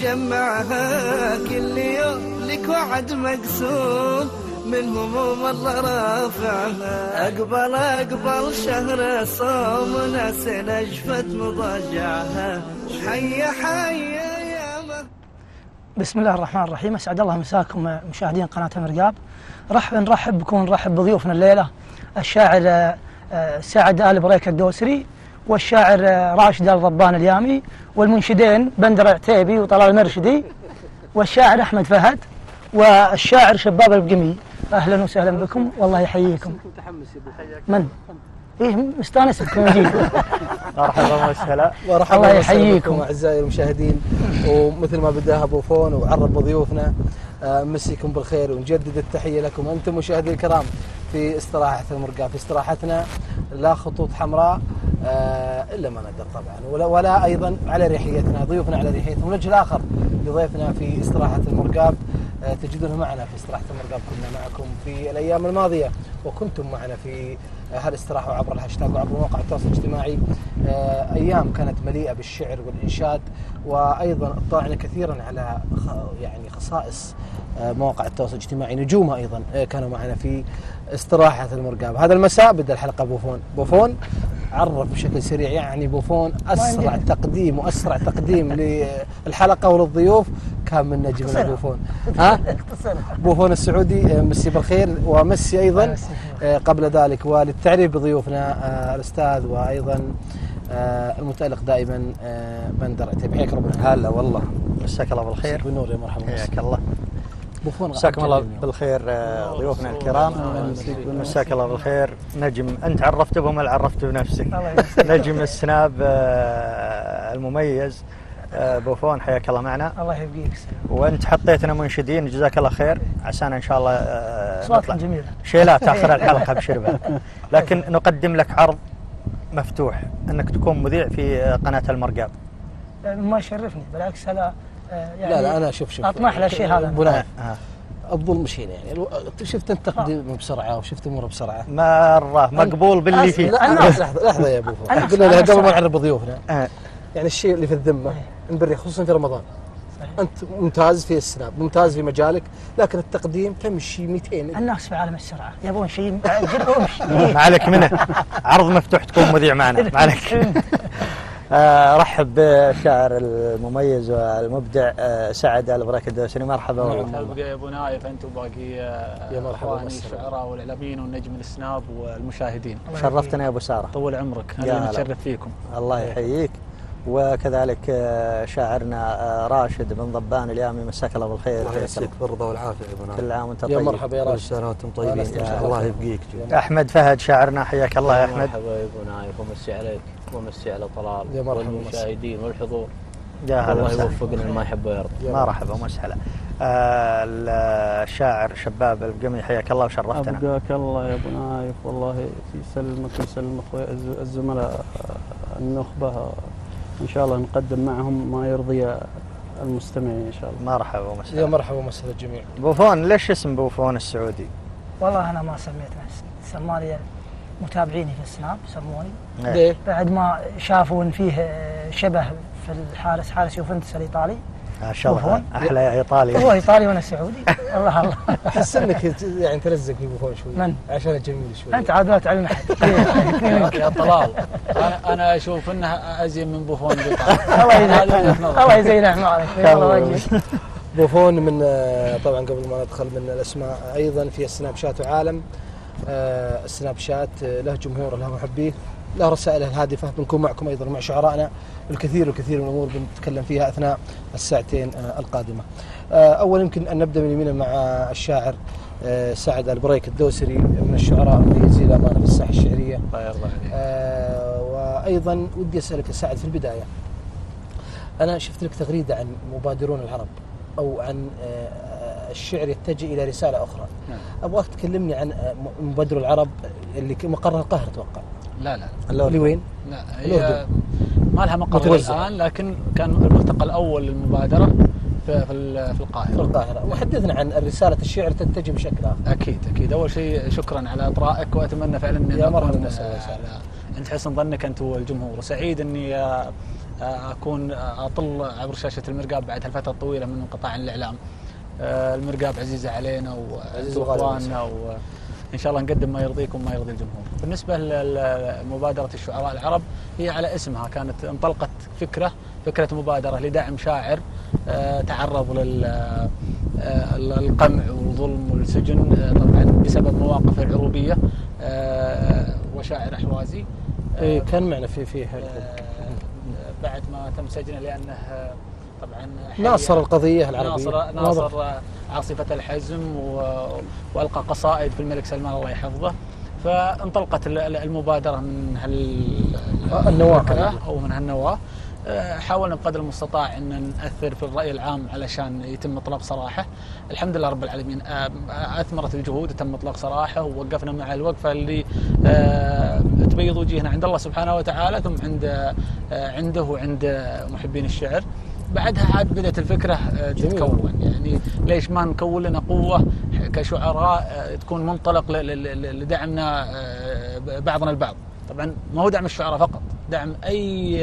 جمعها كل يوم لك وعد مقسوم. من هموم الله رافعها. أقبل أقبل شهر الصوم ناس نجفت مضاجعها. حي حي يا مه بسم الله الرحمن الرحيم. أسعد الله مساكم مشاهدين قناة المرقاب رح نرحب بكم نرحب بضيوفنا الليلة. الشاعر آه، سعد آل بريك الدوسري. والشاعر آه، راشد الضبان اليامي والمنشدين بندر عتيبي وطلال مرشدي والشاعر أحمد فهد والشاعر شباب القمي. أهلا وسهلا بكم والله يحييكم. من؟ إيه مستانس بكم جيد مرحبا وسهلا. مرحبا الله يحييكم. بكم أعزائي المشاهدين. ومثل ما بدأها أبو فون وعرب بضيوفنا مسيكم بالخير ونجدد التحية لكم. أنتم مشاهدي الكرام في استراحة المرقاه في استراحتنا لا خطوط حمراء آه، إلا ما ندر طبعا. ولا, ولا أيضا على ريحيتنا ضيوفنا على ريحيتهم الوجه الآخر لضيفنا في استراحة المرقاب آه، تجدونه معنا في استراحة المرقاب كنا معكم في الأيام الماضية وكنتم معنا في آه، هالاستراحه وعبر الهاشتاج وعبر مواقع التواصل الاجتماعي؟ آه، أيام كانت مليئة بالشعر والإنشاد وأيضا الطاعنه كثيرا على يعني خصائص آه، مواقع التواصل الاجتماعي نجومها أيضا آه، كانوا معنا في استراحة المرقاب. هذا المساء بدأ الحلقة بوفون. بوفون عرف بشكل سريع يعني بوفون أسرع عندي. تقديم وأسرع تقديم للحلقه وللضيوف كان من نجمنا اختصرها. بوفون ها؟ بوفون السعودي آه، مسي بالخير ومسي أيضا. مسي آه، قبل ذلك وللتعريف بضيوفنا آه، الأستاذ وأيضا آه، المتألق دائما آه، بندر عتيبي. حياك ربنا. هلا والله. مساك الله بالخير. بالنور يا مرحبا. حياك الله. بوفون مساكم الله. بالخير آه، ضيوفنا الكرام. مساك الله بالخير. نجم انت عرفت بهم ولا عرفت يسلمك. نجم السناب آه، المميز آه، بوفون حياك الله معنا. الله يبقيك. وانت حطيتنا منشدين جزاك الله خير. عسانا إن شاء الله نطلع. جميله شيلات اخر الحلقة بشربها لكن نقدم لك عرض مفتوح إنك تكون مذيع في قناة المرقاب. ما يشرفني بالعكس هذا يعني لا لا أنا شوف شوف أطمح للشيء هذا ابو نايف آه. الظلم شيء يعني. شفت أنت تقديم بسرعة وشفت اموره بسرعة. مرة مقبول باللي فيه. لحظة لحظه لحظة يا أبو أنا قلنا لها قبل ما. نعرف ضيوفنا. آه. يعني الشيء اللي في الذمة صحيح. نبري خصوصا في رمضان. صحيح. أنت ممتاز في السناب ممتاز في مجالك لكن التقديم تمشي 200 الناس في عالم السرعة. يبون شيء ما عليك منه. عرض مفتوح تكون مذيع معنا. ما عليك آه، رحب بالشاعر المميز والمبدع آه، سعد البراك الدوسري. مرحبا. والله. يا أبو نايف. انت وباقي يا مرحبا. الشعراء والاعلاميين والنجم السناب والمشاهدين. شرفتنا يا أبو سارة. طول عمرك. يا أنا. متشرف فيكم. الله يحييك. وكذلك آه، شاعرنا آه، راشد بن ضبان اليامي مساك الله بالخير. الله يمسيك بالرضا والعافية يا أبو كل نايف. عام وانت يا طيب. مرحبا يا كل راشد سنه وأنتم طيبين. الله يبقيك أحمد فهد شاعرنا. حياك الله يا أحمد. مرحبا يا أبو نايف. ومسي عليك. ومسي على طلال يا والمشاهدين والحضور. يا هلا الله. يوفقنا لما يحب ويرضى. مرحبا ومسهلا. آه، الشاعر شباب القمي حياك الله وشرفتنا. أبقاك الله يا أبو نايف والله يسلمك ويسلم الز- الزملاء النخبة. إن شاء الله نقدم معهم ما يرضي المستمعين إن شاء الله. مرحبا يا ومسهلا. مرحبا ومسهلا الجميع. بوفون ليش اسم بوفون السعودي؟ والله أنا ما سميت نفسي. سمالي متابعيني في ال Snap سموني إيه. ليه؟ بعد ما شافوا ان فيه شبه في الحارس حارس يوفنتوس الإيطالي. ما شاء الله؟ أحلى إيطالي. هو إيطالي وأنا سعودي. الله الله. احس إنك يعني تلزق في بوفون شوي. من؟ عشان جميل شوي. أنت عاد لا تعلم احد يا طلال. أنا أنا أشوف انها أزين من بوفون الله يزين الله يزين اعمالك بوفون من آه، طبعا قبل ما ندخل من الأسماء أيضا في ال Snapchat وعالم. ال Snapchat آه، له جمهوره له محبيه له رسائله الهادفه بنكون معكم أيضا مع شعرائنا الكثير والكثير من الأمور بنتكلم فيها أثناء الساعتين آه، القادمة. آه، اول يمكن أن نبدأ من يمينا مع الشاعر آه، سعد البريك الدوسري من الشعراء المميزين للامانه في الساحة الشعرية. الله يرضى عليك آه، وأيضا ودي أسألك يا سعد في البداية أنا شفت لك تغريدة عن مبادرون العرب أو عن آه، الشعر يتجه إلى رسالة أخرى نعم. أبغاك تكلمني عن آه، م- مبادرون العرب اللي مقرها القاهرة أتوقع لا لا اللي وين؟ لا. هي ما لها مقر. الآن لكن كان الملتقى الأول للمبادرة في في ال- في القاهرة القاهرة وحدثنا عن رسالة الشعر تتجه بشكل آخر أكيد أكيد أول شيء شكرا على إطرائك وأتمنى فعلا اني يا مرحبا آه،. على- عند حسن ظنك أنت والجمهور وسعيد أني آه، آه، أكون آه، أطل عبر شاشة المرقاب بعد هالفترة الطويلة من انقطاع الإعلام آه، المرقاب عزيزه علينا عزيز وعزيز وغالي اخواننا وان شاء الله نقدم ما يرضيكم وما يرضي الجمهور. بالنسبة لمبادرة الشعراء العرب هي على اسمها. كانت انطلقت فكرة فكرة مبادرة لدعم شاعر آه، تعرض للقمع والظلم والسجن آه، طبعا بسبب مواقفه العروبية آه، وشاعر أحوازي. آه، إيه كان معنا في في آه، بعد ما تم سجنه لأنه آه، طبعا ناصر القضية العربية. ناصر ناصر عاصفة الحزم و- وألقى قصائد في الملك سلمان الله يحفظه. فانطلقت ال- ال- المبادرة من هال آه،. أو من هالنواة. آه، حاولنا بقدر المستطاع أن نأثر في الرأي العام علشان يتم إطلاق سراحه. الحمد لله رب العالمين آه، أثمرت الجهود وتم إطلاق سراحه ووقفنا مع الوقفة اللي تبيض وجيهنا عند الله سبحانه وتعالى ثم عند عنده وعند محبين الشعر. بعدها عاد بدأت الفكرة آه،. تتكون يعني ليش ما نكون لنا قوة كشعراء آه، تكون منطلق لدعمنا آه، بعضنا البعض طبعا ما هو دعم الشعراء فقط دعم أي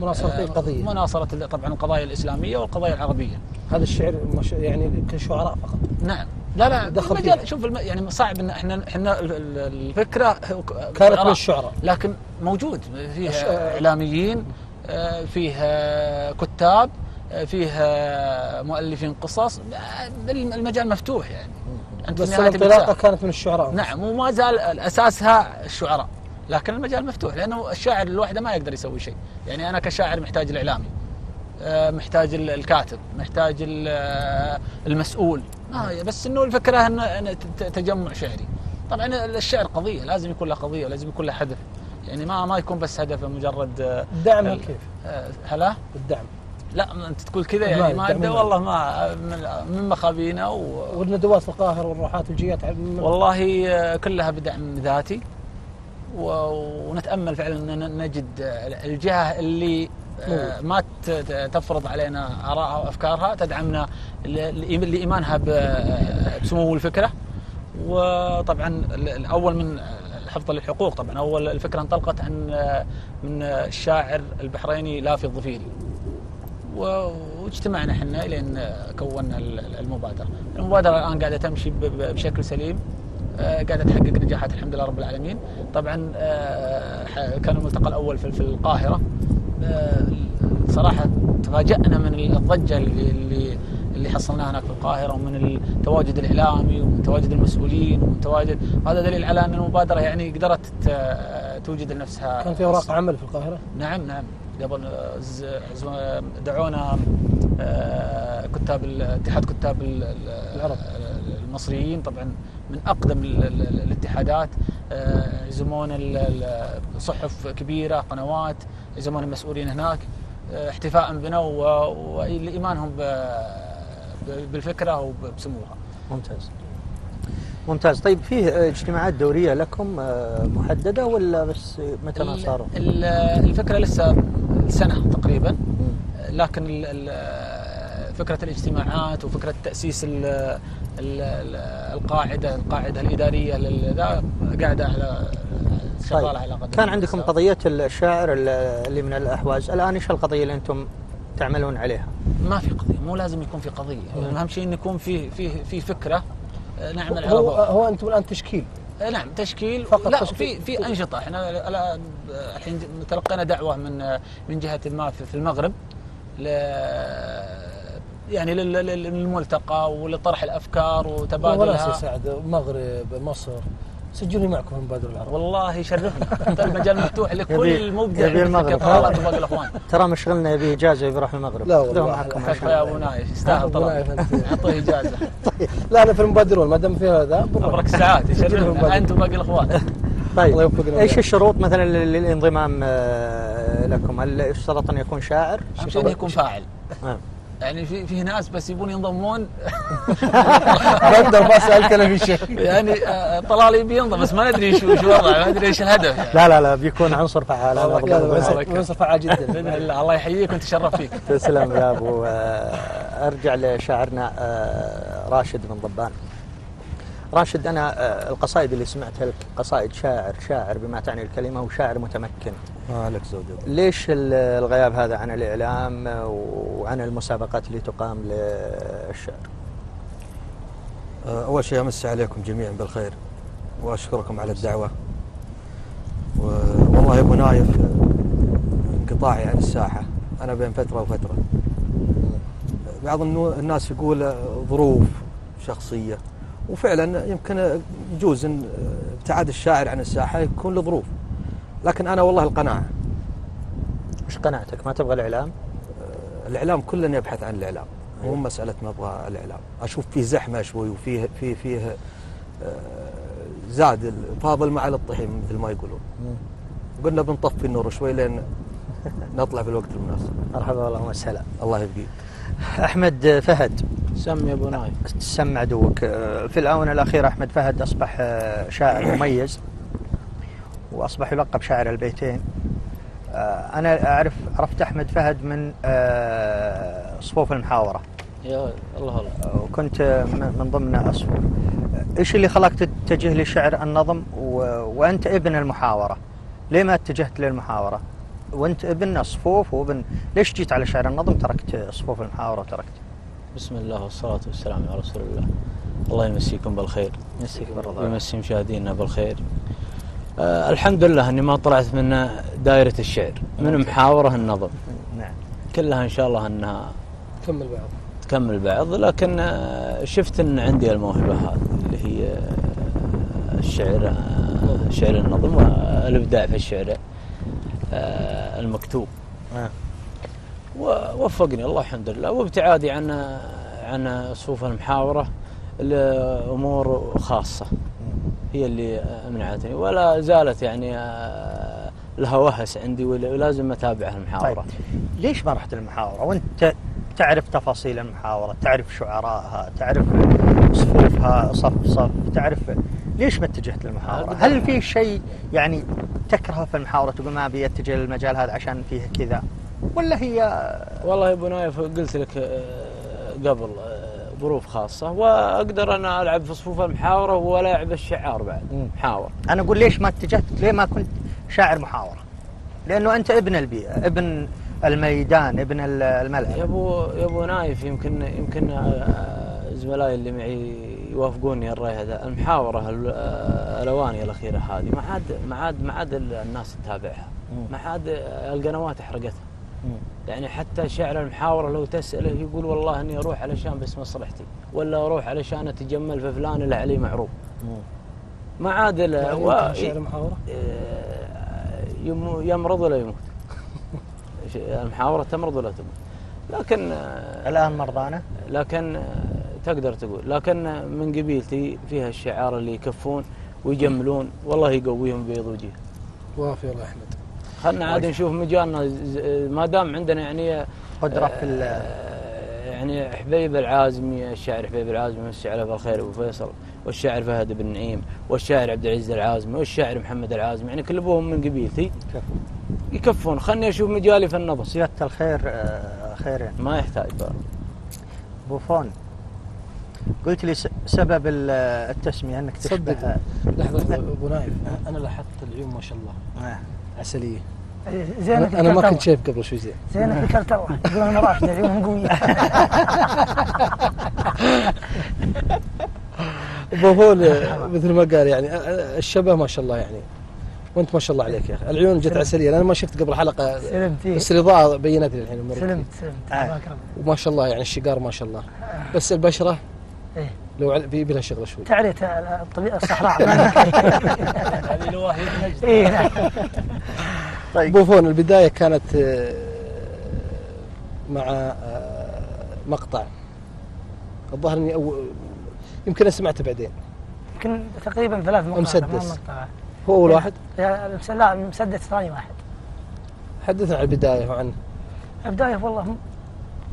مناصرة أي قضية. مناصرة ال- طبعا القضايا الإسلامية والقضايا العربية هذا الشعر مش يعني كشعراء فقط نعم لا لا دخل المجال فيها. شوف الم... يعني صعب إن إحنا إحنا ال- ال- الفكرة كانت. من الشعراء لكن موجود فيها إعلاميين آه، فيها كتاب آه، فيها مؤلفين قصص. آه، المجال مفتوح يعني. أنت بس الانطلاقة كانت من الشعراء. نعم وما زال اساسها الشعراء. لكن المجال مفتوح لأنه الشاعر لوحده ما يقدر يسوي شيء. يعني أنا كشاعر محتاج الإعلامي آه، محتاج ال- الكاتب محتاج ال- آه، المسؤول. آه بس إنه الفكرة انه ت- تجمع شعري. طبعا الشعر قضية لازم يكون له قضية لازم يكون له هدف. يعني ما ما يكون بس هدفه مجرد آه، الدعم ال- كيف؟ آه، هلا الدعم لا انت تقول كذا يعني ما ما. والله ما من- مخابينا و... والندوات في القاهرة والروحات والجيات والله آه، كلها بدعم ذاتي و- ونتأمل فعلا أن نجد الجهة اللي ما تفرض علينا ارائها وافكارها تدعمنا لإيمانها بسمو الفكرة وطبعا ال- الأول من حفظ للحقوق طبعا أول الفكرة انطلقت عن آه، من الشاعر البحريني لافي الظفيري واجتمعنا إحنا لين كونا ال- المبادرة. المبادرة الآن قاعدة تمشي بشكل سليم آه، قاعدة تحقق نجاحات الحمد لله رب العالمين. طبعا آه، كان الملتقى الأول في القاهرة آه، صراحة تفاجأنا من الضجة اللي اللي حصلناها هناك في القاهرة ومن التواجد الإعلامي ومن تواجد المسؤولين ومن تواجد هذا دليل على أن المبادرة يعني قدرت توجد لنفسها. كان في أوراق عمل في القاهرة؟ نعم نعم. قبل دعونا آه، كتاب اتحاد كتاب ال- ال- العرب. المصريين. طبعا من أقدم ال- ال- الاتحادات. آه، يزمون صحف كبيرة قنوات يزمون المسؤولين هناك. آه، احتفاء بنا و- ولايمانهم ب- ب- بالفكرة وبسموها ممتاز. ممتاز. طيب فيه اجتماعات دورية لكم آه، محددة ولا بس متى ما صاروا؟ ال- الفكرة لسه سنة تقريبا. لكن فكرة الاجتماعات وفكرة تأسيس ال ال ال القاعدة القاعدة الإدارية لل- ذا قاعدة على شغالة طيب على قدم كان عندكم. قضية الشاعر اللي من الأحواز. الآن إيش القضية اللي أنتم تعملون عليها؟ ما في قضية مو لازم يكون في قضية. أهم شيء إن يكون في في في فكرة آه، نعمل على هو. هو أنتم الآن تشكيل. آه، نعم تشكيل. فقط لا تشكيل. في في أنشطة. إحنا الآن الحين تلقينا دعوة من من جهة ما في المغرب ل يعني لل- لل- للملتقى ولطرح الأفكار وناس وتبادلها يساعد المغرب مصر. سجلوني معكم في المبادره العربيه والله يشرفنا المجال مفتوح يبي- لكل مبدع يبي المغرب. الاخوان ترى مشغلنا يبي إجازة وبيروح المغرب لا والله. معكم يا أبو نايف يستاهل أنت. أعطيه إجازة لا أنا في المبادرون ما دام فيها ذا بنروح. أبرك الساعات يشرفنا. انت وباقي الأخوان الله طيب يوفقنا إيش. الشروط مثلا لل- للانضمام آه، لكم؟ هل يشترط أن يكون شاعر؟ يكون فاعل آه. يعني في في ناس بس يبون ينضمون. سألت أنا في شيء. يعني آه، طلال يبي ينضم بس ما ندري شو شو وضعه ما ندري إيش الهدف يعني. لا لا لا بيكون عنصر فعال ونصر فعال جدا الله. يحييك ونتشرف فيك. تسلم يا أبو آه، أرجع لشاعرنا آه، راشد بن ضبان. راشد أنا آه، القصائد اللي سمعتها لك قصائد شاعر شاعر بما تعني الكلمة وشاعر متمكن. ما عليك زود ليش ال- الغياب هذا عن الإعلام وعن المسابقات اللي تقام للشعر؟ آه، أول شيء أمسي عليكم جميعا بالخير وأشكركم على الدعوة. والله يا أبو نايف آه، انقطاعي عن الساحة أنا بين فترة وفترة. بعض الناس يقول آه، ظروف شخصية. وفعلا يمكن آه، يجوز إن آه، ابتعاد الشاعر عن الساحة يكون له ظروف لكن أنا والله القناعة. وش قناعتك؟ ما تبغى الإعلام؟ الإعلام كلنا يبحث عن الإعلام. مو مسألة ما أبغى الإعلام. أشوف فيه زحمة شوي وفيه فيه فيه آه، زاد فاضل مع الطحين مثل ما يقولون. قلنا بنطفي النور شوي لين نطلع في الوقت المناسب. مرحبا والله وسهلا. الله يبقيك. أحمد فهد. سم يا أبو نايف. سمع عدوك في الآونة الأخيرة أحمد فهد أصبح شاعر مميز وأصبح يلقب شاعر البيتين. أنا أعرف عرفت أحمد فهد من آه، صفوف المحاورة. يا الله الله. وكنت من من ضمن أصفوف. إيش اللي خلاك تتجه لشعر النظم؟ وأنت ابن المحاورة. ليه ما اتجهت للمحاورة؟ وأنت ابن الصفوف وابن ليش جيت على شعر النظم؟ تركت صفوف المحاورة وتركت. بسم الله والصلاة والسلام على رسول الله. الله يمسيكم بالخير. مسيك بالرضا. ويمسي مشاهدينا بالخير. آه الحمد لله إني ما طلعت من دائرة الشعر من محاورة النظم. نعم. كلها إن شاء الله إنها كمل بعض. تكمل بعض لكن آه، شفت إن عندي الموهبة هذه اللي هي آه، الشعر آه، شعر النظم والإبداع في الشعر. المكتوب. آه. ووفقني الله الحمد لله. وابتعادي عن عن صفوف المحاورة لأمور خاصة. هي اللي منعتني. ولا زالت يعني آه، لها وهس عندي ولا- ولازم أتابع المحاورة. طيب. ليش ما رحت المحاورة؟ وأنت تعرف تفاصيل المحاورة تعرف شعراءها تعرف صفوفها صف صف تعرف ليش ما اتجهت للمحاورة؟ هل في شيء يعني تكرهه في المحاورة تقول ما أبي أتجه للمجال هذا عشان فيه كذا؟ ولا هي والله يا أبو نايف قلت لك آه، قبل آه، ظروف خاصة وأقدر أنا ألعب في صفوف المحاورة وألاعب الشعار بعد. محاور. أنا أقول ليش ما اتجهت؟ ليه ما كنت شاعر محاورة؟ لأنه أنت ابن البيئة ابن الميدان ابن ال- يا الملعب أبو يا أبو نايف يمكن يمكن آه، زملائي اللي معي يوافقوني الرأي هذا. المحاورة ال- الأواني الأخيرة هذه ما عاد ما عاد ما عاد الناس تتابعها. ما عاد القنوات حرقتها. مم. يعني حتى شاعر المحاورة لو تساله يقول والله إني أروح علشان بس مصلحتي ولا أروح علشان أتجمل في فلان اللي عليه معروف ما عاد و- شعر محاورة يم- يمرض ولا يموت. المحاورة تمرض ولا تموت. لكن آه، الآن مرضانا لكن آه، تقدر تقول. لكن من قبيلتي فيها الشعار اللي يكفون ويجملون. والله يقويهم بيض وجيه. وافي والله أحمد. خلنا عاد نشوف مجالنا. ما دام عندنا يعني قدرة في ال- آه، يعني حبيب العازمي الشاعر حبيب العازمي مسي عليه بالخير أبو فيصل والشاعر فهد بن نعيم والشاعر عبد العزيز العازمي والشاعر محمد العازمي. يعني كل ابوهم من قبيلتي يكفون. خلني أشوف مجالي في النظم سيادة الخير آه، خيرين. ما يحتاج. بقى. بوفون. قلت لي سبب ال- التسمية انك تشبه تصدق لحظة. أبو نايف. أنا لاحظت العيون ما شاء الله. آه. عسلية. زينك أنا, ما كنت شايف قبل شوي زين. زينك ذكرت الله يقول أنا راشد عيونهم قوية. بوفون مثل ما قال يعني الشبه ما شاء الله يعني. وأنت ما شاء الله عليك يا أخي. العيون جت عسلية. أنا ما شفت قبل حلقة سلمت إيه. بس الاضاءه بينت لي الحين. سلمت سلمت. آه. وما شاء الله يعني الشقار ما شاء الله. بس البشرة إيه. لو عل- بيبي لها شغله شوي. تعرية الطبيعة الصحراء. هذه لواهي نجد اي نعم طيب بوفون البداية كانت آه، مع آه، مقطع. الظاهر إني أو يمكن سمعته بعدين. يمكن تقريبا ثلاث مقاطع مسدس. مقطع. هو أول واحد؟ يا المس- لا المسدس ثاني واحد. حدثنا عن البداية وعن البداية والله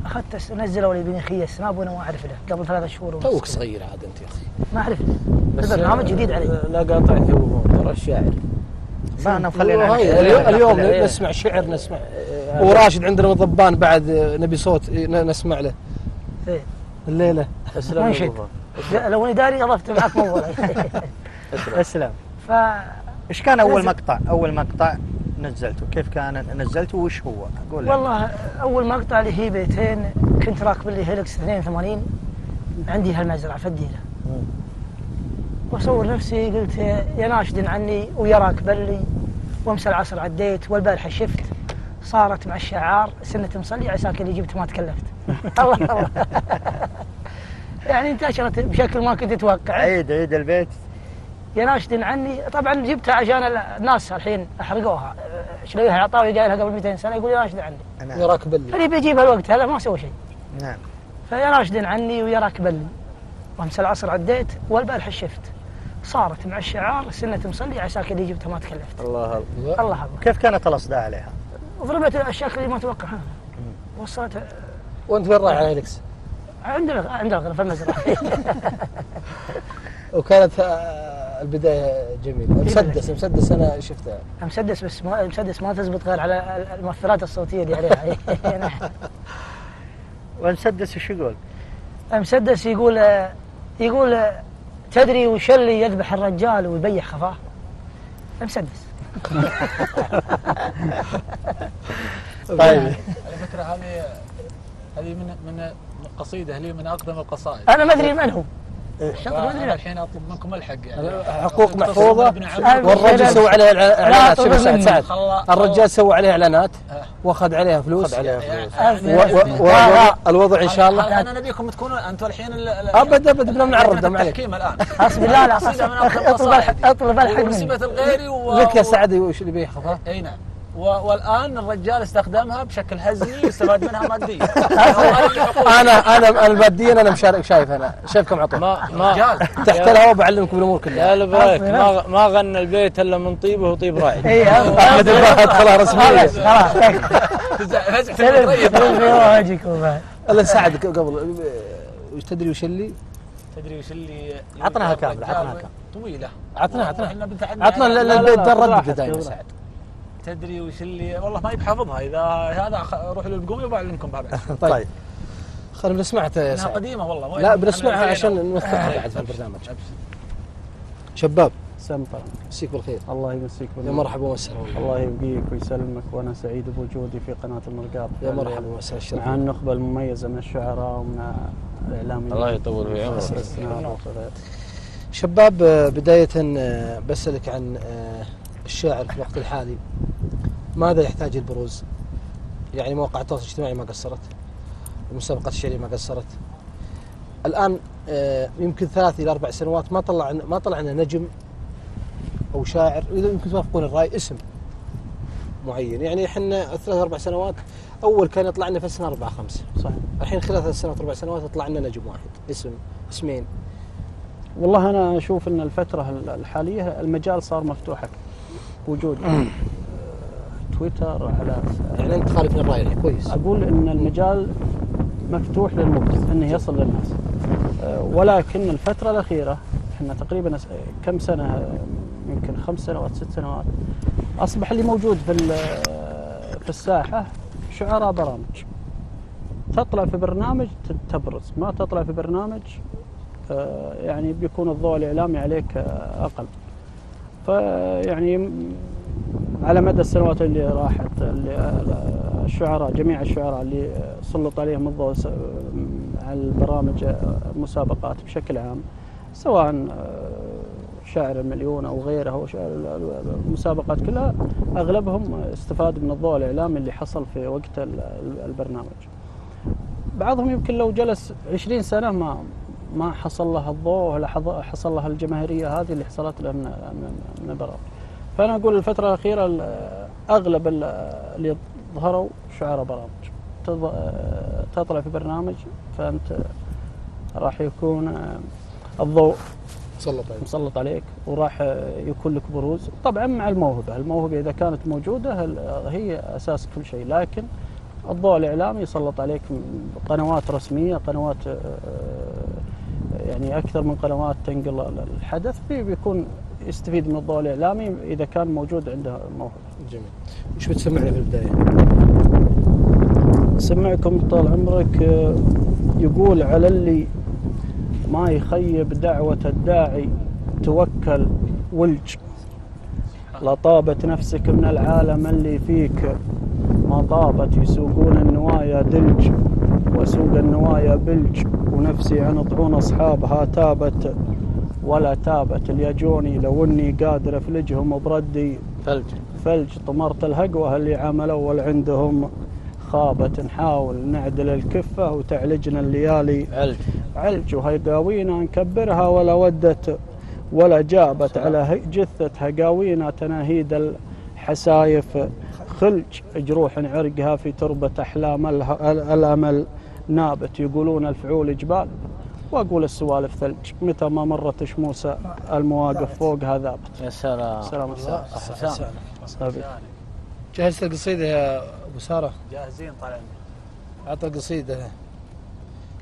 أخذت نزلوا لي بني خيس ما ابونا ما أعرف له قبل ثلاث شهور ونص توك. صغير عاد أنت يا أخي. ما أعرف هذا برنامج جديد علي. لا قاطعت يا ابو ترى الشاعر. ما أنا خلينا هاي اليوم, اليوم نسمع شعر نسمع. وراشد عندنا من ضبان بعد آه، نبي صوت آه، ن- نسمع له. إيه. الليلة. أسلم منشد. لو إني داري اضفت معك موضوع أسلم. ف إيش كان أول مقطع؟ أول مقطع؟ نزلته؟ كيف كان نزلته وش هو؟ قول لي. والله أول مقطع اللي هي بيتين كنت راكب لي هيلكس 82 عندي هالمزرعة في الديره وأصور نفسي قلت يا ناشد عني ويا راكب لي. وامس العصر عديت والبارحة شفت صارت مع الشعار سنة مصلي عساك اللي جبت ما تكلفت. الله الله. يعني انتشرت بشكل ما كنت أتوقع. عيد عيد البيت. يا ناشد عني. طبعا جبتها عشان الناس الحين أحرقوها. شريها عطاوي قايلها قبل 200 سنة يقول يا ناشد عني. نعم يراك باللي اللي. بيجيبها الوقت هذا ما سوى شيء. نعم. فيا راشد عني ويا راكب لي وامس العصر عديت والبارحه شفت. صارت مع الشعار سنة مصلي عساك اللي جبتها ما تكلفت. الله الله أكبر. كيف كانت الأصداء عليها؟ وضربت الشكل اللي ما توقعها وصلت. وأنت وين رايح على هيلكس؟ عند الغ- عند الغرفة في المزرعة. وكانت آه، البداية جميلة. مسدس مسدس أنا شفتها مسدس بس ما مسدس ما تزبط غير على ال- المؤثرات الصوتية اللي عليها. ونسدس وش يقول؟ مسدس يقول يقول تدري وش اللي يذبح الرجال ويبيح خفاه؟ مسدس طيب. على فكرة هذه هذه من من قصيدة لي من أقدم القصائد. أنا ما أدري من هو. الشطر ما أدري. الحين أطلب منكم ألحق يعني. حقوق محفوظة. والرجل سوى عليها إعلانات. شوف سعد. سعد. الرجال سوى عليها إعلانات أه. وأخذ عليها فلوس. عليها فلوس. و- و- والوضع إن شاء الله. أنا نبيكم تكونوا أنتم الحين ال- ال- أبد أبد بدنا نعرض ما عليك. التحكيم الآن. اصبر لا لا أطلب. أطلب ألحق مني. الغيري. لك يا سعد وش اللي بيخفى أي نعم. والآن الرجال استخدمها بشكل هزلي يستفاد منها ماديا. أنا أنا الماديا أنا مشارك شايف أنا. شايف كم عطوه ما ما تحت الهواء بعلمكم الأمور كلها. يا البريك ما ما غنى البيت إلا من طيبه وطيب راعي. اي أحمد الفهد خلاص رسميا خلاص. خلاص فزع في سلم المطرية. سلم في وجهك وبعد. الله سعد قبل وش تدري وش اللي؟ تدري وش اللي عطناها كاملة، الرجال عطناها كاملة. طويلة. عطنا عطنا إحنا بنتعنى عطنا لا، البيت لا، ده ردد دائما. سعد تدري وش اللي والله ما يبحفظها إذا هذا روحوا للقومي وبعلمكم بعد. طيب. طيب. خلينا بنسمعها يا إنها سعد. قديمة والله. لا. بنسمعها عشان نوثقها بعد في البرنامج. شباب. سم طبعا مسيك بالخير. الله يمسيك يا بالنور. مرحبا ومسهلا الله يبقيك ويسلمك وأنا سعيد بوجودي في قناة المرقاب يا مرحبا الشرف مع النخبة المميزة من الشعراء ومن الاعلاميين الله يطول في عمرك. شباب آه، بداية آه، بسألك عن آه، الشاعر في الوقت الحالي ماذا يحتاج البروز؟ يعني مواقع التواصل الاجتماعي ما قصرت المسابقات الشعرية ما قصرت. الآن آه، يمكن ثلاث إلى أربع سنوات ما طلع ما طلع لنا نجم أو شاعر إذا يمكن توافقون الرأي اسم معين. يعني إحنا ثلاث أربع سنوات أول كان يطلع لنا في السنة أربعة خمسة. صحيح. الحين خلال ثلاث سنوات أربع سنوات يطلع لنا نجم واحد. اسم اسمين. والله أنا أشوف إن الفترة الحالية المجال صار مفتوح أكثر. وجود تويتر على يعني أنت خالفني الرأي الحين كويس. أقول إن المجال مفتوح للمبدع إنه يصل للناس. أه، ولكن الفترة الأخيرة إحنا تقريبا كم سنة؟ يمكن خمس سنوات ست سنوات. أصبح اللي موجود في في الساحة شعراء برامج. تطلع في برنامج تبرز. ما تطلع في برنامج أه، يعني بيكون الضوء الإعلامي عليك أقل. فيعني على مدى السنوات اللي راحت اللي الشعراء جميع الشعراء اللي سلط عليهم الضوء على البرامج المسابقات بشكل عام سواء شاعر المليون أو غيره أو المسابقات كلها أغلبهم استفاد من الضوء الإعلامي اللي حصل في وقت ال- البرنامج. بعضهم يمكن لو جلس 20 سنة ما ما حصل له الضوء ولا حصل له الجماهيرية هذه اللي حصلت له من من- من البرامج. فأنا أقول الفترة الأخيرة ال- أغلب ال- اللي ظهروا شعراء برامج تطلع في برنامج فأنت راح يكون الضوء سلط عليك. مسلط عليك وراح يكون لك بروز. طبعا مع الموهبة الموهبة إذا كانت موجودة هي أساس كل شيء. لكن الضوء الإعلامي يسلط عليك قنوات رسمية قنوات آه، يعني أكثر من قنوات تنقل الحدث بي- بيكون يستفيد من الضوء. الاعلامي إذا كان موجود عنده موهبة. جميل. وش بتسمعنا في البداية؟ سمعكم طال عمرك آه، يقول على اللي ما يخيب دعوة الداعي توكل ولج. لطابت نفسك من العالم اللي فيك ما طابت يسوقون النوايا دلج. واسوق النوايا بلج ونفسي عن طعون أصحابها تابت ولا تابت. اليجوني لو إني قادر أفلجهم بردي ثلج ثلج طمرت الهقوة اللي عمل أول عندهم. خابت نحاول نعدل الكفة وتعلجنا الليالي. علج. علج وهيقاوينا نكبرها ولا ودت ولا جابت على هي- جثتها قاوينا تناهيد الحسايف. خلج. جروح عرقها في تربة أحلام اله- ال- الأمل. نابت يقولون الفعول جبال وأقول السوالف ثلج متى ما مرت شموس المواقف فوقها ذابت يا سلام. سلام حسام حبيبي. جهزت القصيدة يا أبو سارة؟ جاهزين طالعين. عطى القصيدة.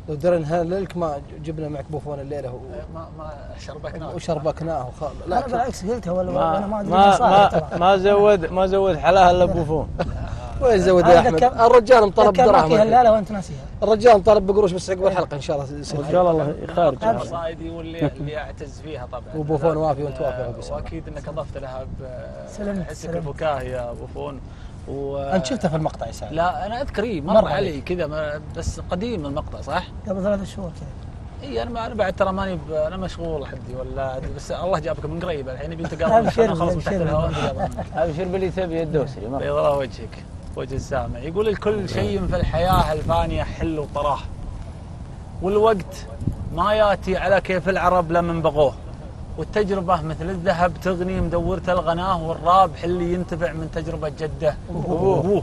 لو درنا لك ما جبنا معك بوفون الليلة و- ما ما شربكنا وشربكناه وخ... أنا لا بالعكس قلتها ولا ما أنا ما أدري ما ما. ما زود ما زود حلاها إلا بوفون وين زود يا أحمد الرجال مطلب دراهم. الليلة وأنت ناسيها الرجال مطالب بقروش بس عقب الحلقة إن شاء الله إن شاء الله خارج أبشر. قصايدي واللي اللي اعتز فيها طبعا وبوفون وافي وأنت وافي. وأكيد إنك أضفت لها بحسك. الفكاهي يا بوفون و... أنت شفته في المقطع يا سعد لا أنا أذكر إيه، مر, مر علي كذا بس قديم المقطع صح؟ قبل ثلاث شهور كذا إي أنا ما أنا بعد ترى ماني أنا مشغول حدي ولا بس الله جابك من قريب الحين نبي نتقابل أبشر، أنا خلاص من تحت أبشر. الهواء نتقابل. أبشر باللي تبي الدوسري الله وجهك وجه السامع يقول الكل شيء في الحياة الفانية حل وطراه والوقت ما يأتي على كيف العرب لمن بغوه والتجربة مثل الذهب تغني مدورة الغناه والرابح اللي ينتفع من تجربة جدة. وأبوه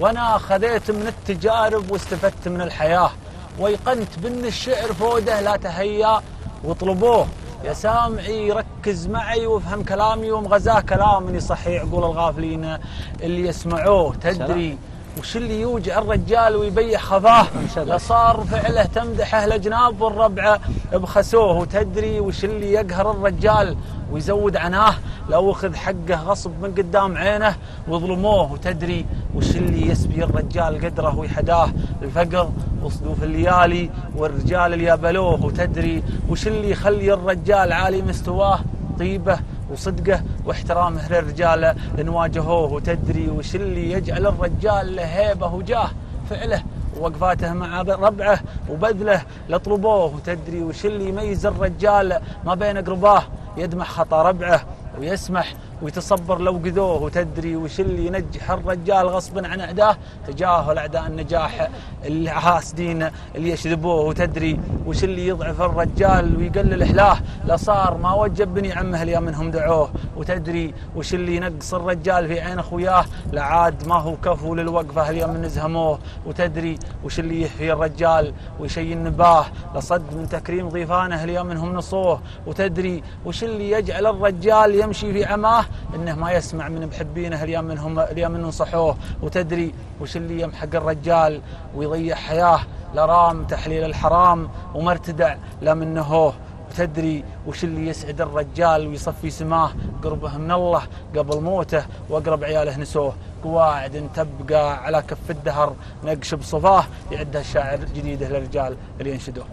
وأنا خذيت من التجارب واستفدت من الحياة. ويقنت بأن الشعر فوده لا تهيأ واطلبوه. يا سامعي ركز معي وافهم كلامي ومغزاه كلام يصحي عقول الغافلين اللي يسمعوه. تدري وش اللي يوجع الرجال ويبيح خفاه لا صار فعله تمدحه الاجناب والربع بخسوه وتدري وش اللي يقهر الرجال ويزود عناه؟ لو أخذ حقه غصب من قدام عينه وظلموه وتدري وش اللي يسبي الرجال قدره ويحداه؟ الفقر وصدوف الليالي والرجال اللي يبلوه وتدري وش اللي يخلي الرجال عالي مستواه؟ طيبة وصدقه واحترامه للرجال لأن واجهوه وتدري وش اللي يجعل الرجال له هيبة وجاه فعله ووقفاته مع ربعه وبذله لطلبوه وتدري وش اللي يميز الرجال ما بين اقرباه يدمع خطا ربعه ويسمح ويتصبر لو قذوه وتدري وش اللي ينجح. الرجال غصبا عن أعداه تجاهل أعداء النجاح الحاسدين اللي يشذبوه وتدري وش اللي يضعف الرجال ويقلل إحلاه. لا صار ما وجب بني عمه اللي منهم دعوه وتدري وش اللي ينقص الرجال في عين أخوياه. لا عاد ما هو كفو للوقفة اليوم من نزهموه وتدري وش اللي يحيي الرجال ويشي النباه لصد من تكريم ضيفانه اليوم منهم نصوه وتدري وش اللي يجعل الرجال يمشي في عماه. إنه ما يسمع من محبينه اليوم منهم اليوم منهم نصحوه وتدري وش اللي يمحق الرجال ويضيع حياه؟ لرام تحليل الحرام وما ارتدع لا من نهوه وتدري وش اللي يسعد الرجال ويصفي سماه؟ قربه من الله قبل موته وأقرب عياله نسوه. قواعد تبقى على كف الدهر. نقش بصفاه يعدها الشاعر جديده للرجال اللي ينشدوه.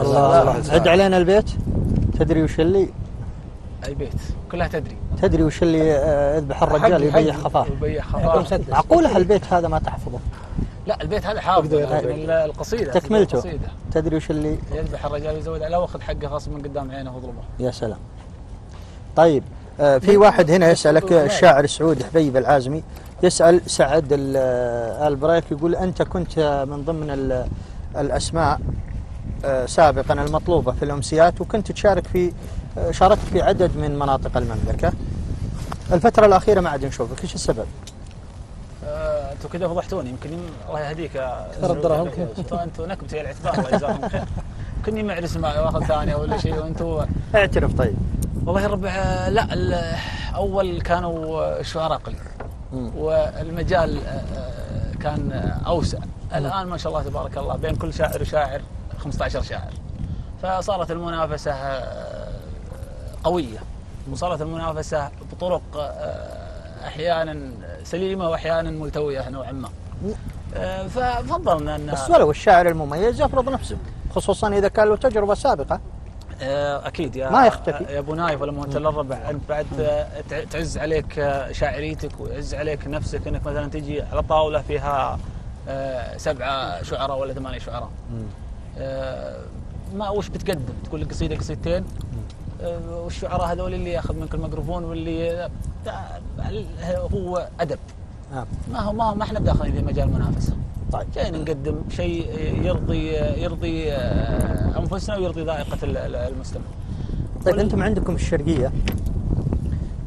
الله عد علينا البيت. تدري وش اللي اي بيت كلها تدري. تدري وش اللي آه، يذبح الرجال يبيح خفاه ويبيع خفاه معقولة البيت هذا ما تحفظه. لا البيت هذا حافظ القصيدة تكملته. القصيدة. تدري وش اللي؟ يذبح الرجال ويزود عليه واخذ حقه غصب من قدام عينه وظلمه يا سلام. طيب آه، في واحد هنا يسألك الشاعر السعودي حبيب العازمي يسأل سعد آه، البريك يقول أنت كنت من ضمن ال- الأسماء آه، سابقا المطلوبة في الأمسيات وكنت تشارك في شاركت في عدد من مناطق المملكة. الفترة الأخيرة ما عاد نشوفك. إيش السبب؟ آه، أنتم كذا فضحتوني يمكن يم- الله يهديك ترى الدراهم أنتم أنتم نكبتي الاعتبار الله يجزاكم خير كني معرس مع واخذ ثانية ولا شيء وأنتم اعترف طيب. والله الربع آه، لا أول كانوا الشعراء قليل. والمجال آه، كان أوسع. الآن ما شاء الله تبارك الله بين كل شاعر وشاعر 15 شاعر. فصارت المنافسة قوية. وصارت المنافسة بطرق آه، أحيانا سليمة واحيانا ملتوية نوعا ما. آه، ففضلنا ان بس ولو الشاعر المميز يفرض نفسه خصوصا إذا كان له تجربة سابقة. آه، أكيد يا ما يختفي. يا أبو نايف ولا مهندس الربع أنت بعد تع- تعز عليك شاعريتك ويعز عليك نفسك إنك مثلا تجي على طاولة فيها سبعة شعراء ولا ثمانية شعراء. ما وش بتقدم؟ تقول لك قصيدة قصيدتين؟ والشعراء هذول اللي ياخذ منك الميكروفون واللي آه، هو أدب نعم. ما هو ما هو ما إحنا داخلين في مجال منافسه طيب جايين نقدم شيء يرضي يرضي آه، أنفسنا ويرضي ذائقة ال- ال- المستمع. طيب أنتم عندكم الشرقية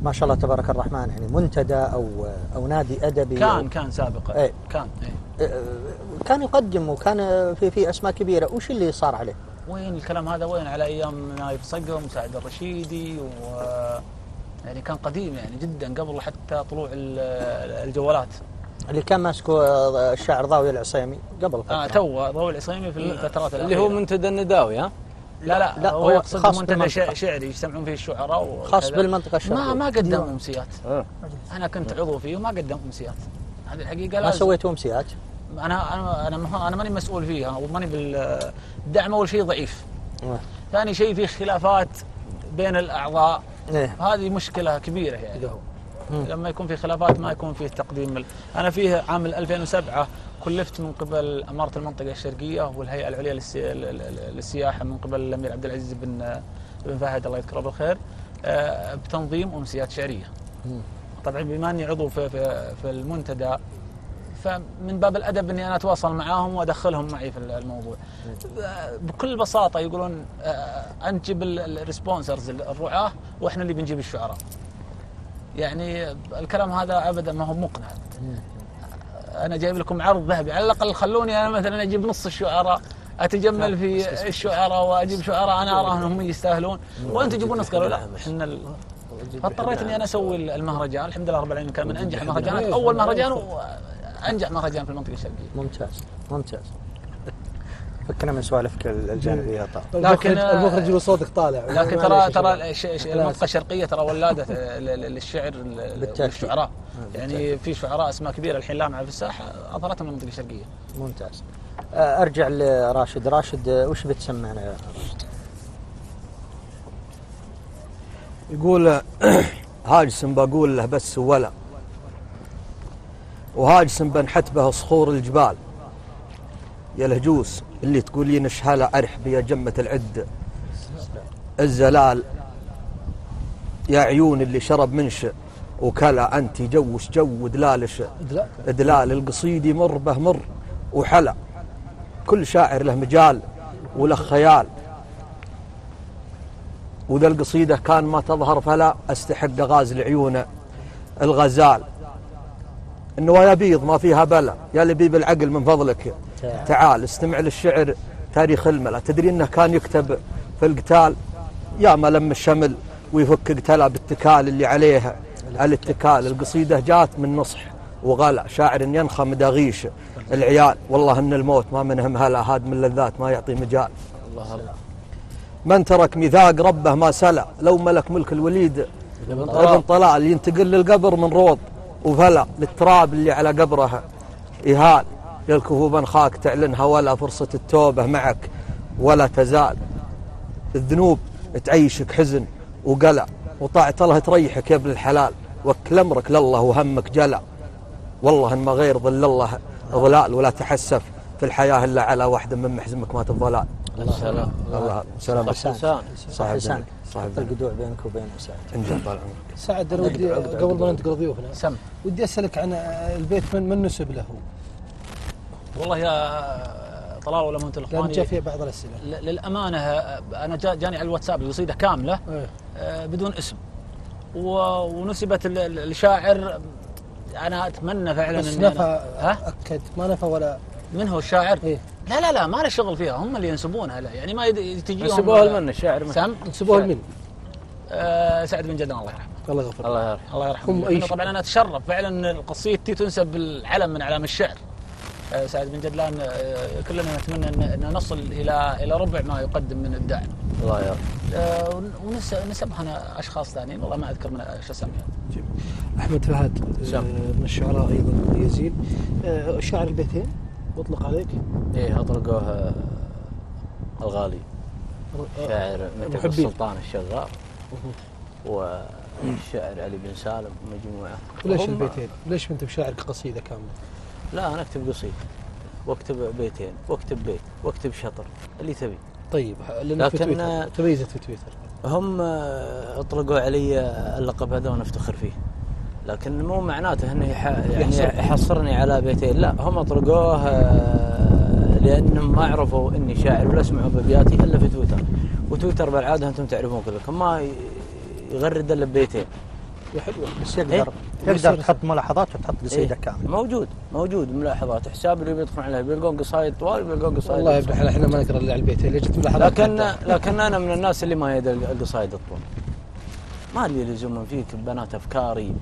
ما شاء الله تبارك الرحمن يعني منتدى أو أو نادي أدبي كان أو كان سابقا إيه. كان. آه، كان يقدم وكان في في أسماء كبيرة وش اللي صار عليه؟ وين الكلام هذا؟ وين؟ على أيام نايف صقم وسعد الرشيدي و يعني كان قديم يعني جدا قبل حتى طلوع ال- الجوالات. اللي كان ماسكه آه، الشاعر ضاوي العصيمي قبل فترة. آه تو ضوء العصيمي في الفترات اللي هو. منتدى النداوي ها؟ لا لا, لا، هو يقصد خاص منتدى شعري يجتمعون فيه الشعراء. خاص بالمنطقة الشرقيه ما ما قدم أمسيات. آه. أنا كنت عضو فيه وما قدم أمسيات. هذه الحقيقة ما سويتوا أمسيات؟ أنا أنا أنا أنا ماني مسؤول فيها وماني بالدعم أول شيء ضعيف آه. ثاني شيء في خلافات بين الأعضاء إيه هذه مشكلة كبيرة يعني مم. لما يكون في خلافات ما يكون فيه تقديم أنا فيه عام 2007 كلفت من قبل إمارة المنطقة الشرقية والهيئة العليا للسي- للسياحة من قبل الأمير عبد العزيز بن بن فهد الله يذكره بالخير آه، بتنظيم أمسيات شعرية. مم. طبعا بما أني عضو في في, في المنتدى فمن باب الأدب إني أنا أتواصل معاهم وأدخلهم معي في الموضوع. آه، بكل بساطة يقولون آه، أنت جيب ال- الريسبونسرز الرعاة وإحنا اللي بنجيب الشعراء. يعني الكلام هذا ابدا ما هو مقنع. أنا جايب لكم عرض ذهبي. على الأقل خلوني أنا مثلا أجيب نص الشعراء أتجمل في الشعراء وأجيب شعراء أنا ارى انهم يستاهلون. وأنتم تجيبون نص قالوا لا إحنا. فاضطريت إني أنا أسوي المهرجان. الحمد لله رب العالمين كان من أنجح المهرجانات. أول مهرجان وانجح مهرجان في المنطقة الشرقية. ممتاز ممتاز. فكنا من سوالفك الجانبيه طبعا المخرج لكن، آه، المخرج اللي صوتك طالع. لكن ترى ترى شباب. الش- الش- المنطقة الشرقية ترى ولادت ل- ل- للشعر. والشعراء. يعني في شعراء أسماء كبيرة الحين لامعه في الساحه أظهرتها من المنطقة الشرقية. ممتاز. آه، أرجع لراشد. راشد آه، وش بتسمعنا يا راشد؟ يقول هاجس بقول له بس ولا. وهاجس بنحت به صخور الجبال. يا الهجوس اللي تقولين اشهالة عرح بيا جمة العد. الزلال يا عيون اللي شرب منش وكلا أنت جوش جو دلالش. لا دلال القصيدي مر به مر وحلا. كل شاعر له مجال وله خيال. وذا القصيدة كان ما تظهر فلا أستحق غازل عيونه. الغزال النوايا بيض ما فيها بلا. يا لبيب العقل من فضلك. تعال. استمع للشعر تاريخ الملا تدري إنه كان يكتب في القتال يا ما لم الشمل ويفك قتلا بالتكال اللي عليها. الاتكال القصيدة جات من نصح وغلا. شاعر ينخى مداغيش العيال. والله إن الموت ما منهم هلا هاد من لذات ما يعطي مجال. الله الله. من ترك ميثاق ربه ما سلى لو ملك ملك الوليد ابن طلال. ينتقل للقبر من روض. وفلا للتراب اللي على قبره إهال يا الكهوب خاك تعلنها ولا فرصة التوبة معك ولا تزال. الذنوب تعيشك حزن وقلق وطاعة الله تريحك يا ابن الحلال. وكل أمرك لله وهمك جلع والله إن ما غير ظل الله ظلال ولا تحسف في الحياة إلا على واحدة من محزمك مات الظلال. الله سلام. حسان حسان صح صاحب حط القدوع بينك وبين سعد. إن شاء الله طال عمرك سعد أنا ودي قبل ما ننتقل ضيوفنا سم. ودي أسألك عن البيت من من نسب له؟ والله يا طلال ولا منت الاخواني جاء فيه بعض الأسئلة. ل- للأمانة أنا جا- جاني على الواتساب القصيده كاملة إيه. آه، بدون اسم. ونسبت ال- ال- الشاعر أنا أتمنى فعلا بس نفى ها؟ أكد ما نفى ولا من هو الشاعر؟ إيه. لا لا لا ما له شغل فيها هم اللي ينسبونها لا يعني ما يد- تجيهم نسبوها لمن؟ الشاعر من؟ سم نسبوها لمين؟ آه سعد بن جدن الله يرحمه. الله يغفر له. الله يرحمه. الله يرحمه. هم. طبعا أنا أتشرف فعلا إن قصيدتي تنسب العلم من اعلام الشعر. آه، سعد بن جدلان آه، كلنا نتمنى ان نصل إلى إلى ربع ما يقدم من الدعم. الله يرحمه. آه، ونس- نسبها أنا أشخاص ثانيين والله ما أذكر من شو أسميهم. أحمد فهد من الشعراء أيضا آه، شاعر البيتين؟ اطلق عليك؟ إيه اطلقوه آه، الغالي. شاعر مثل. السلطان الشغار والشاعر علي بن سالم ومجموعه وليش البيتين؟ ليش أنت بشاعرك قصيدة كاملة؟ لا أنا أكتب قصيدة. وأكتب بيتين وأكتب بيت وأكتب شطر اللي تبي. طيب لانك في لكن- تويتر. تميزت في تويتر. هم اطلقوا علي اللقب هذا وأنا أفتخر فيه. لكن مو معناته إنه. يعني يحصر. يحصرني على بيتين لا هم اطلقوه آه، لأنهم ما عرفوا إني شاعر ولا سمعوا بابياتي إلا في تويتر وتويتر بالعادة أنتم تعرفون كلكم ما يغرد إلا ببيتين حلوة بس يقدر إيه؟ تقدر تحط ملاحظات وتحط قصيده إيه؟ كامله موجود موجود ملاحظات حساب اللي بيدخلون عليه بيلقون قصايد طوال بيلقون قصايد والله يا ابن قصير. الحلال إحنا ما نقرأ إلا على البيتين ليش جبت ملاحظات لكن حتى؟ لكن أنا من الناس اللي ما يد القصايد الطول ما لي لزوم فيك بنات أفكاري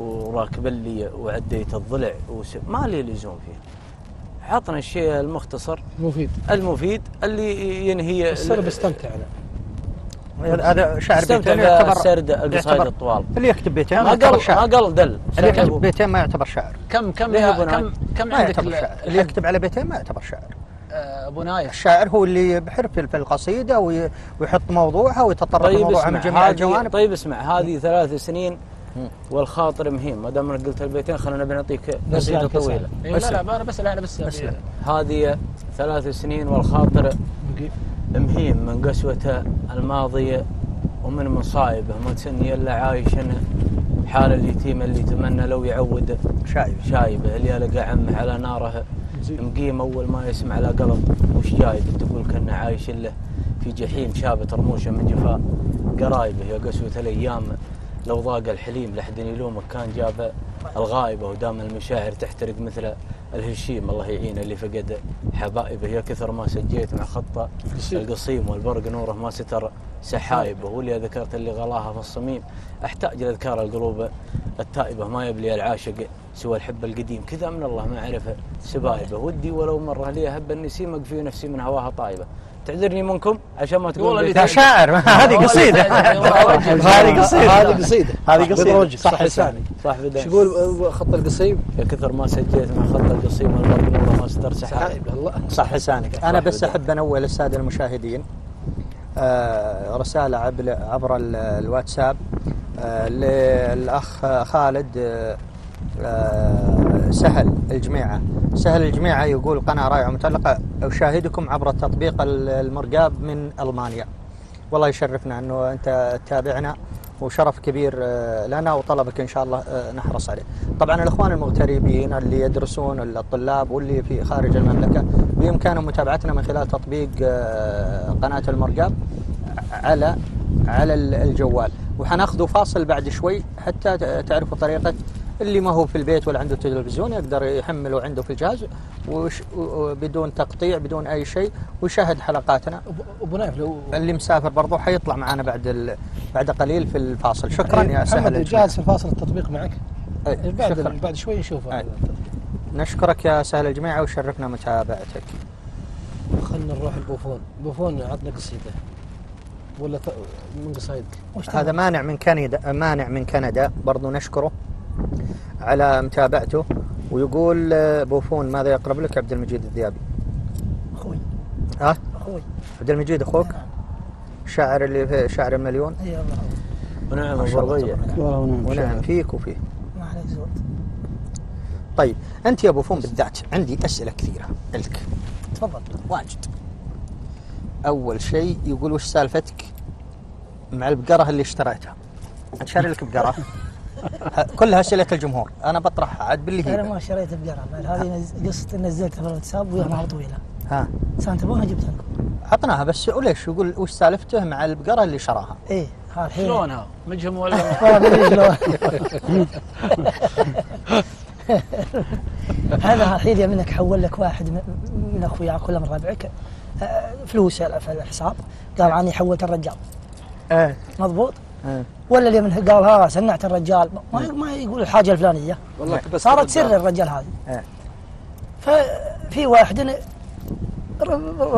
وراكب لي وعديت الضلع وس... ما لي لزوم فيه. عطنا الشيء المختصر. مفيد المفيد اللي ينهي بستمتع أنا. هذا شاعر استمتع بيتين يعتبر بسرد القصايد الطوال. اللي يكتب بيتين ما قل ما قل دل. اللي يكتب بيتين ما يعتبر شاعر كم كم كم؟ كم ما عندك يعتبر ال- شاعر اللي يكتب على بيتين ما يعتبر شاعر آه، أبو نايف. الشاعر هو اللي بحرف في القصيدة وي- ويحط موضوعها ويتطرق طيب لموضوعها من جميع الجوانب. طيب اسمع هذه ثلاث سنين والخاطر مهين ما دام أنا قلت البيتين خلينا بنعطيك قصيده. طويلة. إيه، لا لا أنا بس أنا بس بس لا. هذه ثلاث سنين والخاطر مهين من قسوته الماضية ومن مصايبه. ما تسني إلا عايش حال اليتيم اللي تمنى لو يعود شايب. شايبه. اللي لقى عمه على ناره مقيم أول ما يسمع لا قلب وش جايب؟ تقول كأنه عايش له في جحيم شابت رموشة من جفاء قرايبه. يا قسوة الأيام لو ضاق الحليم لحد يلومك كان جاب الغايبة ودام المشاعر تحترق مثل الهشيم. الله يعينه اللي فقد حبايبه يا كثر ما سجيت مع خطه القصيم والبرق نوره ما ستر سحايبه. واللي ذكرت اللي غلاها في الصميم. أحتاج لأذكار القلوب التائبة. ما يبلي العاشق سوى الحب القديم. كذا من الله ما عرف سبايبه. ودي ولو مرة لي هب النسيم اقفي نفسي من هواها طايبة. تعذرني منكم عشان ما تقول والله. يا شاعر. هذه قصيدة. هذه قصيدة. هذه قصيدة. هذه وجه صح صح لساني صح شو يقول خط القصيم؟ يا كثر ما سجيت مع خط القصيم نوره ما ستر سحايبه سحايب الله. صح لسانك أنا بس. أحب انوه للساده المشاهدين آه، رسالة عبر عبر ال- الواتساب آه، للأخ خالد آه، سهل الجميعة. سهل الجميعة يقول قناة رائعة متألقة أشاهدكم عبر تطبيق ال- المرقاب من ألمانيا. والله يشرفنا إنه أنت تتابعنا وشرف كبير آه، لنا وطلبك إن شاء الله آه، نحرص عليه. طبعا الإخوان المغتربين اللي يدرسون الطلاب واللي في خارج المملكة بامكانهم متابعتنا من خلال تطبيق آه، قناة المرقاب على على ال- الجوال. وحناخذوا فاصل بعد شوي حتى تعرفوا طريقة اللي ما هو في البيت ولا عنده تلفزيون يقدر يحمله عنده في الجهاز وش- بدون تقطيع بدون أي شيء ويشاهد حلقاتنا. أبو نايف لو اللي مسافر برضه حيطلع معنا بعد ال... بعد قليل في الفاصل. شكرا يا سهل. جاهز في الفاصل التطبيق معك. أي، بعد شكرا. بعد شوي نشوفه. أي. نشكرك يا سهل الجميع وشرفنا متابعتك. خلنا نروح البوفون. بوفون عطنا قصيدة. ولا. من قصايدك؟ هذا مانع من كندا مانع من كندا. برضو نشكره. على متابعته ويقول آه، بوفون ماذا يقرب لك عبد المجيد الذيابي أخوي. ها؟ أخوي. عبد المجيد أخوك؟ شاعر اللي في شاعر المليون؟ إي ونعم تبارك والله ونعم ونعم فيك وفيه ما عليك زود. طيب أنت يا بوفون بالذات عندي أسئلة كثيرة لك. تفضل. واجد. أول شيء يقول وش سالفتك مع البقرة اللي اشتريتها؟ انت شاري لك بقرة. كلها اسئله الجمهور. أنا بطرحها عاد باللي أنا ما شريت بقره بعد هذه قصة نزلتها في الواتساب ويا نهار طويلة. ها. سان تبونها جبتها لكم. عطناها بس وليش؟ يقول وش سالفته مع البقرة اللي شراها. إيه ها الحين. شلونها؟ مجهم ولا ما؟ أدري شلون. هذا الحين يا منك حول لك واحد من- أخوياك ولا من ربعك. آه، فلوس في الحساب. قال عني حولت الرجال. إيه. مضبوط. ولا اللي من قال ها سنعت الرجال. ما ما يقول الحاجة الفلانية. والله بس صارت سر الرجال هذه. إيه. ففي واحد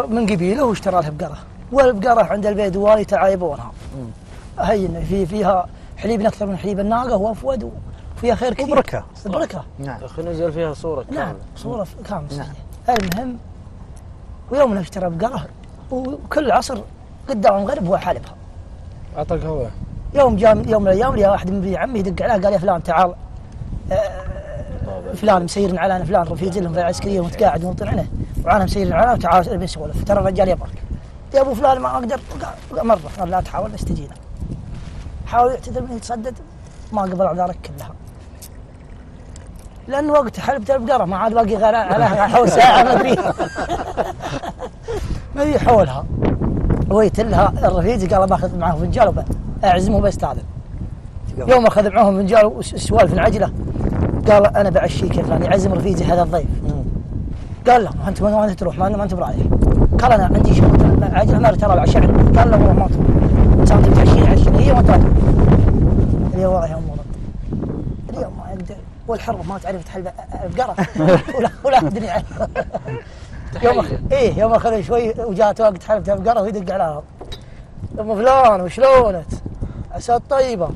من قبيله واشترى له بقره والبقره عند البيدواني تعايبونها. هي في فيها حليب أكثر من حليب الناقة وافود وفيها خير كثير. وبركة. بركه نعم. أخي نزل فيها صورة نعم كاملة. صورة كاملة. نعم. المهم ويوم اشترى بقره وكل عصر قدام المغرب هو حالبها. أعطاك هو يوم جاء من يوم من الأيام لي واحد من عمي يدق عليه قال يا فلان تعال آه، فلان مسيرن على فلان رفيق لهم في العسكريه ومتقاعد ومطلعنه وعانا مسيرن على وتعال بنسولف ترى الرجال يبغاك يا أبو فلان ما أقدر مرة. قال لا تحاول بس تجينا. حاول يعتذر مني يتصدد ما قبل اعذارك كلها. لأن وقت حلبت البقره ما عاد باقي غير عليها حول ساعة ما أدري. ما أدري حولها. ويت لها الرفيق قال باخذ معه فنجان واعزمه بستاذن يوم أخذ معهم فنجان وسوالف العجله قال أنا بعشيك يا فلان يعزم رفيقي هذا الضيف. قال له ما انت وين انت تروح؟ ما ما أنت برايح قال أنا عندي شغل عجلة ما ترى العشاء قال له والله ما تروح. انت بتعشيني عشان هي وأنت ما تروح اليوم والله يا ام ولد اليوم ما والحر ما تعرف تحل بقره ولا ولا الدنيا يوم إيه يوم أخذ شوي وجات وقت حلبت بقره ويدق على الأرض أم فلان وشلونك؟ عسى طيبة.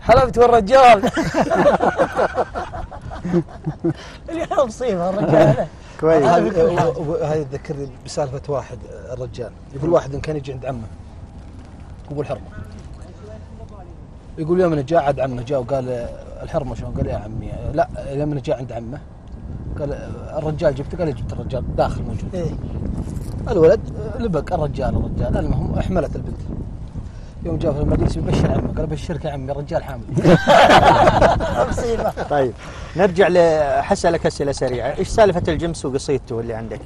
حلبت والرجال اليوم مصيبه الرجال. كويس. هذه هذه تذكرني بسالفة واحد الرجال. يقول واحد إن كان يجي عند عمه أبو الحرمة. يقول يوم جاء عند عمه جاء وقال الحرمة شلون؟ قال يا عمي لا يوم جاء عند عمه. قال الرجال جبته؟ قال جبت الرجال. داخل موجود. إيه. الولد لبق الرجال الرجال. المهم احملت البنت. يوم جاء في المجلس يبشر عمه قال بشرك يا عمي الرجال حامل. طيب نرجع لحسألك أسئلة سريعة. إيش سالفة الجمس وقصيدته اللي عندك؟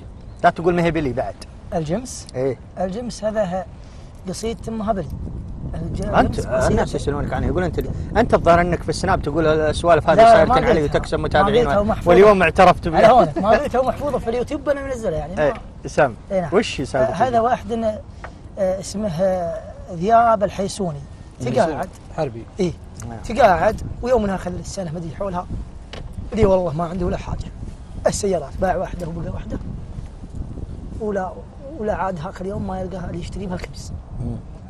لا تقول ما هي بلي بعد. الجمس إيه. الجمس هذا قصيد ام هبل. الجمس قصيدة. الناس يسألونك عنها يقول أنت أنت الظاهر أنك في السناب تقول السوالف هذه ما علي. وتكسب ما متابعين. واليوم اعترفت على بها. هونك ما قلتها محفوظه في اليوتيوب أنا منزلها يعني. ما- إيه سام. إيه نعم. وش سالفة هذا؟ واحد آه، اسمه آه، ذياب الحيسوني. تقاعد. حربي. إيه. نعم. تقاعد ويومنا خل السنة مدري حولها. لي والله ما عنده ولا حاجة. السيارات باع واحدة وبقى واحدة. ولا ولا عاد هاك اليوم ما يلقاها اللي يشتري بها الكبس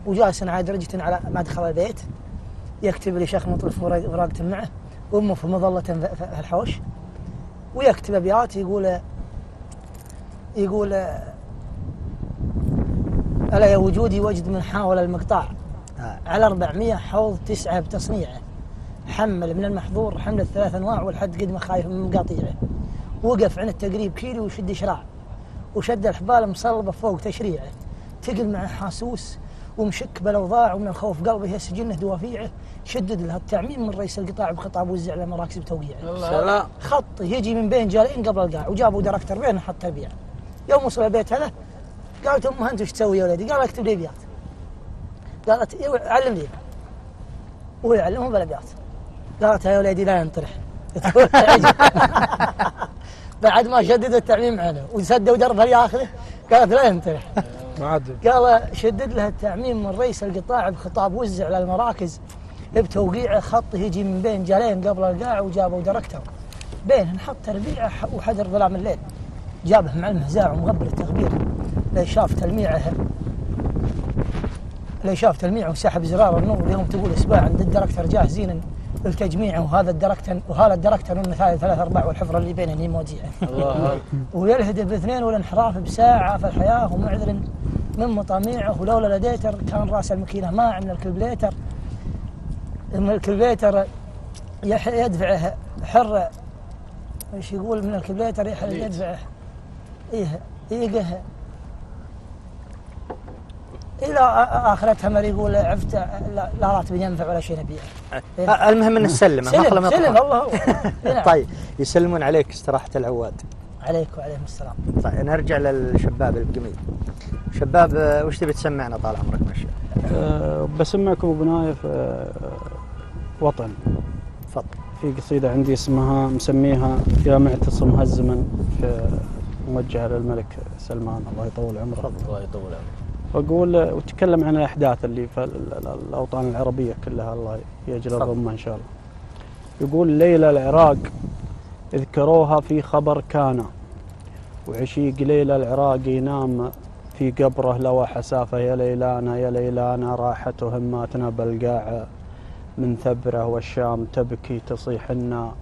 وجالس عاد درجة على مدخل البيت. يكتب لي شيخ مطرف ورقة معه. وأمه في مظلة في في الحوش. ويكتب أبيات يقول يقول ألا يا وجودي وجد من حاول المقطاع. على 400 حوض تسعة بتصنيعه. حمل من المحظور حمل الثلاث أنواع والحد قد ما خايف من مقاطيعه. وقف عن التقريب كيلو وشد شراع وشد الحبال مصلبة فوق تشريعه. تقل مع حاسوس ومشك بالأوضاع ومن الخوف قلبه يسجنه دوافيعه. شدد لها التعميم من رئيس القطاع بخطاب وزع على مراكز بتوقيعه سلام. خط يجي من بين جالين قبل القاع. وجابوا دايركتر بينه حط تربيع يوم وصل البيت هذا قالت أمها أنت وش تسوي يا ولدي؟ قال أكتب لي ابيات قالت إيه، علمني هو يعلمهم بالابيات قالت يا ولدي لا ينطرح. بعد ما شدد التعميم عنه. وسدوا دربها ياخذه؟ قالت لا ينطرح. قال شدد لها التعميم من رئيس القطاع بخطاب وزع على المراكز بتوقيعه خط يجي من بين جالين قبل القاع وجابوا دركتر بينهم حط تربيعه وحذر ظلام الليل. جابه مع المهزاع ومغبر التغبير. لا شاف تلميعه. لا شاف تلميعه وسحب زرار النور يوم تقول اسباع عند الدركتر جاهزين التجميع وهذا الدركتر وهذا الدركتر والمثال ثلاث ارباع والحفرة اللي بينهم موديعه ويلهد باثنين والانحراف بساعة في الحياة ومعذر من مطاميعه ولولا لديتر كان رأس الماكينة ماع من الكلبليتر من الكلبليتر يدفعه حر إيش يقول من الكلبليتر يدفعه. إيه يقه إلى اخرتها مر يقول عفت لا, لا راتب ينفع ولا شيء نبيع. آه، المهم انه سلم ما سلم. سلم الله. هو نعم. طيب يسلمون عليك استراحة العواد. عليك وعليهم السلام. طيب نرجع للشباب القميل شباب آه، وش تبي تسمعنا طال عمرك ماشي أه بسمعكم أبو نايف أه وطن. تفضل. في قصيدة عندي اسمها مسميها يا معتصم هالزمن في موجهة للملك سلمان. الله يطول عمره. الله يطول عمرك وأقول وتكلم عن الأحداث اللي في ال- ال- الأوطان العربية كلها الله يجل الرمه إن شاء الله. يقول ليلى العراق اذكروها في خبر كان وعشيق ليلى العراق ينام في قبره لو حسافة يا ليلانا يا ليلانا راحت هماتنا بالقاع من ثبره والشام تبكي تصيحنا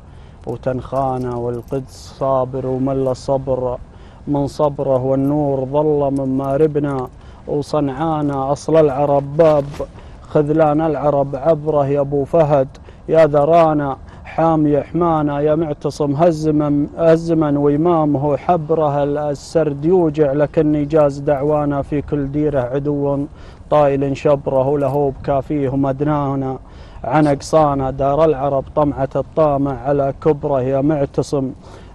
وتنخانا والقدس صابر ومل صبر. من صبره والنور ظل من ماربنا. وصنعانا أصل العرب باب خذلان العرب عبره يا أبو فهد يا ذرانا حامي حمانا يا معتصم هزما هزما وإمامه حبره السرد يوجع لكني جاز دعوانا في كل ديره عدو طائل شبره له بكافيه مدنانا عن أقصانا دار العرب طمعة الطامع على كبره يا معتصم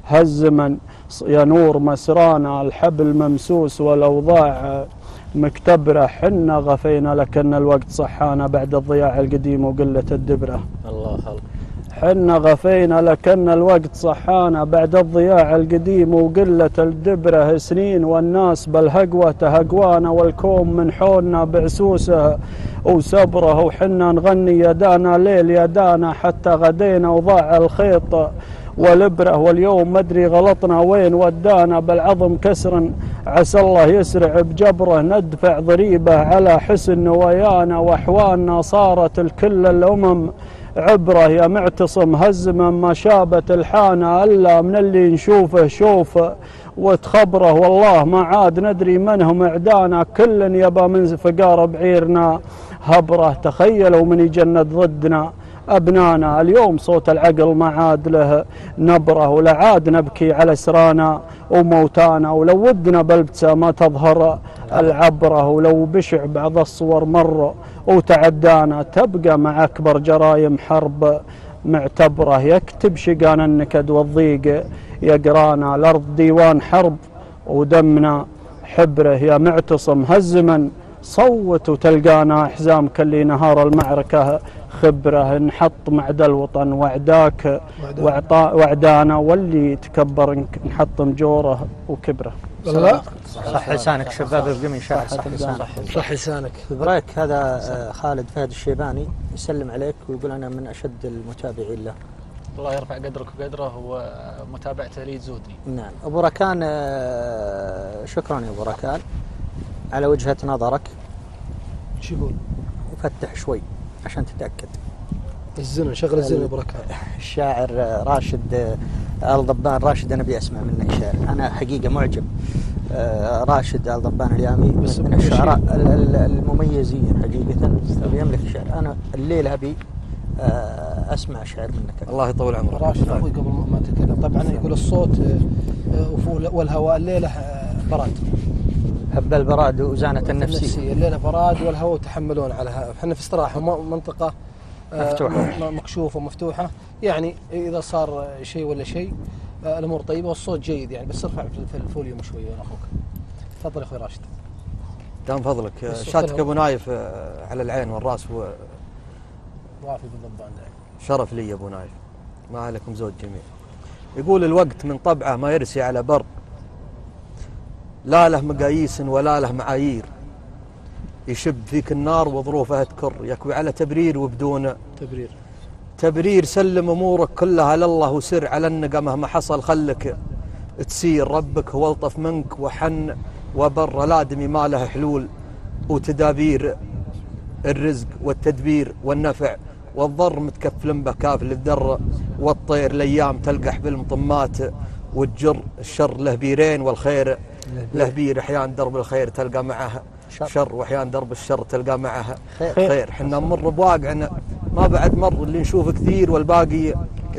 هزما يا نور مسرانا الحبل ممسوس والأوضاع مكتبرة حنا غفينا لكن الوقت صحانا بعد الضياع القديم وقلة الدبرة. الله الله حنا غفينا لكن الوقت صحانا بعد الضياع القديم وقلة الدبرة. سنين والناس بالهقوة تهقوانا والكوم من حولنا بعسوسة وسبره وحنا نغني يدانا ليل يدانا حتى غدينا وضاع الخيط. والإبرة واليوم مدري غلطنا وين ودانا بالعظم كسرا عسى الله يسرع بجبره ندفع ضريبة على حسن نوايانا وأحوالنا صارت الكل الأمم عبرة يا معتصم هزما ما شابت الحانة إلا من اللي نشوفه شوفه وتخبره والله ما عاد ندري منهم إعدانا كل يبا من فقار بعيرنا هبرة تخيلوا من يجند ضدنا. أبنانا. اليوم صوت العقل ما عاد له نبرة ولا عاد نبكي على سرانا وموتانا. ولو ودنا بالابتسامة تظهر العبرة. ولو بشع بعض الصور مر وتعدانا. تبقى مع أكبر جرايم حرب معتبرة. يكتب شقان النكد والضيق يقرانا. الأرض ديوان حرب ودمنا حبره. يا معتصم هزمن صوت وتلقانا. حزام كلي نهار المعركة خبره نحط معد الوطن وعداك وعطا وعدانا واللي تكبر نحطم جوره وكبره. صح لسانك شباب القمي صح لسانك. صح. لسانك. في بريك هذا آه، خالد فهد الشيباني يسلم عليك ويقول أنا من أشد المتابعين له. الله يرفع قدرك وقدره ومتابعته لي تزودني. نعم. أبو ركان آه، شكرا يا أبو ركان. على وجهة نظرك. شو يقول؟ وفتح شوي. عشان تتأكد. الزنا شغل الزنا بركة الشاعر راشد آه، آل ضبان راشد أنا أبي أسمع منك شعر. أنا حقيقة معجب آه، راشد آل ضبان اليامي بس من الشعراء المميزين حقيقة. يملك الشعر أنا الليلة أبي آه، أسمع شعر منك. الله يطول عمرك. راشد أخوي قبل ما تتكلم. طبعا يقول الصوت آه، وفول- والهواء الليلة براد هب البراد وزانة النفسية. الليلة براد والهواء تحملون على ها- إحنا في استراحة م- منطقة آه، مفتوحة. م- م- مكشوفة مفتوحه يعني إذا صار شيء ولا شيء آه، الأمور طيبة والصوت جيد يعني. بس ارفع في الفوليوم شوي يا أخوك. تفضل يا أخوي راشد. دام فضلك بس شاتك أبو نايف آه، على العين والرأس هو وافي بالضبان داعي شرف لي يا أبو نايف. ما عليكم زود جميع يقول الوقت من طبعه ما يرسي على بر. لا له مقاييس ولا له معايير. يشب فيك النار وظروفها تكر. يكوي على تبرير وبدون تبرير. تبرير سلم أمورك كلها لله وسر على النقى مهما حصل خلك. تسير ربك هو الطف منك وحن وبر. الادمي ما له حلول. وتدابير الرزق والتدبير والنفع. والضر متكفل به كافل الذر والطير الأيام تلقح بالمطمات. وتجر الشر له بيرين والخير. له بير أحيان درب الخير تلقى معه شر. شر وأحيان درب الشر تلقى معه خير. خير. حنا نمر بواقعنا. ما بعد مر اللي نشوف كثير والباقي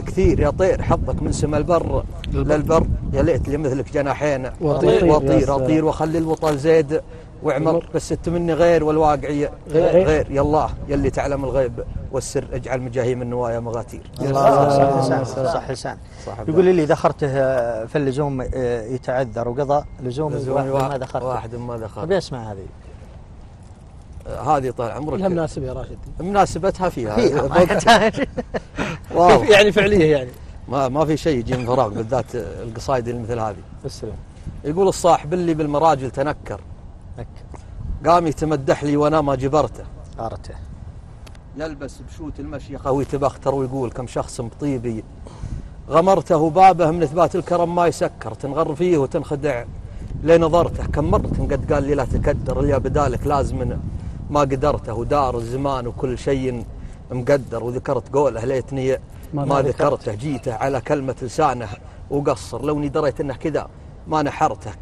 كثير. يا طير حظك من سما البر. للبر. يا ليت لي مثلك جناحين وأطير. واطير أطير واخلي الوطن زيد. واعمر بس انت مني غير والواقعي غير. غير يا الله يلي تعلم الغيب والسر اجعل مجاهيم النوايا مغاتير. الله صح لسان صح لسان صح يقول اللي دخرته آه، في اللزوم آه، يتعذر وقضى لزومي لزومي واحد ما دخلت واحد ما دخل ابي اسمع هذه. آه، هذه طال لها عمرك مناسبة يا راشد. مناسبتها فيها. يعني فعلية يعني. ما ما في شيء يجي من فراغ بالذات القصايد اللي مثل هذه. أسلم. يقول الصاحب اللي بالمراجل تنكر. قام يتمدح لي وأنا ما جبرته. قارته. يلبس بشوت المشيخة ويتبختر ويقول كم شخص بطيبي غمرته بابه من إثبات الكرم ما يسكر. تنغر فيه وتنخدع. لنظرته كم مرة قد قال لي لا تكدر اللي بدالك لازم ما قدرته. ودار الزمان وكل شيء مقدر. وذكرت قوله ليتني ما ما ذكرت. ذكرته. جيته على كلمة لسانه وقصر. لو اني دريت إنه كذا ما نحرته.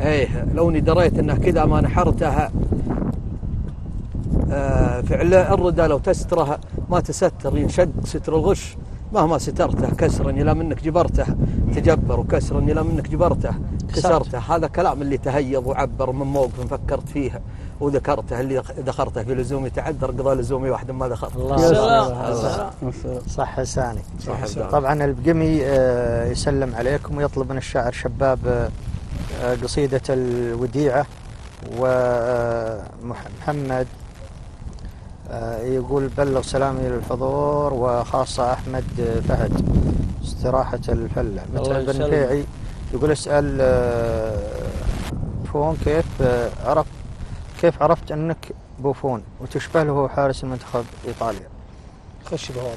إيه لو إني دريت إنه كذا ما نحرتها آه فعلا الردى لو تسترها ما تستر ينشد ستر الغش. مهما سترته كسرا إلى منك جبرته. تجبر وكسرا إلى منك جبرته. كسرته. هذا كلام اللي تهيض وعبر من موقف فكرت فيه وذكرته اللي ذكرته في لزومي. تعذر قضى لزومي واحد ما ذكر الله سلام. صح لساني. لساني. طبعا البقمي آه، يسلم عليكم ويطلب من الشاعر شباب آه، قصيدة الوديعة ومحمد يقول بلغ سلامي للحضور وخاصة أحمد فهد استراحة الفلة. مثل بن. فيعي يقول اسأل آه، بوفون كيف آه، عرف كيف عرفت أنك بوفون؟ وتشبه له حارس المنتخب إيطاليا. خش بواضح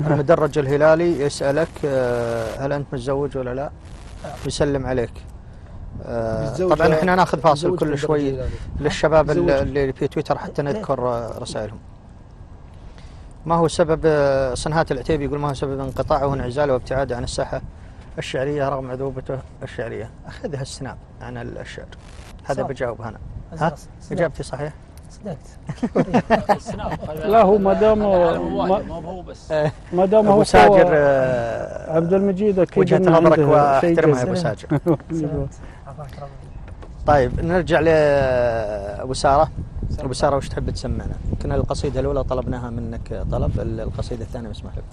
المدرج الهلالي يسألك آه، هل أنت متزوج ولا لا؟ يسلم عليك. آه، طبعا ولا- إحنا ناخذ فاصل كل شوي. للشباب. اللي في تويتر حتى نذكر آه، رسائلهم. ما هو سبب آه، صنهات العتيبي يقول ما هو سبب انقطاعه وانعزاله وابتعاده عن الساحة الشعرية رغم عذوبته الشعرية. أخذها السناب عن الشعر. هذا. بجاوب هنا. ها؟ إجابتي صحيح؟ صدقت. لا هو ما دام على ما, موالي، ما هو بس. ما دام هو ساجر آه، عبد المجيد أكيد وجهة إنه نظرك واحترمها يا. أبو ساجر. طيب نرجع لأبو سارة. أبو سارة وش تحب تسمعنا؟ كنا القصيدة الأولى طلبناها منك طلب القصيدة الثانية مسمح لك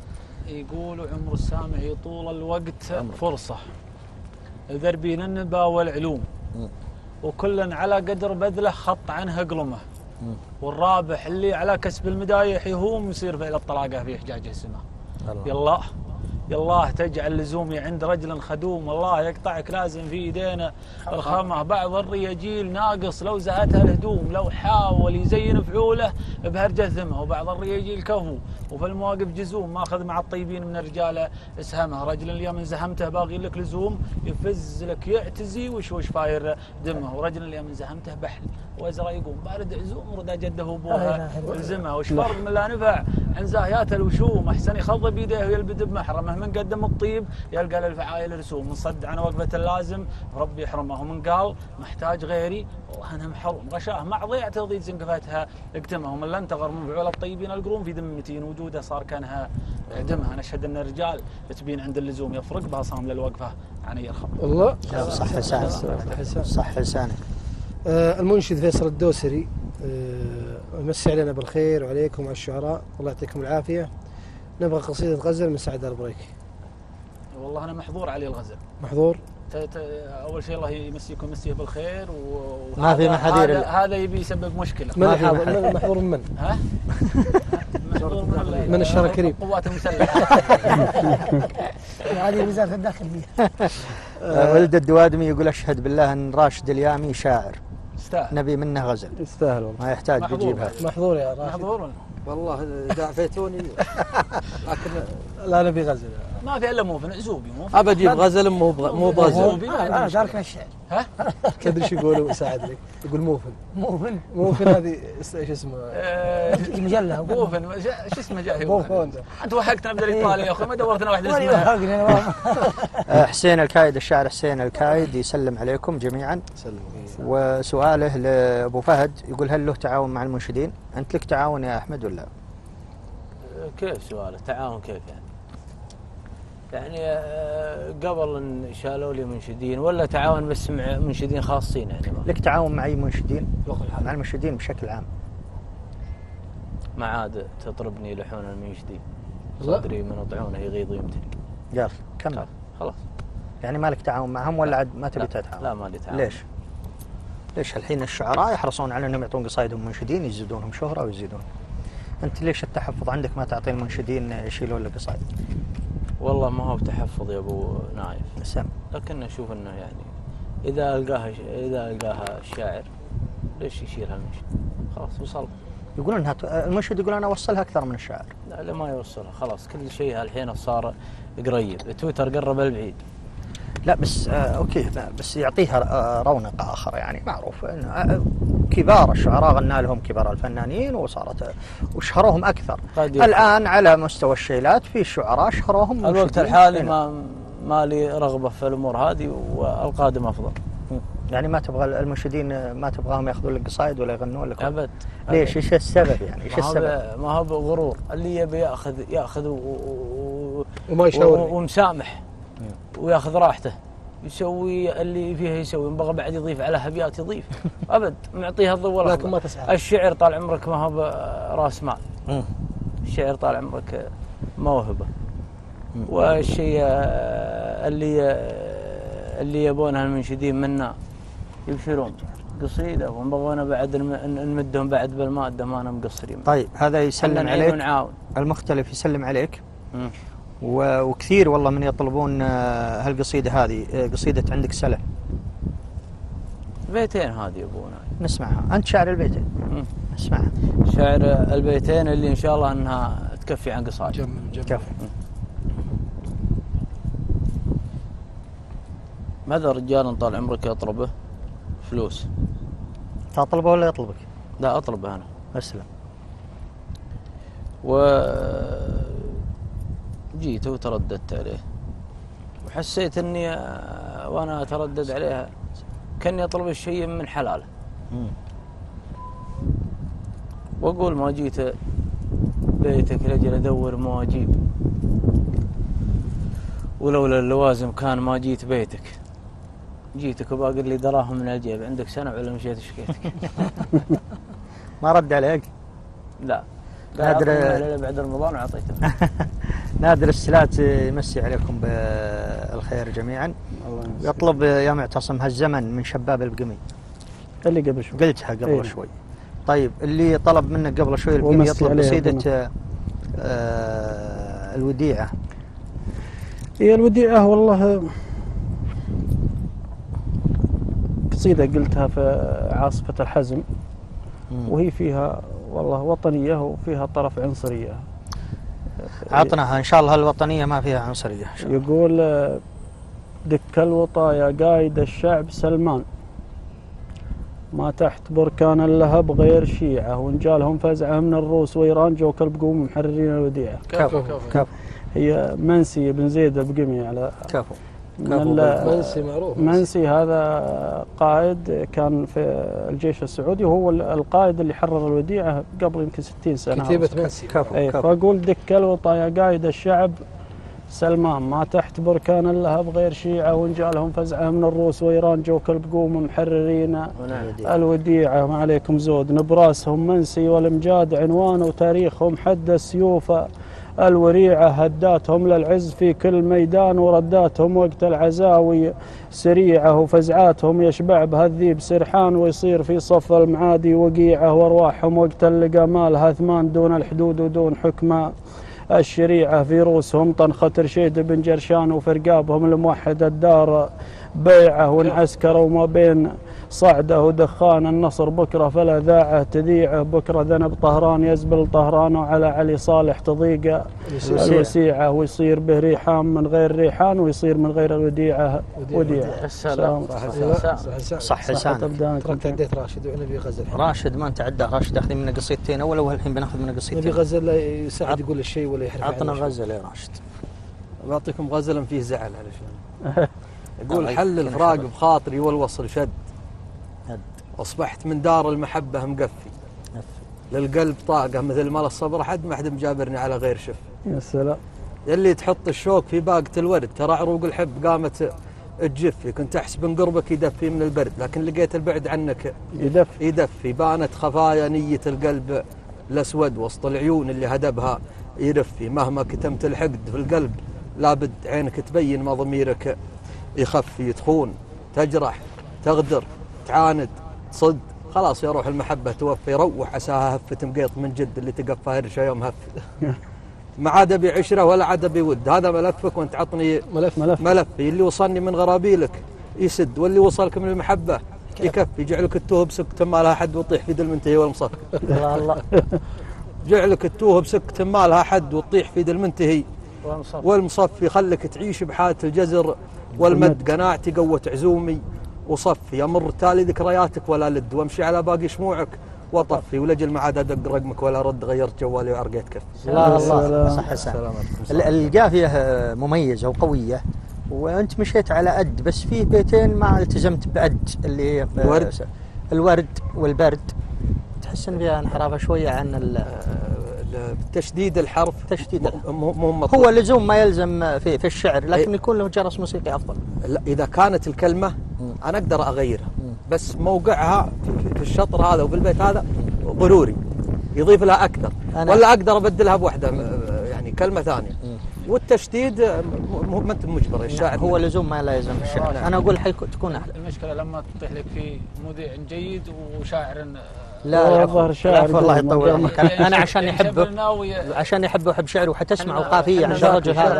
يقول عمر السامع طول الوقت فرصة. ذربين النبا والعلوم. وكل على قدر بذله خط عنه قلمه. والرابح اللي على كسب المدايح يهوم يصير فعل الطلاقة في حجاج السماء يلا. يالله تجعل لزومي عند رجل خدوم الله يقطعك لازم في ايدينا. الخمه بعض الرياجيل ناقص لو زهتها الهدوم لو حاول يزين فعوله بهرجة ذمه وبعض الرياجيل كفو وفي المواقف جزوم ماخذ مع الطيبين من الرجالة اسهمه. رجل اليوم إن زهمته باغي لك لزوم يفز لك يعتزي وشوش فاير دمه ورجل اليوم إن زهمته بحل وازرى يقوم بارد عزوم وردا جده وابوها الله. الزمه وش فرق من لا نفع؟ عن زاهيات الوشوم أحسن يخض بيديه ويلبد بمحرمه. من قدم الطيب يلقى للفعايل رسوم من صد عن وقفة اللازم. ربي يحرمه ومن قال محتاج غيري. والله أنا محروم. غشاه مع ضيعة تضيد زنقفتها اقتمه ومن لن تغر من فعول الطيبين القرون في ذمتي وجوده. صار كانها دمها نشهد أن الرجال تبين عند اللزوم. يفرق بها صام للوقفه يعني يرخم الله. صح لسانك صح لسانك آه المنشد فيصل الدوسري آه مسي علينا بالخير وعليكم وعلى الشعراء الله يعطيكم العافية. نبغى قصيدة غزل من سعد البريكي والله أنا محظور علي الغزل. محظور؟ أول شيء الله يمسيكم يمسيه بالخير و- ما في محاذير هذا, يبي يسبب مشكلة. من. من محظور من من؟ ها؟ من, من الشهر الكريم. القوات المسلحه هذه وزارة الداخلية. ولد الدوادمي يقول أشهد بالله أن راشد اليامي شاعر. استاهل. نبي منه غزل. يستاهل والله. ما يحتاج محظوظ. بيجيبها محظور يا راشد. محظور. والله اذا عفيتوني لكن لا نبي غزل ما في إلا موفن عزوبي موفن. ابى أجيب غزل مو مو بغزل. أنا. دارك الشعر تدري شو يقولوا سعد لك. يقول موفن. مو من موفن هذه إيش اسمه؟ آه، مجلة. موفن. ش- شو اسمه جاي؟ موفن. أنت وحقتنا بالايطالي يا أخوي ما دورتنا واحدة ولا اسمها يوهقني أنا آه، حسين الكايد الشاعر حسين الكايد يسلم عليكم جميعا. سلم. وسؤاله لأبو فهد يقول هل له تعاون مع المنشدين؟ أنت لك تعاون يا أحمد ولا؟ كيف سؤاله؟ تعاون كيف يعني؟ يعني آه، قبل إن شالوا لي منشدين ولا تعاون بس مع منشدين خاصين يعني. ما, لك تعاون مع أي منشدين؟ مع المنشدين بشكل عام. ما عاد تطربني لحون المنشدين. صدري من طعونه يغيظ ويمتلك. قال كمل. خلاص. يعني ما لك تعاون معهم ولا عاد ما تبي تتعاون؟ لا ما لي تعاون. ليش؟ ليش الحين الشعراء يحرصون على إنهم يعطون قصايدهم منشدين يزيدونهم شهرة ويزيدون؟ أنت ليش التحفظ عندك ما تعطي المنشدين يشيلون لك قصايد؟ والله ما هو تحفظ يا أبو نايف. سم لكن أشوف إنه يعني إذا ألقاها إذا ألقاها الشاعر ليش يشيلها المنشد خلاص وصل. يقولون إنها المنشد يقول أنا أوصلها أكثر من الشاعر. لا لا ما يوصلها. خلاص كل شيء الحين صار قريب. تويتر قرب البعيد لا بس آه أوكي بس يعطيها آه رونق آخر يعني معروف. إن آه كبار الشعراء غنى لهم كبار الفنانين وصارت وشهروهم أكثر. قد يكون. الآن على مستوى الشيلات في شعراء شهروهم الوقت. الحالي هنا. ما ما لي رغبة في الأمور هذه والقادم أفضل. يعني ما تبغى المنشدين ما تبغاهم ياخذون لك قصايد ولا يغنون لك أبد. ليش؟ إيش السبب يعني؟ إيش السبب؟ ما هو بغرور. اللي يبي ياخذ يأخذ و- و- وما و- يشاور ومسامح ويأخذ راحته. يسوي اللي فيها يسوي إن بغى بعد يضيف على ابيات يضيف. أبد معطيها الضوء. لكن ما تسعى الشعر طال عمرك ما هو راس مال. الشعر طال عمرك موهبة. والشيء آه، اللي آه، اللي يبونها المنشدين منا يبشرون. قصيدة ونبغونا بعد نم- نمدهم بعد بالمادة ما أنا مقصرين طيب هذا يسلم عليك. ونعاون. المختلف يسلم عليك. وكثير والله من يطلبون آه، هالقصيدة هذه آه، قصيدة عندك سلة. بيتين هذه يا ابونا نسمعها. أنت شاعر البيتين. مم. نسمعها. شعر البيتين اللي إن شاء الله إنها تكفي عن قصائد جمل جمل كفو. ماذا رجال طال عمرك يطلبه فلوس؟ تطلبه ولا يطلبك؟ لا أطلبه أنا. أسلم. و جيت وترددت عليه. وحسيت إني آه، وأنا أتردد عليها كأني أطلب الشيء من حلاله. وأقول ما جيت بيتك لأجل أدور مواجيب ولولا اللوازم كان ما جيت بيتك. جيتك وباقي لي دراهم من الجيب. عندك سنة ولا مشيت شكيتك؟ ما رد عليك؟ لا. نادر- بعد رمضان وعطيته نادر السلات يمسي عليكم بالخير جميعا. الله. يطلب يا معتصم هالزمن من شباب البقمي. اللي قبل شوي. قلتها قبل إيه. شوي. طيب اللي طلب منك قبل شوي البقمي ومسي يطلب قصيدة. آه الوديعة. هي الوديعة والله قصيدة قلتها في عاصفة الحزم وهي فيها والله وطنية وفيها طرف عنصرية. عطناها إن شاء الله الوطنية ما فيها عنصرية. إن شاء الله. يقول دك الوطايا قايد الشعب سلمان. ما تحت بركان اللهب غير شيعة وانجالهم فزعة من الروس وإيران جو كالبقوم محررين الوديعة. كفو كفو هي منسي بن زيد البقمي على كفو. منسي معروف. منسي هذا قائد كان في الجيش السعودي وهو القائد اللي حرر الوديعة قبل يمكن 60 سنة. كتيبة منسي. كفو اي كفو. فأقول دك الوطايا قايد الشعب سلمان ما تحت بركان اللهب غير شيعة وانجالهم فزعة من الروس وإيران جو كالبقوم محررين. الوديعة ما عليكم زود. نبراسهم منسي والامجاد عنوان وتاريخهم حد السيوف الوريعة هداتهم للعز في كل ميدان ورداتهم وقت العزاوي سريعة وفزعاتهم يشبع بها الذيب سرحان ويصير في صف المعادي وقيعة وارواحهم وقت اللقى مالها ثمان دون الحدود ودون حكمة. الشريعة في روسهم طنخة رشيد بن جرشان وفرقابهم الموحد الدار بيعة وانعسكروا ما بين صعده ودخان النصر بكرة فلا ذاعة تذيعه بكرة ذنب طهران يزبل طهران وعلى علي صالح تضيق الوسيعة ويصير به ريحان من غير ريحان ويصير من غير الوديعة. وديعة السلام سلام. صح لسانك تبدأ ترى تعديت راشد ونبي غزل؟ راشد ما انت عداه راشد اخذين منه قصيدتين. أول والحين بناخذ منه نبي قصيدتين غزل لا يساعد يقول الشيء ولا يحرف عطنا. غزل يا راشد. بعطيكم غزلا فيه زعل علشان يقول حل الفراق. بخاطري والوصل شد. هد. واصبحت من دار المحبة مقفي. للقلب طاقة مثل مال الصبر حد ما حد مجابرني على غير شف. يا سلام. يلي تحط الشوك في باقة الورد ترى عروق الحب قامت تجفي كنت احسب ان قربك يدفي من البرد لكن لقيت البعد عنك يدفي يدفي. بانت خفايا نية القلب الأسود وسط العيون اللي هدبها يرفي. مهما كتمت الحقد في القلب لابد عينك تبين ما ضميرك يخفي. تخون تجرح تغدر تعاند. تصد خلاص يا روح المحبة توفي روح عساها هفة مقيط من جد اللي تقفى هرشة يوم هف. ما عاد أبي عشرة ولا عاد أبي ود. هذا ملفك وأنت عطني ملف ملف. ملفي اللي وصلني من غرابيلك يسد واللي وصلك من المحبة يكفي. جعلك التوه بسكت ما لها حد وتطيح في ذا المنتهي والمصفي الله جعلك التوه بسكت ما لها حد وتطيح في ذا المنتهي والمصفي خلك تعيش بحالة الجزر والمد. قناعتي قوة عزومي. وصفي أمر تالي ذكرياتك ولا لد وامشي على باقي شموعك وطفي ولجل ما عاد أدق رقمك ولا رد غيرت جوالي وعرقيت كف الله الله سلام. صح حسن ال- القافية آه، مميزة وقوية وأنت مشيت على أد بس في بيتين ما التزمت بأد اللي الورد. الورد والبرد تحس إن فيها انحرافة شوية عن ال- آه، تشديد الحرف تشديد م- مو مو مطلوب. هو لزوم ما يلزم في في الشعر لكن إيه. يكون له جرس موسيقي أفضل لا إذا كانت الكلمة أنا أقدر أغيرها بس موقعها في- الشطر هذا وفي البيت هذا ضروري يضيف لها أكثر أنا- ولا أقدر أبدلها بواحده يعني كلمة ثانية والتشديد ما أنت مجبر الشاعر هو لزوم ما لا يلزم الشعر نعم. أنا أقول حيكون تكون أحلى المشكلة لما تطيح لك في مذيع جيد وشاعر لا والله العفو. الظاهر شاعر العفو، الله يقول يطول. عمرك أنا أنا عشان يحبه عشان يحبه ويحب شعره وحتسمع عند إحنا الرجل هذا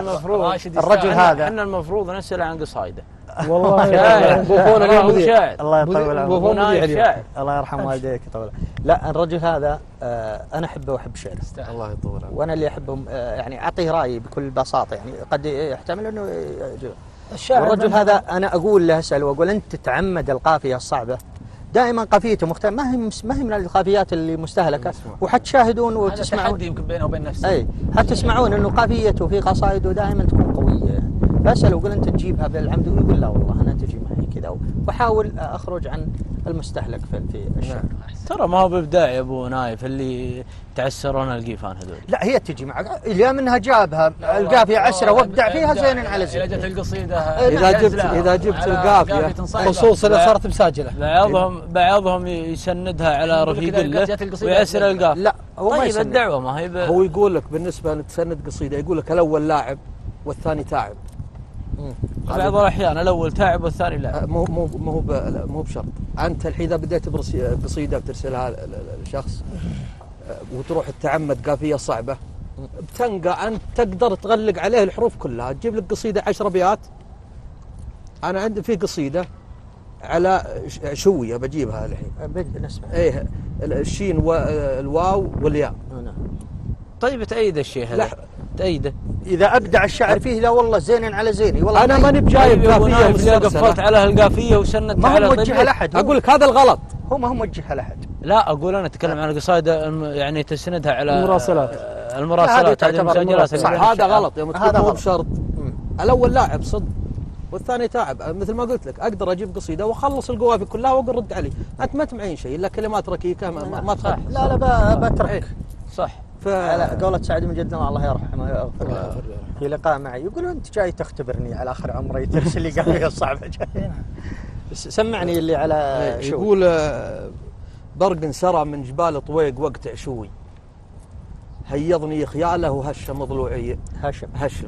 الرجل. هذا. إحنا المفروض نسال عن قصايده والله شاعر بوفون اليوم. شاعر الله يطول بوفون عمرك اليوم. شاعر الله يرحم والديك يطول لا الرجل هذا آه، أنا أحبه وأحب شعره. الله يطول عمرك. وأنا اللي احبه آه، يعني أعطيه رأيي بكل بساطة. يعني قد يحتمل إنه يعجبه. الشاعر والرجل من- هذا أنا أقول له أسأل وأقول أنت تتعمد القافية الصعبة. دائما قافيته مختلفة. ما هي ما هي من القافيات اللي مستهلكة. وحتشاهدون هذا وتسمعون. تحدي يمكن بينه وبين نفسه. أي حتسمعون إنه قافيته في قصائده دائما تكون قوية. يعني فاساله وقول أنت تجيبها بالعمد ويقول لا والله أنا تجي معي كذا. وأحاول أخرج عن المستهلك في في الشعر ترى ما هو بإبداع يا أبو نايف اللي تعسرون القيفان هذول. لا هي تجي معك. اليوم منها جابها. القافيه عسرة وابدع فيها زين على إذا زين جت القصيدة إذا جبت- إذا جبت تنصيبها. خصوصا اذا صارت مساجلة. بعضهم بعضهم يسندها على رفيق له ويعسر. القاف. لا هو ما طيب يسند. الدعوة ما هي. هو يقول لك بالنسبة لتسند قصيدة يقول لك الأول لاعب والثاني تاعب. بعض الأحيان الأول تعب والثاني لا. آه، مو مو مو مو بشرط. أنت الحين إذا بديت قصيده بترسلها لشخص آه، وتروح تتعمد قافية صعبة بتنقى أنت تقدر تغلق عليه الحروف كلها. تجيب لك قصيدة عشر ابيات أنا عندي في قصيدة على ش- شوية بجيبها الحين. بدنا نسمع إيه ال- الشين والواو والياء. نعم. طيب تأيد الشيء هذا. تأيده. إذا أبدع الشعر فيه لا والله زين على زيني والله أنا ما ماني بجايب قافيه قفلت على القافيه وسندت ما هو موجهها طيب لأحد. أقول لك هذا الغلط. هو ما هو موجهها لأحد. لا أقول أنا أتكلم عن قصائد الم- يعني تسندها على المراسلات. المراسلات هذه المسجلات هذا. غلط. يوم هذا تكون مو. بشرط. الأول لاعب صدق. والثاني تعب. مثل ما قلت لك أقدر أجيب قصيدة وأخلص القوافي كلها واقول رد علي أنت ما تمعين شيء إلا كلمات ركيكة ما, ما. تخالف. لا لا ب- إيه. بترك صح. ف على قولة سعد بن جدنا الله يرحمه ويغفر له. في لقاء معي. يقول أنت جاي تختبرني على آخر عمري ترسل لي قافيه صعبه جاي. بس سمعني اللي على شو. يقول آه، برق سرى من جبال طويق وقت عشوي. هيضني خياله وهشم ضلوعي. هاشم هشم.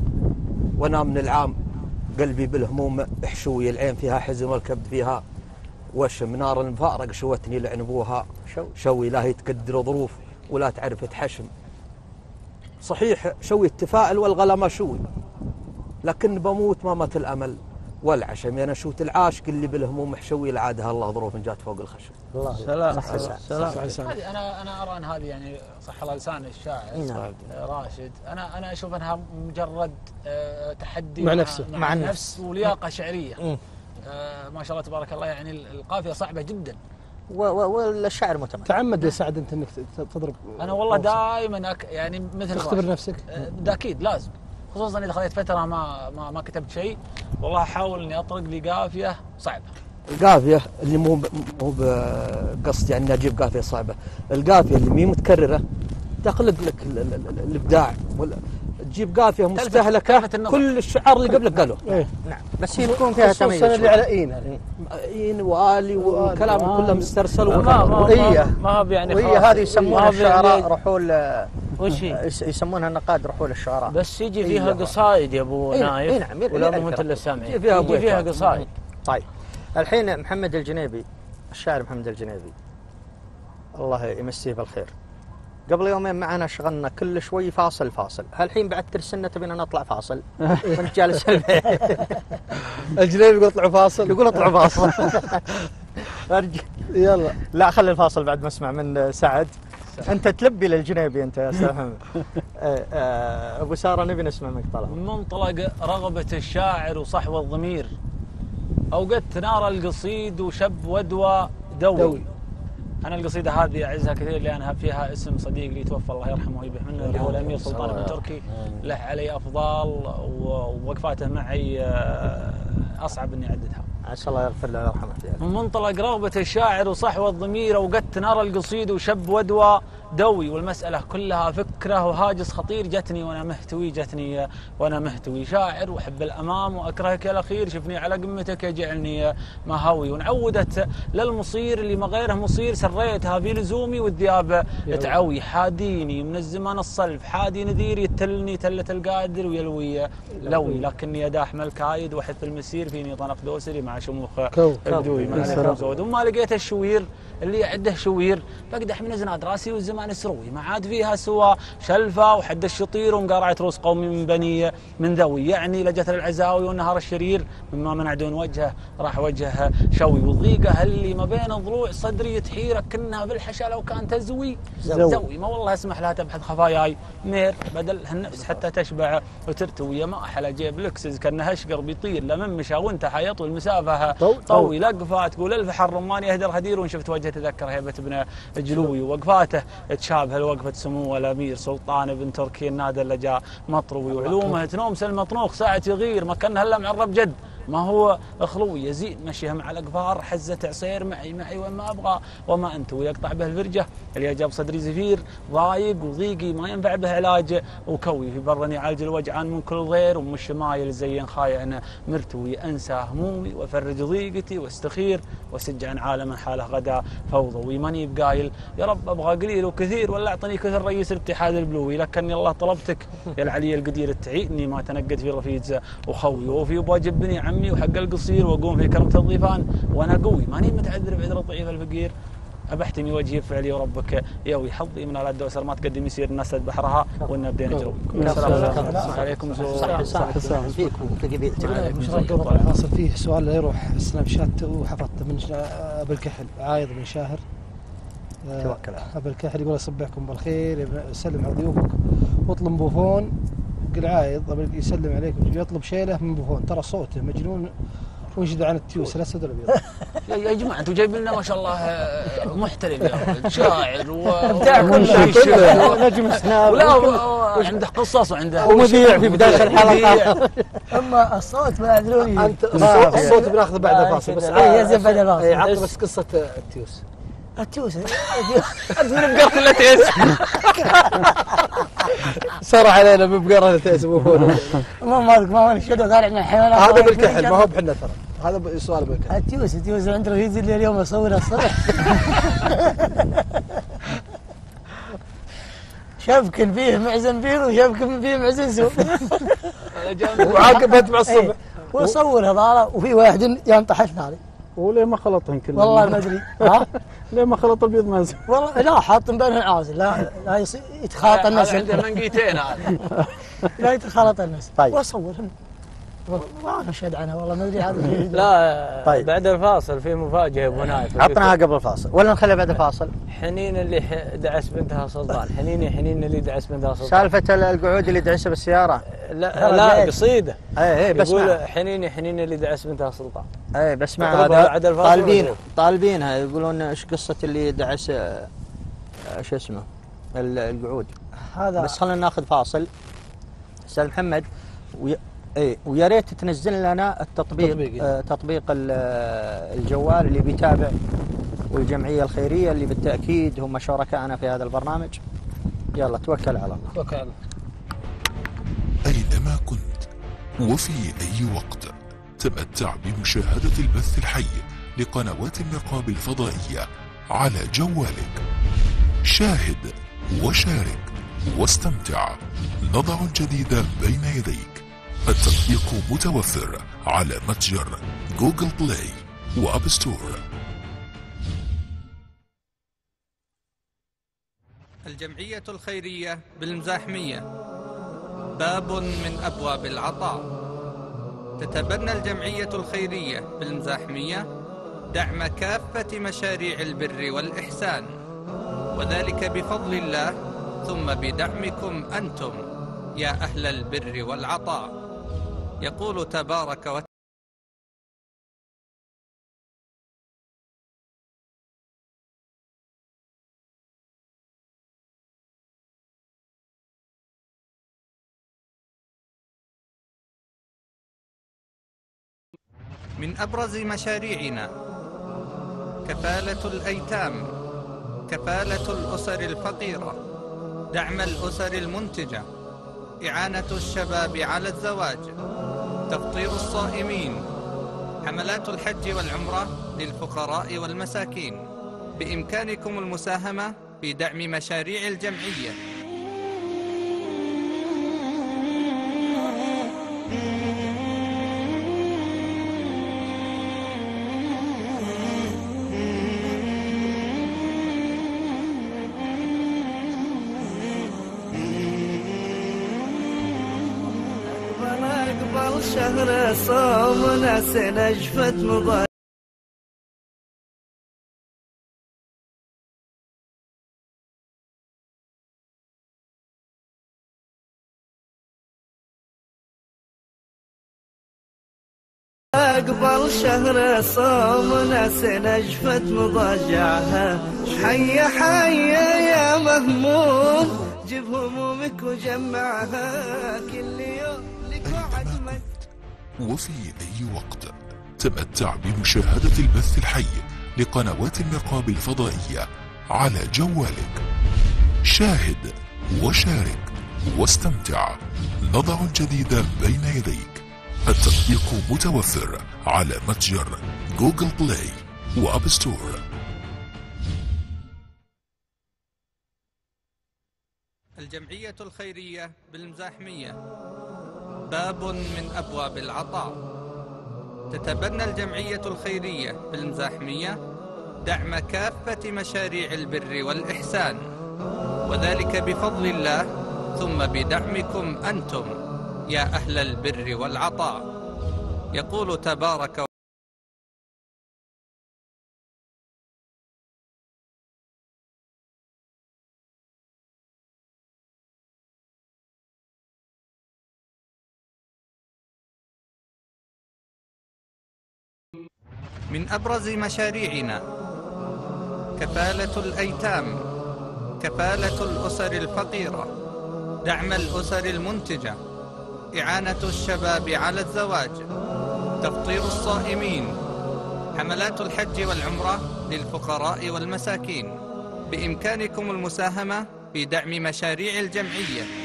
وأنا من العام قلبي بالهموم حشوي العين فيها حزن والكبد فيها وشم. نار المفارق شوتني لعنبوها. شو. شوي لا هي تقدر ظروف ولا تعرف تحشم. صحيح شوي التفاؤل والغلا ما شوي لكن بموت ما مات الأمل والعشم. أنا شوت العاشق اللي بالهموم حشوي العاده الله ظروف جات فوق الخشم الله. سلام. لسان. سلام. هذه أنا أنا أرى أن هذه يعني صح الله لسان الشاعر. نعم. راشد. أنا أنا أشوف أنها مجرد آه، تحدي مع نفسه. مع, مع النفس. ولياقة شعرية. آه، ما شاء الله تبارك الله يعني ال- القافية صعبة جدا. و- و- والشعر متمكن تعمد يا سعد أنت إنك تضرب أنا والله. دائما أك يعني مثل تختبر. نفسك. ده أكيد لازم. خصوصا إذا خذيت فترة ما ما, ما كتبت شيء. والله أحاول إني أطرق لي قافية صعبة. القافية اللي مو ب- مو بقصد يعني إني أجيب قافية صعبة. القافية اللي مي متكررة تخلق لك ال- ال- ال- الإبداع تجيب قافية مستهلكة. كل الشعار اللي قبلك قالوا إيه نعم بس هي تكون فيها خصوصا تميز اللي. على اين إين وآلي والكلام كله مسترسل ما وكلام. ما ما- يعني وهي. هذه يسمونها الشعراء يعني- رحول وش هي؟ يس- يسمونها النقاد رحول الشعراء بس يجي فيها أيوة. قصايد يا أبو إيه، نايف إيه نعم، ولا مو أنت. اللي سامعين يجي فيها فيها. قصايد طيب الحين محمد الجنيبي الشاعر محمد الجنيبي الله يمسيه بالخير قبل يومين معنا شغلنا كل شوي فاصل فاصل. الحين بعد ترسلنا تبينا نطلع فاصل. وانت جالس في البيت. الجنيبي يقول اطلعوا فاصل. يقول اطلع فاصل. أرجع. يلا. لا خلي الفاصل بعد ما اسمع من سعد. انت تلبي للجنيبي انت يا أستاذ محمد. آه، آه، أبو سارة نبي نسمع من منطلق رغبة الشاعر وصحو الضمير. أوقدت نار القصيد وشب ودوى دوي, دوي. أنا القصيدة هذه أعزها كثير لأنها فيها اسم صديق لي توفى الله يرحمه ويبه منه اللي هو الأمير سلطان بن تركي. له علي أفضال ووقفاته معي آه، أصعب إني أعددها. عسى الله يغفر له ويرحمه. من منطلق رغبة الشاعر وصحوة الضمير وقدت نرى القصيد وشب ودوى. دوي والمسألة كلها فكرة وهاجس خطير جتني وأنا مهتوي جتني وأنا مهتوي. شاعر وأحب الأمام وأكرهك يا الأخير شفني على قمتك يجعلني مهوي. ونعودت للمصير اللي ما غيره مصير سريتها في لزومي والذياب تعوي. حاديني من الزمان الصلف حادي نذير يتلني تلة القادر ويلوي. لوي لكني أدا أحمل كايد وحث المسير فيني طنق دوسري مع شموخ. بدوي ما لقيت الشوير. اللي يعده شوير. بقدح من زناد راسي والزمان سروي ما عاد فيها سوى شلفة وحد الشطير ومقارعه رؤوس قومي من بني من ذوي. يعني لجت العزاوي والنهار الشرير. مما منع دون وجهه راح وجهه شوي. والضيقه اللي ما بين ضلوع صدري تحيرك كانها بالحشا لو كان تزوي. زوي. زوي. ما والله اسمح لها تبحث خفاياي. مير بدل النفس حتى تشبع وترتوي. ما أحلى جيب لكسز كأنه أشقر بيطير. لمن مشى وانت حيطوي المسافه طو- طوي لقفه تقول الفحر الرماني أهدر هدير. وإن شفت وجهه تذكر هيبة ابن جلوي وقفاته تشابه لوقفة سمو الأمير سلطان بن تركي النادر اللي جاء مطروي. وعلومه تنوم المطنوخ ساعة يغير ما كان هلا معرب جد. ما هو اخلوي يزيد مشيها مع الأقفار حزه عصير معي معي وين ما أبغى وما أنت. ويقطع به الفرجة اللي جاب صدري زفير ضايق وضيقي ما ينفع به علاج. وكوي في برني يعالج الوجعان من كل ضير ومن الشمايل زين خايع. أنا مرتوي أنسى همومي وأفرج ضيقتي وأستخير وأسج عن عالم حاله غدا. فوضوي ماني بقايل يا رب أبغى قليل وكثير ولا أعطني كثر رئيس الاتحاد البلوي. لكني الله طلبتك يا العلي القدير تعيني ما تنقد في رفيج وخوي وفي بواجبني عمي. وحق القصير واقوم في كرمة الضيفان. وأنا قوي ماني متعذر بعذر الضعيف الفقير. ابحتمي وجهي بفعلي وربك. يوي حظي من على الدوسر ما تقدم يصير الناس بحرها وإنا بدينا نجرب السلام عليكم. صح صح قبل فاصل فيه سؤال لا يروح سناب شات وحفظته من أبو الكحل. عايض بن شاهر. آه، توكل على أبو الكحل يقول يصبحكم بالخير. سلم على ضيوفك. واطلب بوفون قل عايض أبو- يسلم عليكم يطلب شيله من بوفون. ترى صوته مجنون وجد عن التيوس الاسود ولا الابيض يا جماعة أنتم جايبين لنا ما شاء الله آه، محترف يا ولد شاعر و بتاع كل شيء. نجم سناب ولا عنده قصص وعنده ومذيع في بداية الحلقة. أما الصوت ما ادروني انت الصوت, بناخذه بعد آه، الفاصل بس بعد الفاصل. إيه، عطنا بس قصة التيوس. التيوس من بقرة تيس سار علينا ببقره يسمونه ما مالك ما مالك شدوا طالع من الحيوانات. هذا بالكحل ما هو بحنا ترى. هذا سؤال بالكحل. التيوس عند رفيق اللي اليوم اصورها الصبح شبك فيه معزن بيض وشبك فيه معزن سود وعاقبت مع الصبح. إيه. وصور هذا وفي واحد ينطح الثاني. وليه ما خلطهن كلهم والله ما أدري. ها؟ ليه ما خلط البيض مع الزبدة؟ والله لا حاط بينهم عازل لا لا يصير يتخاطى الناس. عنده منقيتين هذا. لا يتخالط الناس. طيب. واصورهم ما أشهد عنها والله ما أدري هذا لا طيب. بعد الفاصل في مفاجأة يا أبو نايف. عطناها قبل الفاصل. ولا نخليها بعد الفاصل؟ حنين اللي دعس بنتها سلطان. حنين حنين اللي دعس بنتها سلطان. سالفة القعود اللي دعسها بالسيارة. لا لا. قصيدة. اي اي بس يقول معها. حنيني حنيني اللي دعس بنتها سلطان. اي بس مع اطلبها بعد هذا الفاصل طالبين. طالبينها. يقولون إيش قصة اللي دعس شو اسمه ال- القعود. هذا بس خلينا ناخذ فاصل. أستاذ محمد وي... اي ويا ريت تنزل لنا التطبيق تطبيق، آه تطبيق ال- آه، الجوال اللي بيتابع والجمعية الخيرية اللي بالتأكيد هم شركائنا في هذا البرنامج. يلا توكل على الله. توكل على الله. أينما كنت وفي أي وقت تمتع بمشاهدة البث الحي لقنوات المرقاب الفضائية على جوالك. شاهد وشارك واستمتع. نضع الجديد بين يديك. التطبيق متوفر على متجر Google Play و App Store. الجمعية الخيرية بالمزاحمية باب من أبواب العطاء. تتبنى الجمعية الخيرية بالمزاحمية دعم كافة مشاريع البر والإحسان. وذلك بفضل الله ثم بدعمكم أنتم يا أهل البر والعطاء. يقول تبارك وتعالى من أبرز مشاريعنا كفالة الأيتام كفالة الأسر الفقيرة دعم الأسر المنتجة إعانة الشباب على الزواج. تفطير الصائمين. حملات الحج والعمرة للفقراء والمساكين. بإمكانكم المساهمة في دعم مشاريع الجمعية. صوم ناس نجفت مضاجع. أقبل شهر صوم ناس نجفت مضاجعها. حي حي يا مهموم جيب همومك وجمعها كل يوم. وفي أي وقت تمتع بمشاهدة البث الحي لقنوات المرقاب الفضائية على جوالك. شاهد وشارك واستمتع. نضع الجديد بين يديك. التطبيق متوفر على متجر Google Play و App Store. الجمعية الخيرية بالمزاحمية. باب من أبواب العطاء. تتبنى الجمعية الخيرية بالمزاحمية دعم كافة مشاريع البر والإحسان وذلك بفضل الله ثم بدعمكم أنتم يا أهل البر والعطاء. يقول تبارك من أبرز مشاريعنا. كفالة الأيتام كفالة الأسر الفقيرة دعم الأسر المنتجة إعانة الشباب على الزواج تفطير الصائمين حملات الحج والعمرة للفقراء والمساكين. بإمكانكم المساهمة في دعم مشاريع الجمعية.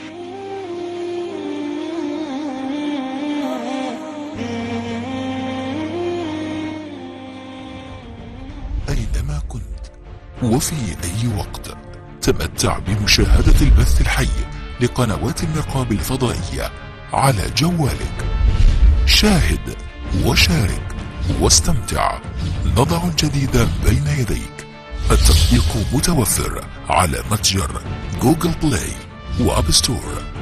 وفي أي وقت تمتع بمشاهدة البث الحي لقنوات المرقاب الفضائية على جوالك. شاهد وشارك واستمتع. نضع الجديد بين يديك. التطبيق متوفر على متجر Google Play و App Store.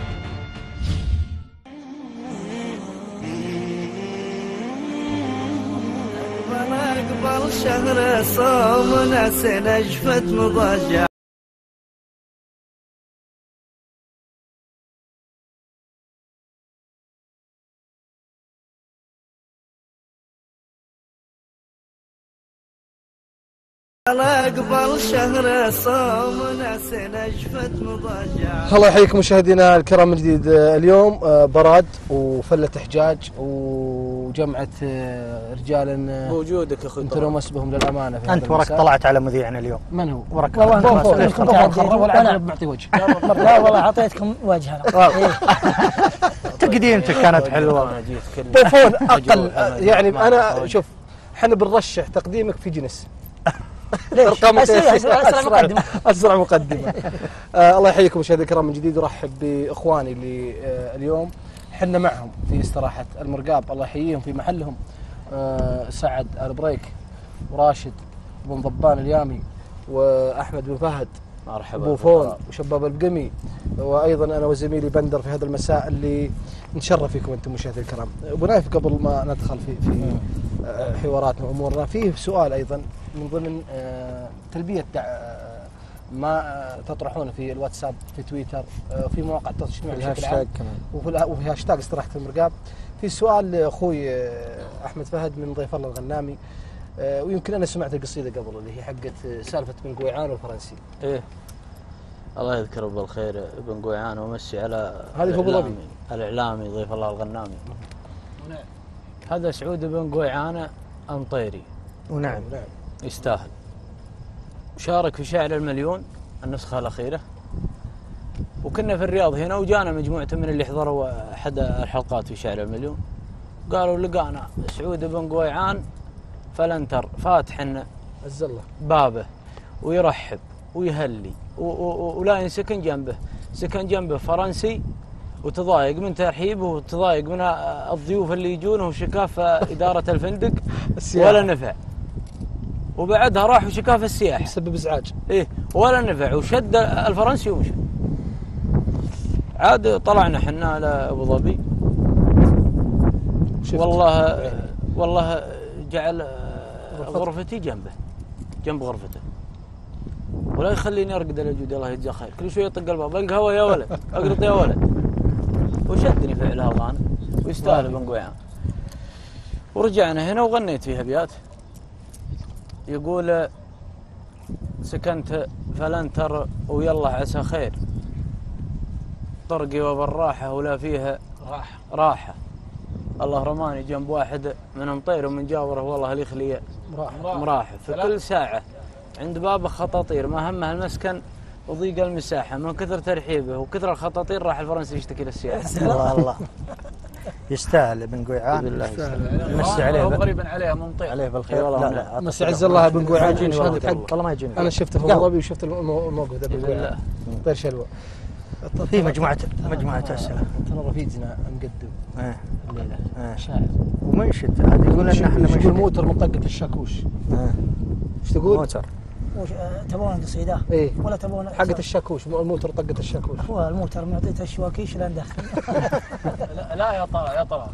شهر صوم ناس نجفت شهر ناس نجفت الله يحييكم مشاهدينا الكرام من جديد. آه، اليوم آه، براد وفلة حجاج وجمعة آه، رجال بوجودك أخوي انت نمس بهم للأمانة في أنت هذا وراك. طلعت على مذيعنا اليوم. من هو؟ وراك والله. انت ولا عاد معطي وجه. لا والله أعطيتكم وجهنا. إيه. تقديمتك كانت أنا كل بوفون أقل يعني أنا. شوف إحنا بنرشح تقديمك في جنس. ليش؟ ارقام أسرع. أسرع مقدمة. أسرع مقدمة. آه الله يحييكم مشاهدينا الكرام. من جديد ورحب بإخواني اللي آه اليوم حنا معهم في استراحة المرقاب. الله يحييهم في محلهم. آه سعد البريك وراشد بن ضبان اليامي وأحمد بن فهد مرحبا. بوفون وشباب البقمي وأيضا أنا وزميلي بندر في هذا المساء اللي نتشرف فيكم أنتم مشاهدينا الكرام. أبو نايف قبل ما ندخل في في آه، حواراتنا وأمورنا فيه سؤال أيضا من ضمن آه، تلبية آه، ما تطرحونه في الواتساب في تويتر في مواقع التواصل الاجتماعي بشكل عام كمان. وفي هاشتاج استراحة المرقاب. في سؤال لأخوي آه، أحمد فهد من ضيف الله الغنامي ويمكن أنا سمعت القصيدة قبل اللي هي حقت سالفة بن قويعان والفرنسي. إيه. الله يذكره بالخير ابن قويعان ومسي على هذه في أبو ظبي. الإعلامي ضيف الله الغنامي. هذا سعود بن قويعانة أمطيري ونعم. يستاهل. شارك في شاعر المليون النسخة الأخيرة. وكنا في الرياض هنا وجانا مجموعة من اللي حضروا أحد الحلقات في شاعر المليون. قالوا لقانا سعود بن قويعان فلنتر فاتح عز الله. بابه ويرحب ويهلي. ولا ينسكن جنبه. سكن جنبه فرنسي وتضايق من ترحيبه وتضايق من الضيوف اللي يجونه وشكاف إدارة الفندق. ولا نفع. وبعدها راح وشكاف السياحة يسبب إزعاج. إيه ولا نفع. وشد الفرنسي ومشى. عاد طلعنا حنا على أبو ظبي. والله والله جعل غرفتي جنبه. جنب غرفته. ولا يخليني أرقد على جود الله يجزاه خير. كل شوية يطق الباب بنق هوا يا ولد. اقرط يا ولد. وشدني فعلها الغانم ويستاهل بن قويعان ورجعنا هنا وغنيت فيها ابيات يقول سكنت فلنتر ويلا عسى خير. طرقي وبالراحة ولا فيها راح راحة. الله رماني جنب واحد من مطير ومن جاورة. والله اللي يخليه راح مراحة. في كل ساعة عند بابه خطاطير ما همها المسكن وضيق المساحة من كثر ترحيبه وكثر الخطاطير راح الفرنسي يشتكي للسياحة. الله الله يستاهل ابن قويعان بالله مسي عليه هو غريبا عليه ممطير عليه بالخير. والله لا لا بس عز الله بن قويعان يجيني شهادة والله حق والله ما يجيني. أنا شفته في. ابو ظبي وشفت المو- الموقف ذا بن بالله. قويعان طير شلوة. في مجموعة مجموعة أسئلة ترى رفيقنا مقدم. إيه. الليلة. إيه. شاعر. ومنشد هذا يقول إن إحنا منشد موتر من طقه الشاكوش؟ إيه. إيش تقول؟ موتر. وش- آه، تبون قصيدة؟ إيه. ولا تبون حقة الشاكوش مو- الموتر طقة الشاكوش. هو الموتر معطيته الشواكيش لين دخل. لا, لا يا طلال يا طلال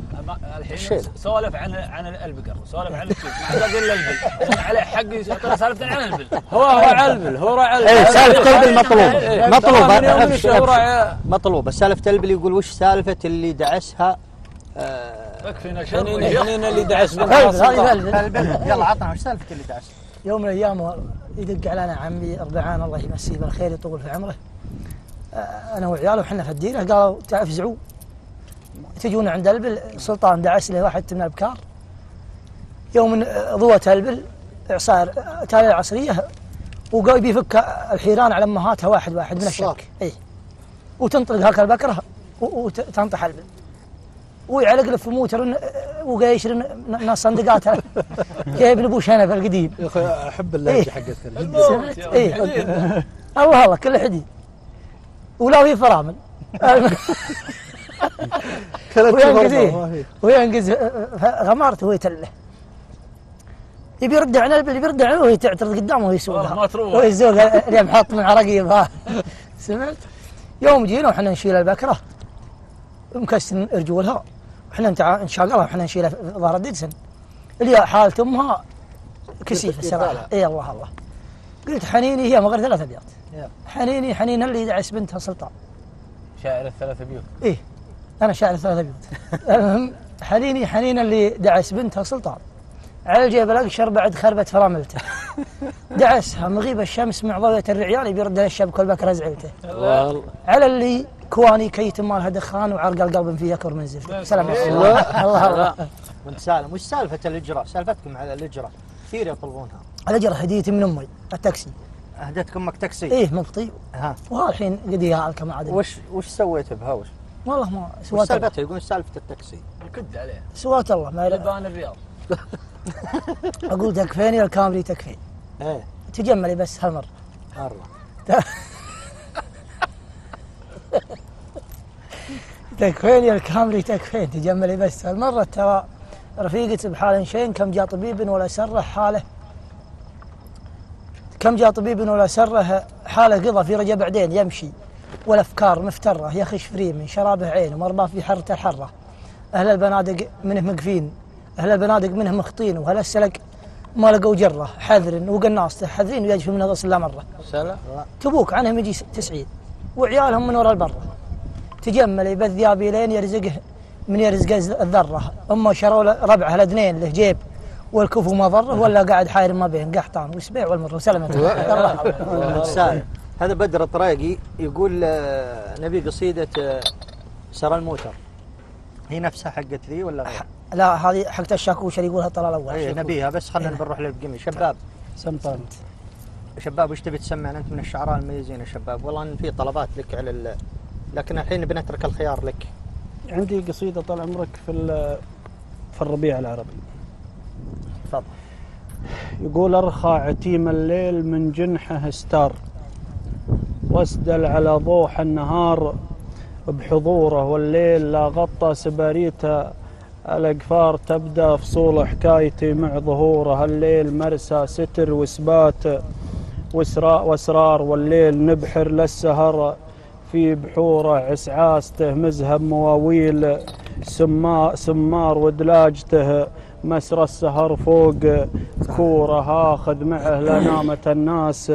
الحين. سولف عن عن البقر سولف عن الشيك ما عاد الا البل عليه حق سالفة عن البل هو هو علبل هو راعي علبل إيه سالفة البل مطلوب إيه، مطلوب. راعي- مطلوب. سالفة البل يقول وش سالفة اللي دعسها؟ آه، يكفينا شر اللي دعس؟ بنت هذه السلطان. البلد. البل يلا عطنا وش سالفة اللي دعسها يوم من الأيام يدق علينا عمي اربعان الله يمسيه بالخير يطول في عمره. آه، أنا وعياله وحنا في الديره قالوا تعال افزعوا. تجون عند البل سلطان دعس له واحد من الابكار يوم ضوت البل إعصار تالي العصرية وقال بيفك الحيران على أمهاتها واحد واحد من. الشك إي. وتنطلق هاك البكرة وتنطح البل. ويعلق له في موتر وقايشر ن- ناس صندقاتها. جايب ابو شنب القديم. يا أخي أحب اللهجة. حقتك سمعت؟ إيه. الله الله كله حديد. ولا في فرامل. وينقز؟ وينقز غمارته وهي تله. يبي يرد البل يبي يرد عنه وهي تعترض قدامه وهي يسوقها. ما تروح. وهي يسوقها اليوم حاط من عرقيب ها سمعت؟ يوم جينا وحنا نشيل البكرة مكسر رجولها وحنا نتع- نشاقلها وحنا نشيلها في ظهر الدكسن اللي حالة أمها كسيفه صراحة إي الله الله. قلت حنيني هي مغير ثلاث أبيات. حنيني حنين اللي يدعس بنتها سلطان. شاعر الثلاث بيوت. إيه أنا شاعر ثلاث ابيات المهم حنيني حنين اللي دعس بنتها سلطان. على الجبل أقشر بعد خربة فراملته. دعسها مغيب الشمس مع ضوية الرعيان يبي يرد الشبك والبكرة زعلته. والله. على اللي كواني كيت مالها دخان وعرق القلب فيه اكبر من زفت. سلام. الله. الله. وانت سالم. وش سالفة الإجراء؟ سالفتكم على الإجراء. كثير يطلبونها. الاجر هديتي من أمي التاكسي. اهدتك أمك تاكسي؟ إيه مقطي ها. وها الحين قديها لك ما عاد. وش وش سويت بها؟ وش؟ والله ما سوات الله سالفتها؟ يقولون سالفة التاكسي. يكد عليه. سوات الله. ما لبان الرياض. أقول تكفيني الكامري تكفين إيه. تجملي بس هالمرة. مرة. تكفيني الكامري تكفين. تجملي بس. هالمرة ترى رفيقتي بحال شين كم جاء طبيب ولا سره حاله. كم جاء طبيب ولا سره حاله قضى في رجع بعدين يمشي. والأفكار مفترة. يخش فري من شرابه عين ومرباه في حرته حرة. أهل البنادق منه مقفين. أهل البنادق منه مخطين. وهل السلق ما لقوا جرة؟ حذر وقناصته حذرين ويجفوا من غسل لا مرة. سلام تبوك عنهم يجي تسعين. وعيالهم من وراء البر. تجمل يبث ذيابي لين يرزقه من يرزق الذرة. اما شروا ربعه الاثنين له جيب. والكفو ما ضره ولا قاعد حاير ما بين قحطان وسبيع والمر وسلمت هذا بدر الطريقي يقول آه، نبي قصيدة آه، سرى الموتر. هي نفسها حقت ذي ولا غير؟ لا هذه حقت الشاكوش اللي يقولها طلال اول اي شاكوش. نبيها بس خلينا إيه. بنروح للقمي. شباب. سمطان. شباب وش تبي تسمعنا أنت من الشعراء المميزين يا شباب. والله إن في طلبات لك على ال... لكن الحين بنترك الخيار لك. عندي قصيدة طال عمرك في ال- في الربيع العربي. تفضل. يقول أرخى عتيم الليل من جنحه استار واسدل على ضوح النهار. بحضوره والليل لا غطى سباريته الأقفار تبدأ فصول حكايتي مع ظهوره. الليل مرسى ستر وسبات واسرار والليل نبحر للسهر في بحوره عسعاستة مذهب مواويل سما سمار ودلاجته مسرى السهر فوق كورة اخذ معه لنامة الناس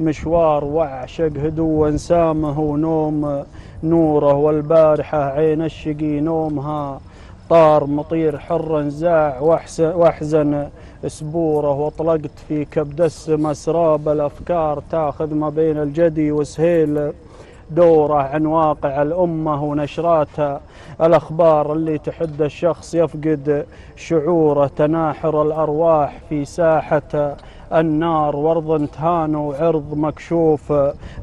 مشوار واعشق هدوء انسامه ونوم نوره والبارحة عين الشقي نومها. طار مطير حر زاع وأحس- واحزن سبوره واطلقت في كبد السما سراب الأفكار تاخذ ما بين الجدي وسهيل دوره عن واقع الأمة ونشراتها. الأخبار اللي تحد الشخص يفقد شعوره تناحر الأرواح في ساحة النار. وارض تهان وعرض مكشوف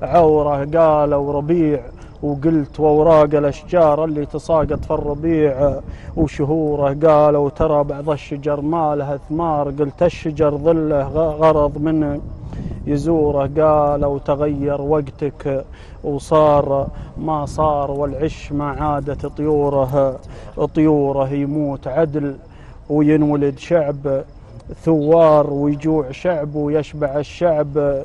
عورة قالوا ربيع وقلت وأوراق الأشجار اللي تساقط في الربيع وشهوره قالوا ترى بعض الشجر ما لها ثمار. قلت الشجر ظله غرض من يزوره. قالوا تغير وقتك وصار ما صار والعش ما عادت طيوره طيوره يموت عدل وينولد شعب ثوار ويجوع شعب ويشبع الشعب.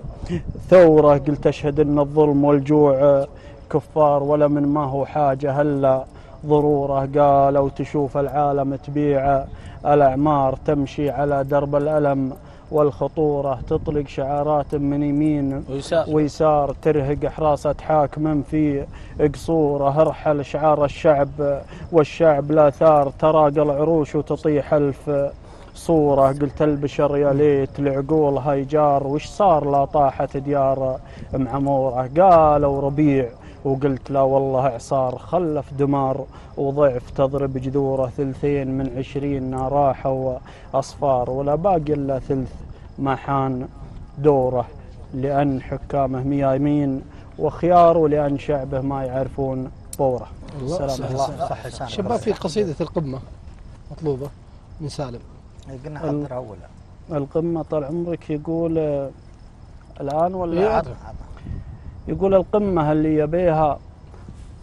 ثورة قلت أشهد أن الظلم والجوع كفار ولا من ما هو حاجة. هلا ضرورة قالوا تشوف العالم تبيع الأعمار تمشي على درب الألم والخطورة تطلق شعارات من يمين ويسار. ويسار ترهق حراسة حاكم في قصورة ارحل شعار الشعب والشعب لا ثار. تراق العروش وتطيح ألف صورة. قلت البشر يا ليت العقول هاي جار وش صار لا طاحت ديار معمورة قالوا ربيع وقلت لا والله إعصار خلف دمار وضعف تضرب جذوره ثلثين من عشرين راحوا أصفار ولا باقي إلا ثلث ما حان دوره لأن حكامه ميامين وخيار ولأن شعبه ما يعرفون بوره. الله. السلام الله. صح لسانك شباب في قصيدة القمة مطلوبة من سالم. قلنا حضرها اولا القمة طال عمرك يقول آه، الآن ولا إيه، عاد؟ يقول القمة اللي يبيها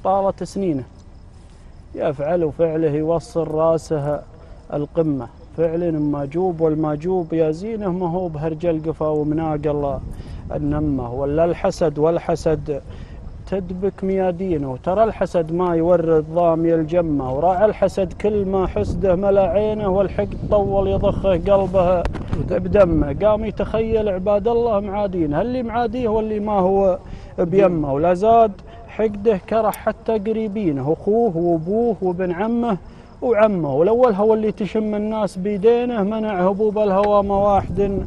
طالت سنينه. يفعل وفعله يوصل راسه القمة. فعل الماجوب والماجوب يا زينه ما هو بهرج القفا ومناقل النمة ولا الحسد والحسد تدبك ميادينه ترى الحسد ما يورد ضامي الجمة. وراعى الحسد كل ما حسده ملا عينه والحقد طول يضخه قلبه بدمه. قام يتخيل عباد الله معادين اللي معاديه واللي ما هو بيمه ولا زاد حقده كره حتى قريبينه أخوه وأبوه وابن عمه وعمه. والأول هو اللي تشم الناس بيدينه منع هبوب الهوى ما واحد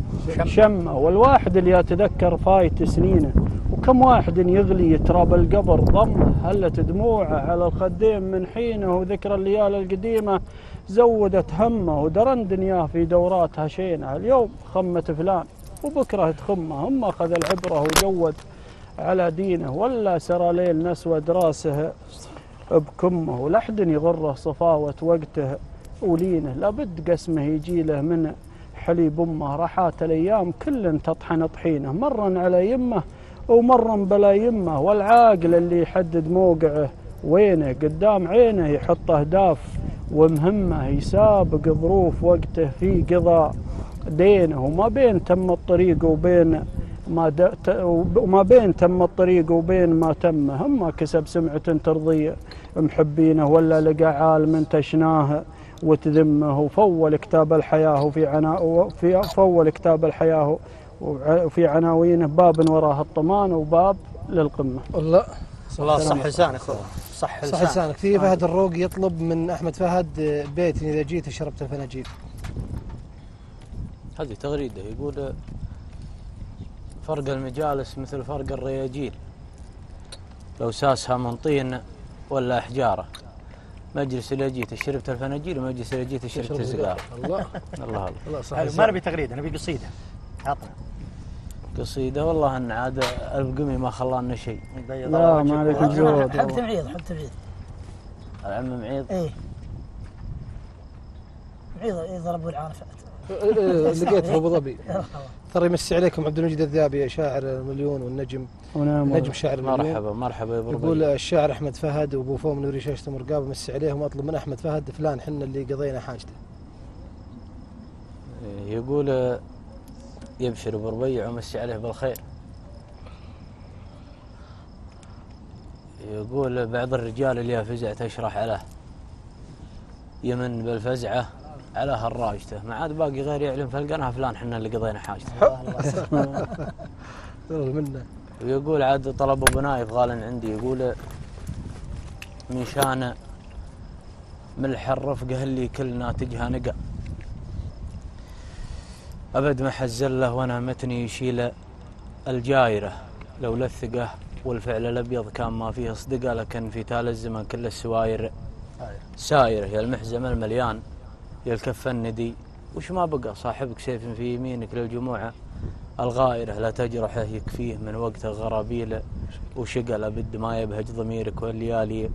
شمه. والواحد اللي يتذكر فايت سنينه وكم واحد يغلي يتراب القبر ضمه هلت دموعه على الخدين من حينه وذكر الليالي القديمة زودت همه ودرن دنياه في دوراتها شينه. اليوم خمة فلان وبكره تخمه. هم أخذ العبرة وجود على دينه ولا سرى ليل نسود راسه بكمه. ولحد يغره صفاوة وقته ولينه. لابد قسمه يجي له من حليب أمه. راحات الأيام كل تطحن طحينه. مرا على يمه ومرا بلا يمه. والعاقل اللي يحدد موقعه وينه؟ قدام عينه يحط اهداف ومهمه. يسابق ظروف وقته في قضاء دينه. وما بين تم الطريق وبين ما. وما بين تم الطريق وبين ما تم هم كسب سمعة ترضي محبينه ولا لقى عالم تشناه وتذمه وفول كتاب الحياة وفي عنا وفي فول كتاب الحياة وفي عناوينه باب وراه الطمان وباب للقمة. الله. الله صح لسانك صح صح لسانك. لسانك. في فهد الروق يطلب من أحمد فهد بيت إذا جيت شربت الفناجيل. هذه تغريدة يقول فرق المجالس مثل فرق الرياجيل. لو ساسها من طين ولا حجاره مجلس اللي جيت شربت الفناجيل ومجلس اللي جيت شربت تشرب السيجار الله. الله. الله ما نبي تغريدة نبي قصيدة. عطنا. قصيدة والله إن عاد القمي ما خلانا شيء. لا ما. عليك الجود حق تمعيض حق تمعيض العم معيض. إيه. معيض يضرب العارف لقيت في أبو ظبي. ترى يمسي عليكم عبد المجيد الذيابي شاعر المليون والنجم. ونعم نجم شاعر المليون. مرحبا مرحبا يا يقول بربي الشاعر أحمد فهد وأبو فوم نوري شاشه مرقاب مسي عليهم أطلب من أحمد فهد فلان حنا اللي قضينا حاجته. يقول يبشر بربيع ومسي عليه بالخير. يقول بعض الرجال اللي فزع تشرح عليه يمن بالفزعة. على هالراجته. ما عاد باقي غير يعلم في القناة فلان حنا اللي قضينا حاجته. ترى منه. ويقول عاد طلب أبو نايف غالا عندي يقول من شان ملح الرفقه اللي كل ناتجها نقى أبد ما حزله وأنا متني يشيل الجايرة. لولا الثقة والفعل الأبيض كان ما فيه صدقة لكن في تال الزمن كل السواير سايره يا المحزم المليان. يا الكف الندي وش ما بقى صاحبك سيف في يمينك للجموعه الغائرة لا تجرحه يكفيه من وقت الغرابيل وشقل بد ما يبهج ضميرك والليالي.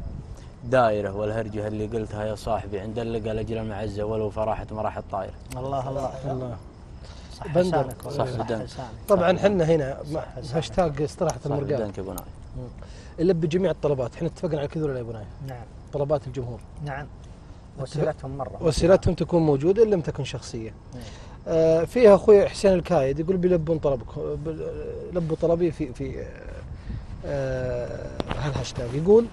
دايرة والهرجة اللي قلتها يا صاحبي عند اللقى لأجل المعزة ولو فرحت ما راحت طايرة الله الله الله. صح بندر. صح صح بدن. لسانك. طبعا حنا هنا صح، صح. هاشتاج استراحة صاحب المرقاب بدنك ابو نايف. يلبي جميع الطلبات. إحنا اتفقنا على كذا ولا لا يا ابو نايف؟ نعم. طلبات الجمهور. نعم. وسيلتهم مرة. وسيلتهم تكون موجودة إن لم تكن شخصية. آه فيها أخوي حسين الكايد يقول بيلبون طلبك لبوا طلبي في في آه هالهاشتاج يقول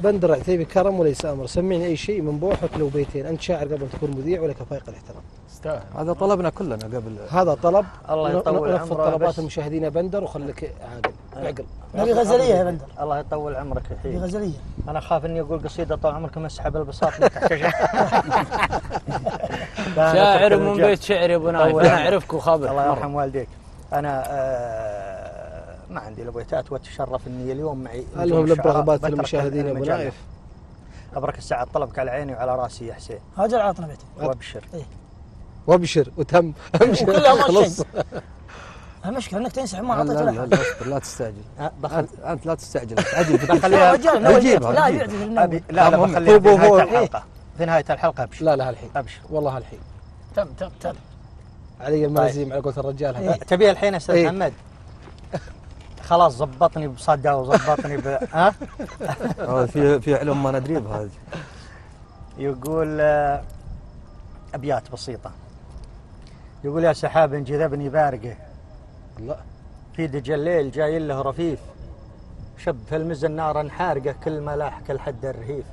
بندر عتيبي كرم وليس أمر. سمعني أي شيء من بوحك لو بيتين. أنت شاعر قبل تكون مذيع ولك فائق الاحترام. استاهل. هذا طلبنا كلنا قبل. هذا طلب. الله يطول نفذ عمره طلبات. المشاهدين يا بندر وخليك عاقل عقل. نبي غزلية يا بندر. الله يطول عمرك حبيبي. غزلية. أنا اخاف إني أقول قصيدة طول عمركم اسحب البساط من تحت شاعر من. بيت شعر يا أبو نايف أول أنا. أعرفك وخابر. الله. يرحم والديك. أنا آه ما عندي الا بيتات واتشرف إني اليوم معي. المهم. رغبات المشاهدين يا أبو. نايف؟ أبرك السعد طلبك على عيني وعلى راسي يا حسين. هاجر عاطنا بيتي. وأبشر. وأبشر وتم. ما خلص. المشكلة إنك تنسحب ما لا أعطيت لا لا لا تستعجل. أه، انت أنت لا تستعجل. عجل في بخليها- بجيبها لا النوم. لا لا. بخليها في نهاية الحلقة. في نهاية الحلقة أبشر. لا لا هالحين. أبشر. والله هالحين. تم تم تم. علي الملازيم على قولة الرجال. هذا تبيها الحين أستاذ إيه. محمد؟ خلاص زبطني بصدى وزبطني ب ها؟ في في علم ما ندري بهذا. يقول آه، أبيات بسيطة. يقول يا سحاب جذبني بارقة. الله في دج الليل جاي له رفيف. شب في المزن نارا حارقة كل ما لاح كل حد الرهيف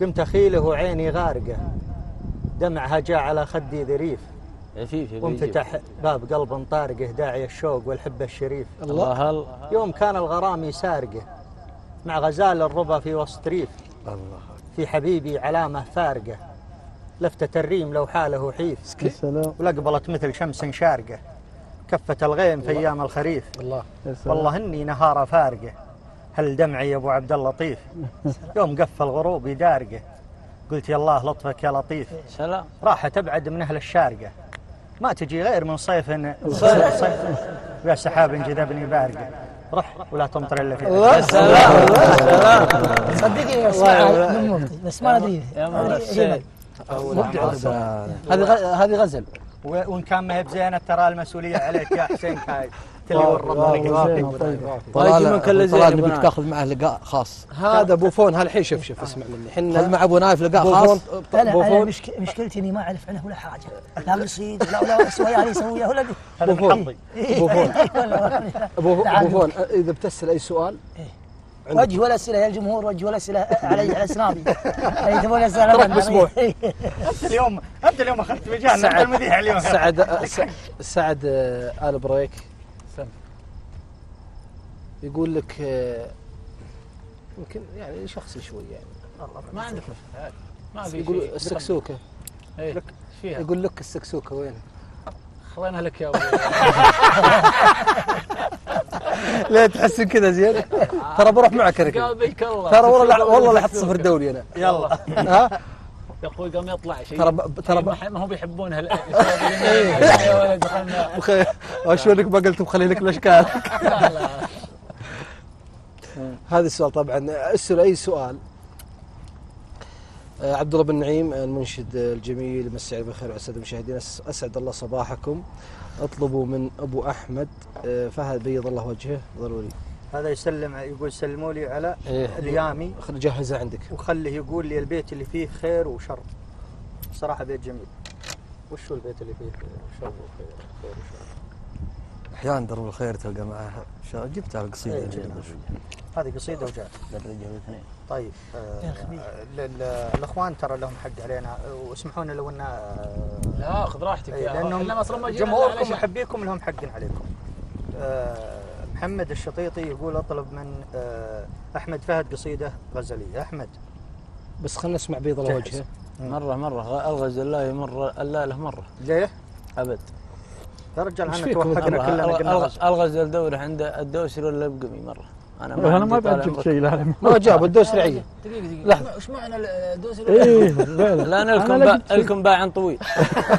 قمت أخيله وعيني غارقة. دمعها جاء علعلى خدي ذريف. عفيف يبي يجيب. وانفتح باب قلب طارقه داعي الشوق والحب الشريف. الله. يوم كان الغرام سارقه مع غزال الربا في وسط ريف. الله. في حبيبي علامة فارقة. لفتة الريم لو حاله حيف. يا سلام. ولقبلت مثل شمس شارقة. كفة الغيم في أيام الخريف. الله. يا سلام. والله إني نهارة فارقة. هل دمعي يا أبو عبد اللطيف؟ يوم قف الغروب دارقة. قلت يا الله لطفك يا لطيف. سلام. راح تبعد من أهل الشارقة. ما تجي غير من صيف صيف, صيف. يا سحاب جذبني بارقة رح ولا تمطر إلا في يا سلام. يا سلام صدقني اسمعها من موقتي بس ما ادري يا هذه- هذه غزل. و- وإن كان ما هي بزينة ترى المسؤولية عليك يا حسين كاي. تلي والله والرب زينة طيبة طيب. من كل زين طلال يا نبيك بنات. تاخذ معه لقاء خاص. هذا بوفون هالحين شوف شوف اسمع مني. هل حنا مع أبو نايف لقاء بوفون خاص. لا لا أنا بوفون مشك... مشكلتي إني ما أعرف عنه ولا حاجة. لا قصيد لا ولا سوي علي سويه ولا بوفون. حظي بوفون ولا- بوفون. بوفون إذا بتسأل أي سؤال عندك. وجه ولا أسئلة يا الجمهور وجه ولا أسئلة علي على اسنابي تبون اسئله ترك مسموح. أنت اليوم أنت اليوم أخذت مجال أنت المذيع اليوم. سعد سعد آه، آل بريك. يقول لك آه، يمكن يعني شخصي شوي يعني. ما عندك مشكلة عادي. ما في يقول السكسوكة. إيه إيش فيها. يقول لك السكسوكة وين؟ خلينا لك يا ابو لا تحسن كذا زين ترى بروح معك أنا الله. ترى والله والله أحط صفر دولي أنا. يلا. ها؟ يا أخوي قام يطلع شيء. ترى ترى شيء ما هم بيحبونها يا ولد خلنا. بخير اشوفك ما قلت بخلي لك الأشكال. لا لا. هذا السؤال طبعا. أسأل أي سؤال؟ آه، عبد الله بن نعيم المنشد الجميل مسي عليه بالخير وأسعد المشاهدين. أسعد الله صباحكم. اطلبوا من أبو أحمد آه، فهد بيض الله وجهه ضروري. هذا يسلم يقول سلموا لي على إيه. اليامي. جهزه عندك. وخليه يقول لي البيت اللي فيه خير وشر. صراحة بيت جميل. وش هو البيت اللي فيه شر وخير خير وشر؟ أحيانا درب الخير تلقى معه شا- جبتها القصيده إيه،. قبل. هذه قصيدة وجاء درجه الاثنين طيب آه الأخوان ترى لهم حق علينا واسمحوا لنا لو إن آه، لا خذ راحتك إيه، يا لانهم إحنا أصلا ما جمهوركم. محبيكم لهم حق عليكم. آه، محمد الشطيطي يقول أطلب من آه، أحمد فهد قصيدة غزلية، أحمد بس خلنا نسمع بيض الله. وجهه مرة مرة الغز لا يمر الا له مرة ليه؟ أبد يا رجال؟ توفقنا مرة كلنا قلنا الغ- غزل. ألغز الدوري عند الدوسري ولا بقمي مرة أنا أنا عندي ما بعجبك عمرك. شيء لا ما جاب الدوسري عيه دقيقة دقيقة لحظة. إيش معنى الدوس إيه لا لا. لا أنا لكم با... لكم باع طويل.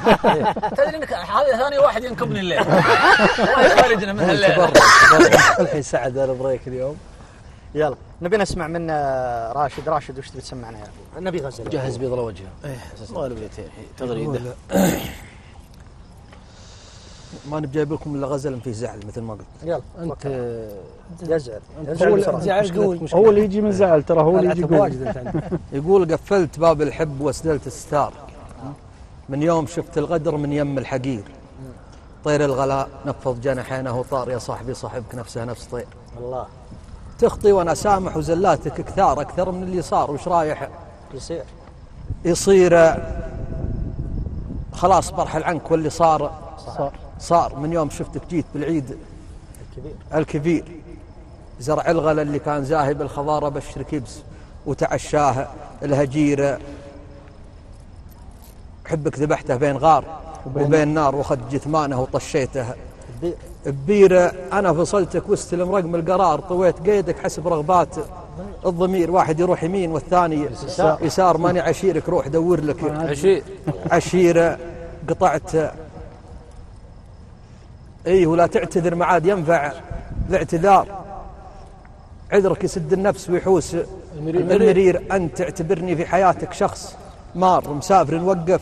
تدري إنك هذا ثاني واحد ينكبني الليل. الله يخرجنا من الليل. تبرع تبرع. الحين سعد أنا بريك اليوم. يلا نبي نسمع من آه، راشد، راشد وش تبي تسمعنا يا ابو؟ نبي غزل. جهز بيض الله وجهه والله بيتين تغريده ما نبي جايب لكم إلا غزل فيه زعل مثل ما قلت. يلا أنت يزعل هو يزعل هو اللي يجي من زعل ترى هو اللي يجي يقول. يقول قفلت باب الحب واسدلت الستار. من يوم شفت الغدر من يم الحقير. طير الغلاء نفض جناحينه وطار يا صاحبي صاحبك نفسها نفس طير. الله. تخطي وأنا سامح وزلاتك كثار. أكثر من اللي صار وش رايح؟ يصير. يصير آه، خلاص برحل عنك واللي صار. صار. صار. من يوم شفتك جيت بالعيد الكبير. الكبير. زرع الغلا اللي كان زاهي بالخضارة بشر كبس وتعشاه الهجير. حبك ذبحته بين غار وبين نار وخد جثمانه وطشيته. البير ببير أنا فصلتك واستلم رقم القرار طويت قيدك حسب رغبات الضمير. واحد يروح يمين والثاني يسار. ماني عشيرك روح دور لك. عشير. عشيرة قطعت. إيه ولا تعتذر ما عاد ينفع الاعتذار. عذرك يسد النفس ويحوس. المرير انت تعتبرني في حياتك شخص مار مسافر نوقف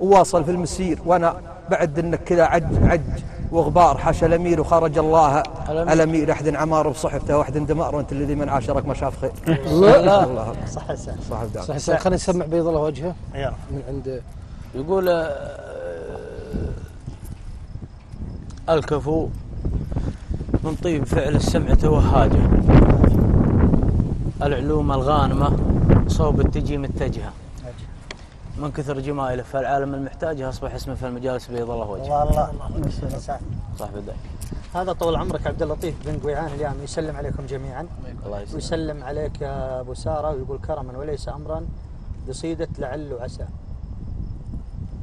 وواصل في المسير وأنا بعد إنك كذا عج عج وغبار حاشا الأمير وخرج الله. الأمير. الأمير أحد عمار بصحبته واحد دمار وأنت الذي من عاشرك ما شاف خير لا الله. صح دار صح صح خلينا نسمع بيض الله وجهه. من عند يقول آه، الكفو من طيب فعل السمع توهاجه. العلوم الغانمة صوب تجي متجهة. من كثر جمايله فالعالم المحتاجه أصبح اسمه في المجالس بيض الله وجهه. الله الله. صاحب الدين هذا طول عمرك عبد اللطيف بن قويعان اليوم يسلم عليكم جميعا. الله يسلمك. ويسلم عليك يا أبو سارة ويقول كرما وليس امرا قصيده لعل وعسى.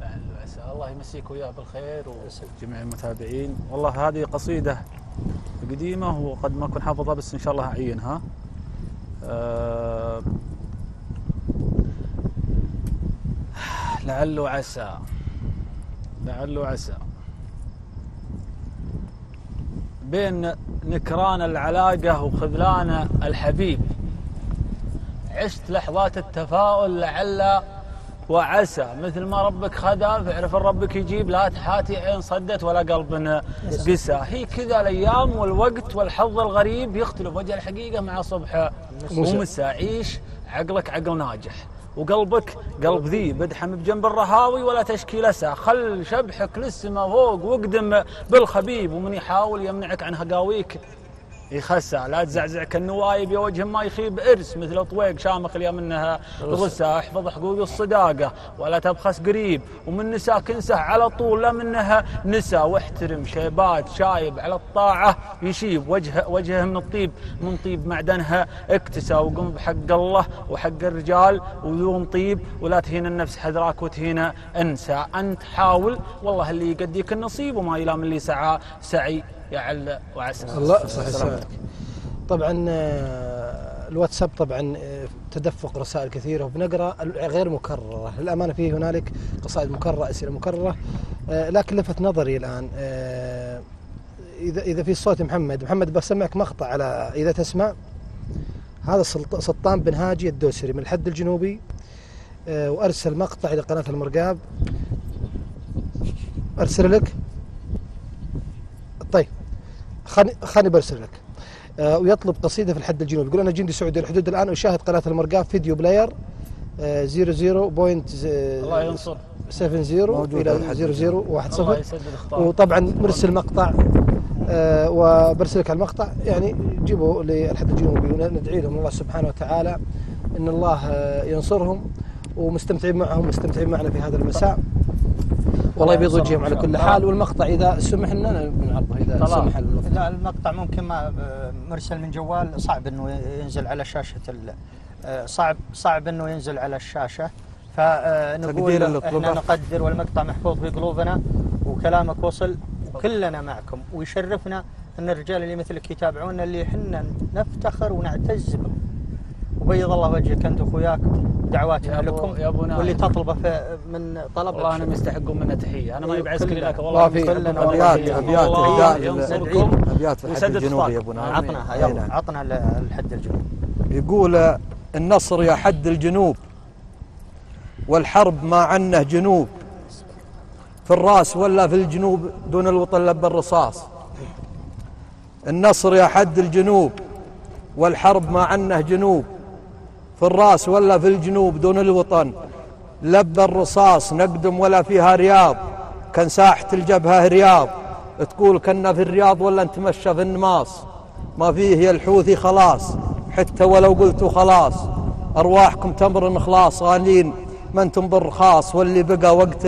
لعل وعسى. الله يمسيك وياه بالخير وجميع المتابعين. والله هذه قصيدة قديمة وقد ما أكون حافظها بس إن شاء الله أعينها. أه لعل وعسى لعل وعسى بين نكران العلاقة وخذلان الحبيب. عشت لحظات التفاؤل لعل وعسى مثل ما ربك خذا فاعرف إن ربك يجيب لا تحاتي عين صدت ولا قلب قسى هي كذا الأيام والوقت والحظ الغريب يختلف وجه الحقيقة مع صبح. ومساء عيش عقلك عقل ناجح وقلبك قلب ذيب ادحم بجنب الرهاوي ولا تشكي لسى خل شبحك للسما فوق واقدم بالخبيب ومن يحاول يمنعك عن هقاويك يخسى لا تزعزعك النوايب يا وجه ما يخيب إرس مثل طويق شامخ اليوم منها غسى احفظ حقوق الصداقة ولا تبخس قريب ومن نساك انسه على طول لا منها نسى واحترم شيبات شايب على الطاعة يشيب وجه وجهه من الطيب من طيب معدنها اكتسى وقم بحق الله وحق الرجال ويوم طيب ولا تهين النفس حذراك وتهين أنسى. أنت حاول والله اللي يقديك النصيب وما يلام اللي سعى سعي. يا عل وعسى الله صحيح سلامتك طبعا آه، الواتساب طبعا آه، تدفق رسائل كثيرة وبنقرأ غير مكررة. للأمانة فيه هنالك قصائد مكررة أسئلة مكررة آه، لكن لفت نظري الآن إذا إذا في صوت محمد محمد بسمعك مقطع على إذا تسمع. هذا سلط- سلطان بن هاجي الدوسري من الحد الجنوبي وأرسل مقطع إلى قناه المرقاب. أرسل لك. خلني برسل لك. آه، ويطلب قصيدة في الحد الجنوبي. يقول أنا جندي سعودي الحدود الآن أشاهد قناة المرقاب فيديو بلاير آه، 00.70 الله ينصر. موجود إلى الحد 0010 الله يسدد اخطاء وطبعا مرسل مقطع آه، وبرسل لك المقطع. يعني جيبوا للحد الجنوبي وندعي لهم الله سبحانه وتعالى إن الله آه، ينصرهم. ومستمتعين معهم مستمتعين معنا في هذا المساء. والله يبيض وجههم على كل حال. والمقطع إذا سمح لنا بنعرضه إذا. سمح لا المقطع ممكن ما مرسل من جوال صعب إنه ينزل على شاشة آه، صعب صعب إنه ينزل على الشاشة. فنقول إحنا. نقدر والمقطع محفوظ في قلوبنا وكلامك وصل وكلنا معكم. ويشرفنا إن الرجال اللي مثلك يتابعونا اللي إحنا نفتخر ونعتز بهم وبيض الله وجهك أنت وأخوياك دعواتنا لكم يا نايف. واللي تطلبه في- من طلب والله أنا مستحقون منا تحية. أنا ما يبي عسكري كلنا. لك الله والله منا ابيات. أبيات ينصركم أبيات في الحد الجنوبي يا. أبو نايف عطنا يلا. نعم. عطنا الحد الجنوبي يقول النصر يا حد الجنوب والحرب ما عنه جنوب. في الرأس ولا في الجنوب دون الوطن لب الرصاص. النصر يا حد الجنوب والحرب ما عنه جنوب. في الراس ولا في الجنوب دون الوطن. لب الرصاص نقدم ولا فيها رياض. كان ساحة الجبهة رياض. تقول كنا في الرياض ولا نتمشى في النماص. ما فيه يا الحوثي خلاص. حتى ولو قلتوا خلاص. أرواحكم تمر خلاص غالين ما أنتم بالرخاص واللي بقى وقت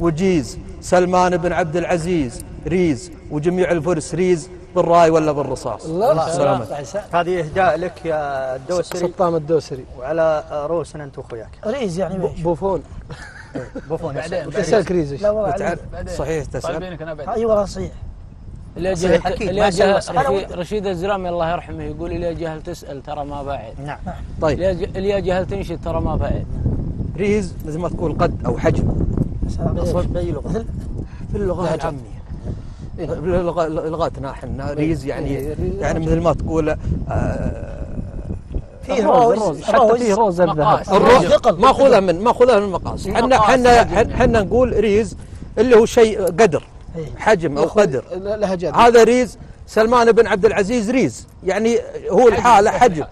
وجيز. سلمان بن عبد العزيز ريز. وجميع الفرس ريز. بالرأي ولا بالرصاص؟ الله سلامة هذه إهداء لك يا الدوسري سطام الدوسري. وعلى رؤوسنا أنت وأخوياك. ريز يعني. بوفون. بوفون بعدين تسال كريزي لا والله. صحيح طيب بينك أنا بعد. اي والله صحيح. اللي صحيح، جهل اللي جهل. رشيد- الزرامي الله يرحمه يقول اللي جهل تسأل ترى ما بعد. نعم. طيب. اللي جهل تنشد ترى ما بعد. ريز مثل ما تقول قد أو حجم. سلام أصلا باي لغة؟ في اللغة لهجة. لغتنا إحنا ريز يعني إيه، ريز. يعني مثل ما تقول آه، فيه روز حتى فيه روز الذهب. الروز ثقل. ماخوذها من ماخوذها من المقاس إحنا إحنا. إحنا نقول ريز اللي هو شيء قدر إيه. حجم أو قدر لهجات هذا ريز سلمان بن عبد العزيز ريز يعني هو الحالة حجم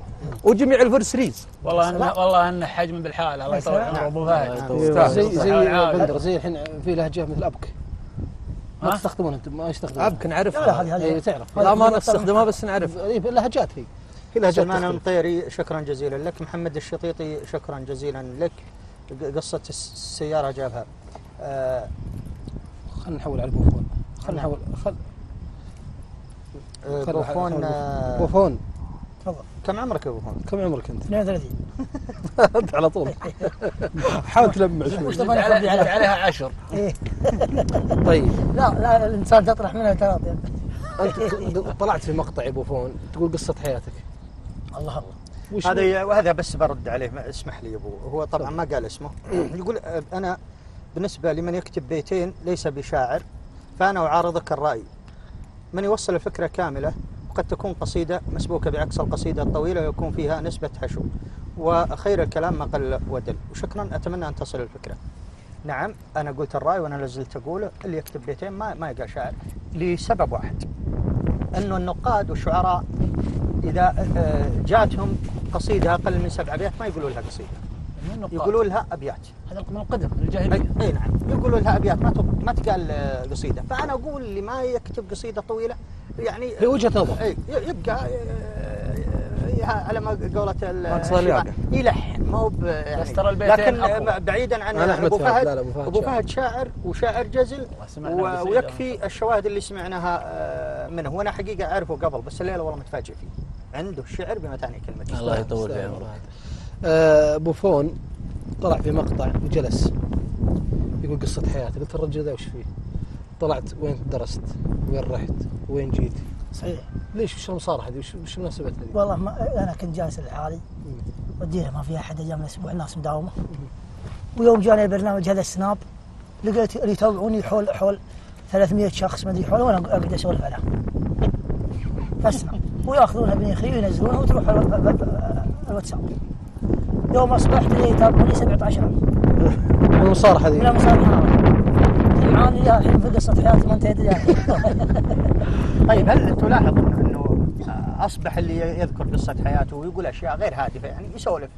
وجميع الفرس ريز والله ان والله إن حجم بالحال الله يطول عمره أبو فهد. زي زي. بندر زي الحين في لهجة مثل أبك ما؟ تستخدمون أنتم ما يستخدمون. ابك لا لا نعرفها هذه إيه، هذه تعرف. لا ما نستخدمها بس نعرف. إيه، لهجات هي. في لهجات سلمان. المطيري شكرا جزيلا لك. محمد الشطيطي شكرا جزيلا لك. ق- قصة الس- السيارة جابها. آه خلينا نحول على بوفون خلينا نحول خل آه، بوفون آه، بوفون. كم عمرك يا بوفون؟ كم عمرك أنت؟ 32 أنت على طول. حاول تلمع شوي. عليها؟ عشر. إيه. طيب. لا لا الإنسان تطرح منها ثلاث. يعني. أنت طلعت في مقطع يا بوفون تقول قصة حياتك. الله الله. وش هذا وهذا بس برد عليه ما- اسمح لي يا أبو. هو طبعا ما قال اسمه. يقول آه، أنا بالنسبة لمن يكتب بيتين ليس بشاعر فأنا أعارضك الرأي. من يوصل الفكرة كاملة وقد تكون قصيدة مسبوكة بعكس القصيدة الطويلة ويكون فيها نسبة حشو. وخير الكلام ما قل ودل. وشكرا أتمنى أن تصل الفكرة. نعم أنا قلت الرأي وأنا لازلت أقوله. اللي يكتب بيتين ما ما يقال شاعر لسبب واحد. أنه النقاد والشعراء إذا آه، جاتهم قصيدة أقل من سبع ابيات ما يقولوا لها قصيدة. يقولوا لها أبيات. هذا من القدم اي الجاهلية. أي نعم. يقولوا لها أبيات ما ما تقال قصيدة. فأنا أقول اللي ما يكتب قصيدة طويلة يعني هي وجهة نظر. أي يبقى آه، على ما اللياقة. يلحن ما هو يعني بس ترى البيتين لكن أقوى. بعيدا عن أبو فهد. أبو شاعر. فهد شاعر وشاعر جزل. ويكفي الشواهد اللي سمعناها آه، منه. وأنا حقيقة أعرفه قبل بس الليلة والله متفاجئ فيه. عنده الشعر بما تعني كلمة الله يطول في عمره. بوفون طلع في مقطع وجلس. يقول قصة حياته قلت الرجل ذا وش فيه؟ طلعت وين درست؟ وين رحت؟ وين جيت؟ صحيح. ليش وش المصارحة هذه وش وش مناسبتها هذه والله ما أنا كنت جالس لحالي. ودينا ما في أحد أيام الأسبوع الناس مداومة. ويوم جاني البرنامج هذا السناب لقيت اللي يتابعوني حول حول 300 شخص ما أدري حول وأنا اقعد أسولف عليها فاسناب ويأخذونها بني خليل وينزلونها وتروح الواتساب. يوم اصبحت يتابعوني 17000 المصارحه من هذه؟ المصالح معاني يا الحين في قصة حياتي ما انتهت يعني طيب هل تلاحظون أنه أصبح اللي يذكر قصة حياته ويقول أشياء غير هادفة؟ يعني يسولف.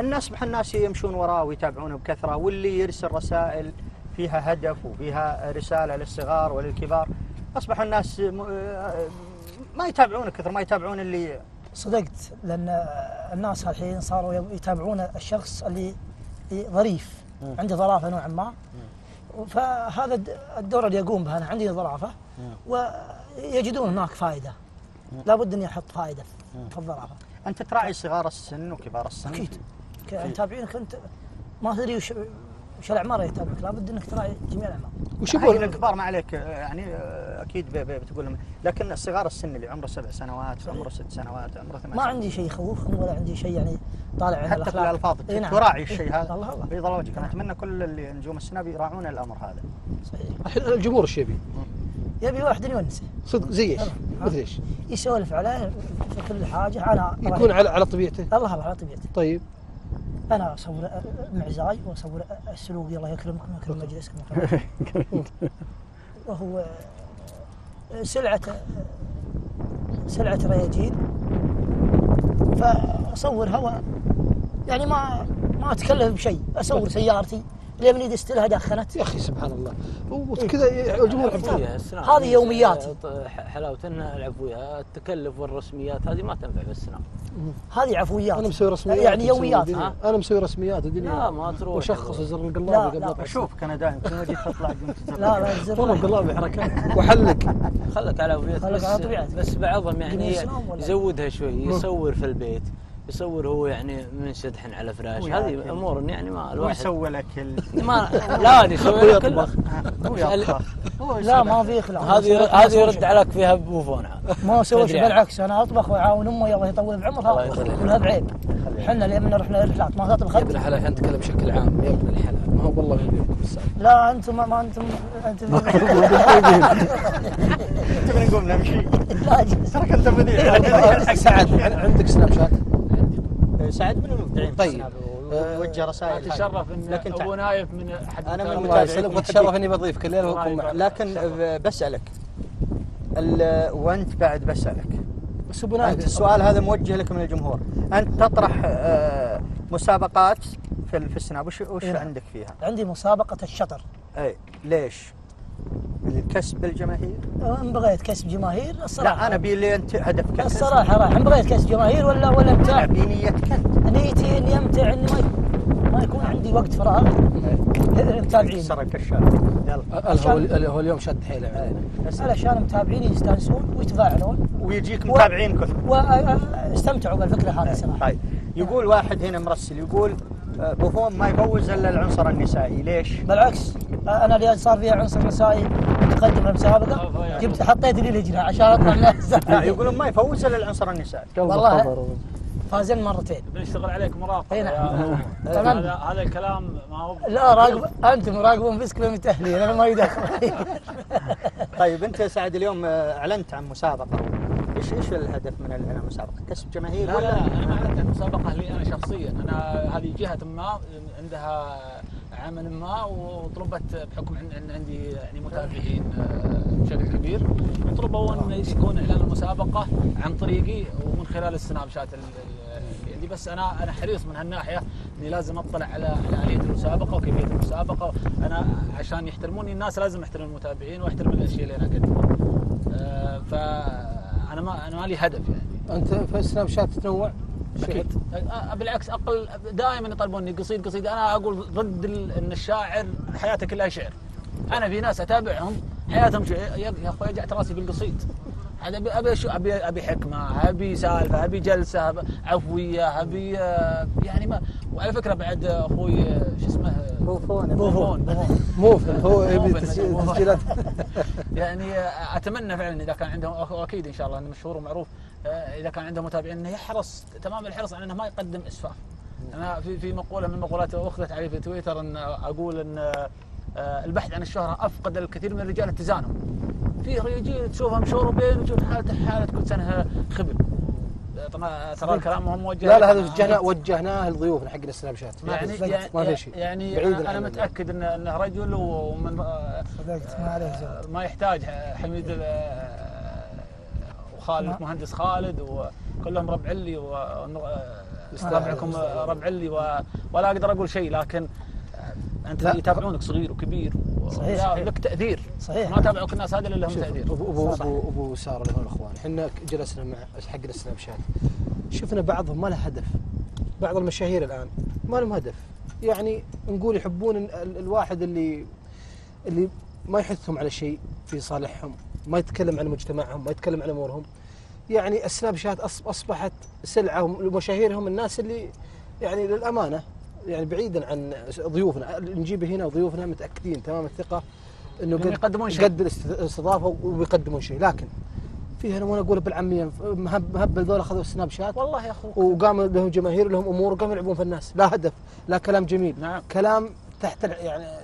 إن أصبح الناس يمشون وراه ويتابعونه بكثرة واللي يرسل رسائل فيها هدف وفيها رسالة للصغار وللكبار أصبح الناس م- ما يتابعونه كثر ما يتابعون اللي صدقت لأن الناس الحين صاروا يتابعون الشخص اللي ظريف عنده ظرافة نوعا ما. فهذا الد- الدور اللي يقوم به أنا عندي ظرافة ويجدون هناك فائدة. لابد اني أحط فائدة في الظرافة. أنت تراعي صغار السن وكبار السن؟ أكيد. متابعينك أنت. ما تدري وش الاعمار اللي يتابعك. لابد انك تراعي جميع الأعمار. وش يقول؟ الكبار ما عليك يعني أكيد ب- ب- بتقول لهم. لكن صغار السن اللي عمره سبع سنوات عمره ست سنوات عمره ثمان ما سنوات. عندي شيء يخوفهم ولا عندي شيء يعني طالع عن حتى في الأخلاق. الألفاظ إي نعم. تراعي الشيء إيه، هذا الله الله. بيض الله وجهك أنا أتمنى كل اللي نجوم السناب يراعون الأمر هذا. صحيح. الحين الجمهور إيش يبي؟ يبي واحد يونسه صدق زي إيش؟ مثل إيش؟ يسولف عليه في كل حاجة. أنا يكون على على طبيعته؟ الله الله على طبيعتي طيب. أنا أصور معزاي وأصور السلوقي الله يكرمكم ويكرم مجلسكم. ويكرم- وهو سلعة سلعة رياجين فاصور هواء يعني ما ما أتكلف بشيء أصور سيارتي. اللي من دست لها دخنت يا أخي سبحان الله وكذا الجمهور. هذه يومياتي. ط- حلاوة إنها العفوية التكلف والرسميات هذه ما تنفع بالسناب هذه عفويات أنا مسوي رسميات يعني مسوي يوميات. ها؟ أنا مسوي رسميات الدنيا لا ما تروح وشخص زر لا، القلابي لا. قبل اشوفك أنا دائما كل ما جيت تطلع. لا لا الزر والله حركات وحلق خلك على عفوية خلك بس, على طبيعتك. بس بعضهم يعني؟ يزودها شوي يصور في البيت يصور هو يعني منسدح على فراش. هذه أمور يعني ما الواحد ويسوي الاكل ما لا هذه يسوي لك كله. هو يطبخ. لا ما في اخلاق هذه هذه يرد عليك فيها بوفون. ما شيء عنه. بالعكس أنا أطبخ وأعاون أمي الله يطول الله بعمرها يخليك. كلها بعيب إحنا لما رحنا رحلات ما تطبخ يا ابن أنت؟ الحلال إحنا نتكلم بشكل عام. يا ابن الحلال. ما هو والله من السالفه لا أنتم ما, أنتم أنتم تبي نقوم نمشي؟ لا كنت مذيع سعد عندك Snapchat؟ سعد من المبدعين في طيب. السناب ويوجه رسائل اتشرف إن لكن أبو نايف من أحد أنا من المتابعين. واتشرف اني بضيفك الليلة وأكون معك. لكن بسالك ال- وأنت بعد بسالك بس أبو نايف. السؤال هذا موجه لك من الجمهور. أنت تطرح آه، مسابقات في ال- في السناب. وش وش إيه. عندك فيها؟ عندي مسابقة الشطر. اي ليش؟ الكسب الجماهير؟ إن بغيت كسب جماهير الصراحة. لا أنا ابي اللي أنت هدفك الصراحة راح. إن بغيت كسب جماهير ولا ولا امتاع ابي نيتك أنت. نيتي إني أمتع إني ما ما يكون عندي وقت فراغ. متابعين. كسر الكشاف يلا. هو هو اليوم شد حيله علينا علشان متابعيني يستانسون ويتفاعلون. ويجيك متابعين كثر. واستمتعوا بالفكرة هذه صراحة. طيب. يقول واحد هنا مرسل يقول بوفون ما يفوز إلا العنصر النسائي. ليش؟ بالعكس أنا اللي صار فيها عنصر نسائي متقدم في المسابقه جبت حطيت لي لجنة عشان أطلع من لا. يقولون ما يفوز إلا العنصر النسائي. والله فازن مرتين. بنشتغل عليك مراقبة اي نعم. هذا هذا الكلام ما هو لا راقب أنتم راقبون بس كلمه تهليل أنا ما يدخل طيب أنت يا سعد اليوم أعلنت عن مسابقة. إيش إيش الهدف من المسابقة؟ كسب جماهير لا لا ولا أنا ما اعلنت عن مسابقه لي أنا شخصيا. أنا هذه جهة ما عندها عمل ما وطلبت بحكم ان عندي يعني متابعين آه، بشكل كبير. طلبوا أن يكون إعلان المسابقة عن طريقي ومن خلال السناب شات ال- ال- اللي عندي. بس أنا أنا حريص من هالناحية إني لازم أطلع على على اليه المسابقة وكيفية المسابقة. أنا عشان يحترموني الناس لازم أحترم المتابعين وأحترم الأشياء اللي أنا اقدمها آه، فانا ما أنا ما لي هدف يعني. أنت في السناب شات تتنوع أكيد. بالعكس أقل دائما يطالبوني قصيد قصيد. أنا أقول ضد إن الشاعر حياته كلها شعر. أنا في ناس أتابعهم حياتهم شعر. يا يا أخوي اجعت راسي بالقصيد. هذا ابي أبي شو ابي أبي حكمة أبي سالفة أبي جلسة عفوية أبي آه، يعني ما وعلى فكرة بعد أخوي آه، شو اسمه؟ بوفون. بوفون. بوفون. موفن هو يبي. تسجيلات. يعني آه، أتمنى فعلا إذا كان عندهم واكيد إن شاء الله إنه مشهور ومعروف إذا كان عندهم متابعين إنه يحرص تمام الحرص على إنه ما يقدم إسفاف. أنا في في مقولة من المقولات أخذت علي في تويتر إن أقول إن البحث عن الشهرة أفقد الكثير من الرجال اتزانهم. في رجال تشوفهم شوربين وتشوف حالته حالة كل سنة خبل. آه، طبعا ترى الكلام مو موجه لا لا. هذا وجهناه وجهناه لضيوفنا حق السناب شات يعني يعني, ما في شيء يعني بعيد أنا, أنا متأكد انه انه رجل ومن آه، صدقت ما عليه ما يحتاج حميد ال- وخالد المهندس خالد وكلهم ربع علي وربعكم ربع علي و- ولا أقدر أقول شيء لكن أنت لا. يتابعونك صغير وكبير و- صحيح. لك تأثير صحيح. ما تابعوك الناس هذا الا لهم تأثير ابو ابو. ابو, أبو سارة اللي هو الأخوان إحنا جلسنا مع حق السناب شات شفنا بعضهم ما له هدف بعض المشاهير الآن ما لهم هدف يعني نقول يحبون ال- ال- الواحد اللي اللي ما يحثهم على شيء في صالحهم ما يتكلم عن مجتمعهم ما يتكلم عن أمورهم يعني السناب شات أص- أصبحت سلعة لمشاهيرهم الناس اللي يعني للأمانة يعني بعيدا عن ضيوفنا. نجيب هنا ضيوفنا متأكدين تمام الثقة إنه قد يقدمون شيء. قد الاست- الاستضافة وبيقدمون شيء. لكن في هنا وأنا أقول بالعاميه مهب مهب ذول أخذوا السناب شات. والله يا أخوك. وقاموا لهم جماهير لهم أمور وقاموا يلعبون في الناس. لا هدف لا كلام جميل. نعم. كلام تحت يعني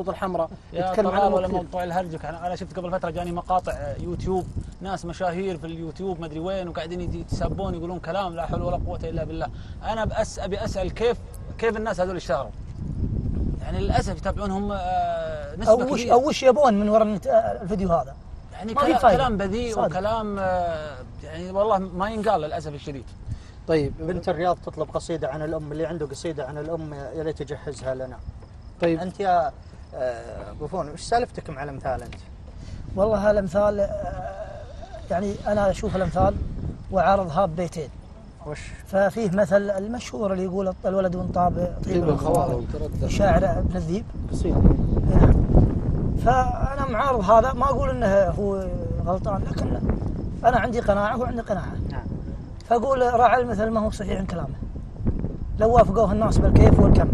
الخطوط الحمراء يا يتكلم عن ولا. موضوع الهرجك أنا أنا شفت قبل فترة جاني مقاطع آه، يوتيوب ناس مشاهير في اليوتيوب ما أدري وين وقاعدين يتسابون يقولون كلام لا حول ولا قوة إلا بالله أنا بأس أبي أسأل كيف كيف الناس هذول اشتهروا يعني للأسف يتابعونهم آه، نسبة أو وش. أو وش يبون من وراء النت- الفيديو هذا يعني ما في كلام. كلام بذيء صادق. وكلام آه، يعني والله ما ينقال للأسف الشديد طيب بنت الرياض تطلب قصيدة عن الأم اللي عنده قصيدة عن الأم يا ريت يجهزها لنا طيب أنت يا آه، بوفون وش سالفتك مع الامثال أنت؟ والله هالأمثال آه، يعني أنا أشوف الأمثال وأعرضها ببيتين. وش؟ ففيه مثل المشهور اللي يقول الولد وانطاب طيب طيب الخواطر تردد شاعر ابن الذيب. قصيدة نعم. فأنا معارض هذا ما أقول إنه هو غلطان لكن أنا عندي قناعة وعندي قناعة. نعم. فأقول راعي المثل ما هو صحيح كلامه. لو وافقوه الناس بالكيف والكم.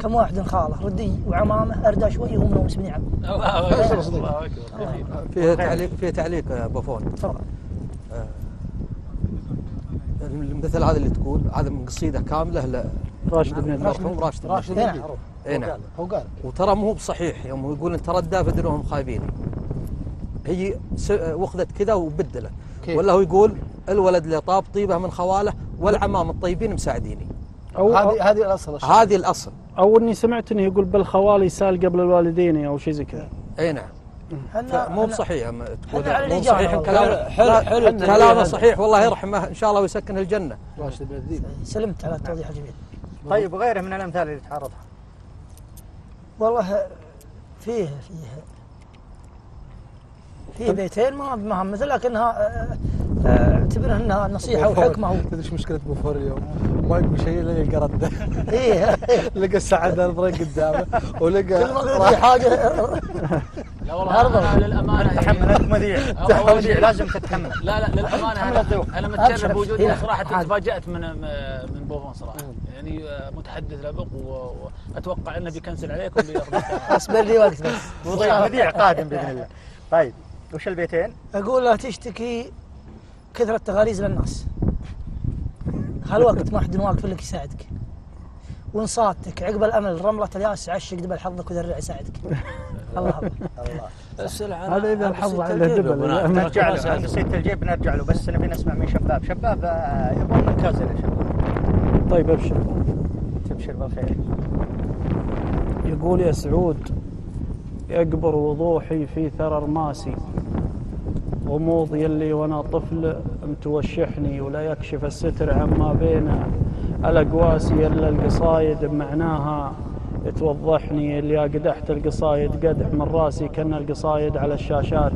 كم واحد خاله ردي وعمامه اردى شوي وهم نومس بن عم الله اكبر الله اكبر فيها تعليق فيها تعليق يا بوفون تفضل. المثل هذا اللي تقول هذا من قصيدة كاملة ل راشد بن. المرحوم راشد بن راشد. نعم. اي نعم هو قال وترى مو بصحيح يوم يقول ان تردى فدنوهم خايبين. هي س- وخذت كذا وبدلت. كيف؟ ولا هو يقول الولد اللي طاب طيبه من خواله والعمام الطيبين مساعديني. هذه هذه الأصل. هذه الأصل. أو إني سمعت إنه يقول بالخوالي سال قبل الوالدين أو شيء زي كذا. إي نعم. مو بصحيح تقول مو صحيح والله. كلام حلو- حلو كلامه. صحيح والله يرحمه إن شاء الله ويسكن الجنة. راشد بن الذيب سلمت على التوضيح الجميل طيب وغيره من الأمثال اللي تعرضها والله فيه فيه فيه بيتين ما ما هم مثل لكنها آه، آه، اعتبرها إنها نصيحة وحكمه و- تدري إيش مشكلة بوفور اليوم؟ ما يقول شيء الا يلقى رده إيه. لقى السعاده الطريق قدامه ولقى كل حاجة لا والله. أنا للامانه تحمل يعني. انت مذيع. لازم تتحمل. لا لا للأمانة تحمل أنا. أنا أبشر، متجرب أبشر. وجودي إيه، صراحة. تفاجأت من من بوفون صراحة. يعني آه، متحدث لبق واتوقع إنه بيكنسل عليكم بياخذ أصبر لي وقت بس. مذيع قادم بإذن الله. طيب. وش البيتين؟ أقول لا تشتكي كثرة تغاريز للناس. هالوقت ما حد واقف لك يساعدك. وإن صادتك عقب الأمل رملة الياس عشق دبل حظك وذرع يساعدك. الله. الله. هذا إذا الحظ على دبل نرجع له. عن قصيده الجيب نرجع له. بس نبي نسمع من شباب. شباب آه، يبغون منكزل يا شباب. طيب أبشر. تبشر بالخير. يقول يا سعود يكبر وضوحي في ثرى رماسي. غموضي اللي وأنا طفل متوشحني ولا يكشف الستر عما بين الاقواسي الا القصايد بمعناها. توضحني اللي قدحت القصايد قدح من راسي كأن القصايد على الشاشات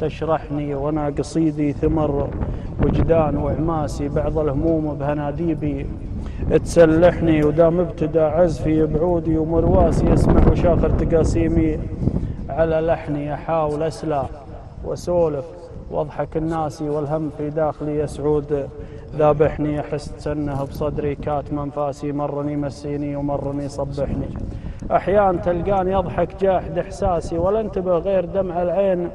تشرحني. وأنا قصيدي ثمر وجدان وعماسي بعض الهموم بهناديبي. تسلحني ودام ابتدى عزفي بعودي ومرواسي يسمع وشاخر تقاسيمي على لحني أحاول أسلى وأسولف وأضحك الناسي والهم في داخلي يسعود. ذابحني احس تسنه بصدري كاتم انفاسي مرني مسيني ومرني صبحني. أحيان تلقاني أضحك جاحد إحساسي ولا انتبه غير دمع العين.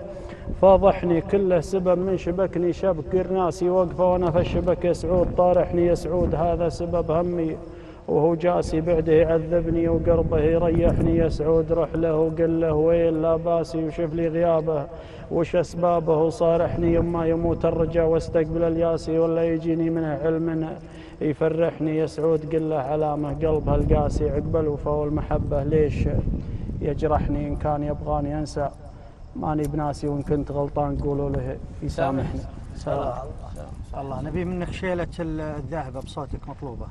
فاضحني كله سبب من شبكني شبك قرناسي وقفة وأنا في الشبك سعود طارحني يا سعود هذا سبب همي. وهو جاسي بعده يعذبني وقربه يريحني يا سعود روح له وقل له وين لا باسي وشوف لي غيابه. وش أسبابه؟ وصارحني يوم ما يموت الرجا واستقبل الياسي ولا يجيني منه علم يفرحني. يا سعود قل له علامه قلبها القاسي عقب الوفا والمحبه. ليش يجرحني؟ إن كان يبغاني أنسى. ماني بناسي وإن كنت غلطان قولوا له يسامحني سلام. الله الله. نبي منك شيلة الذهبة بصوتك مطلوبة.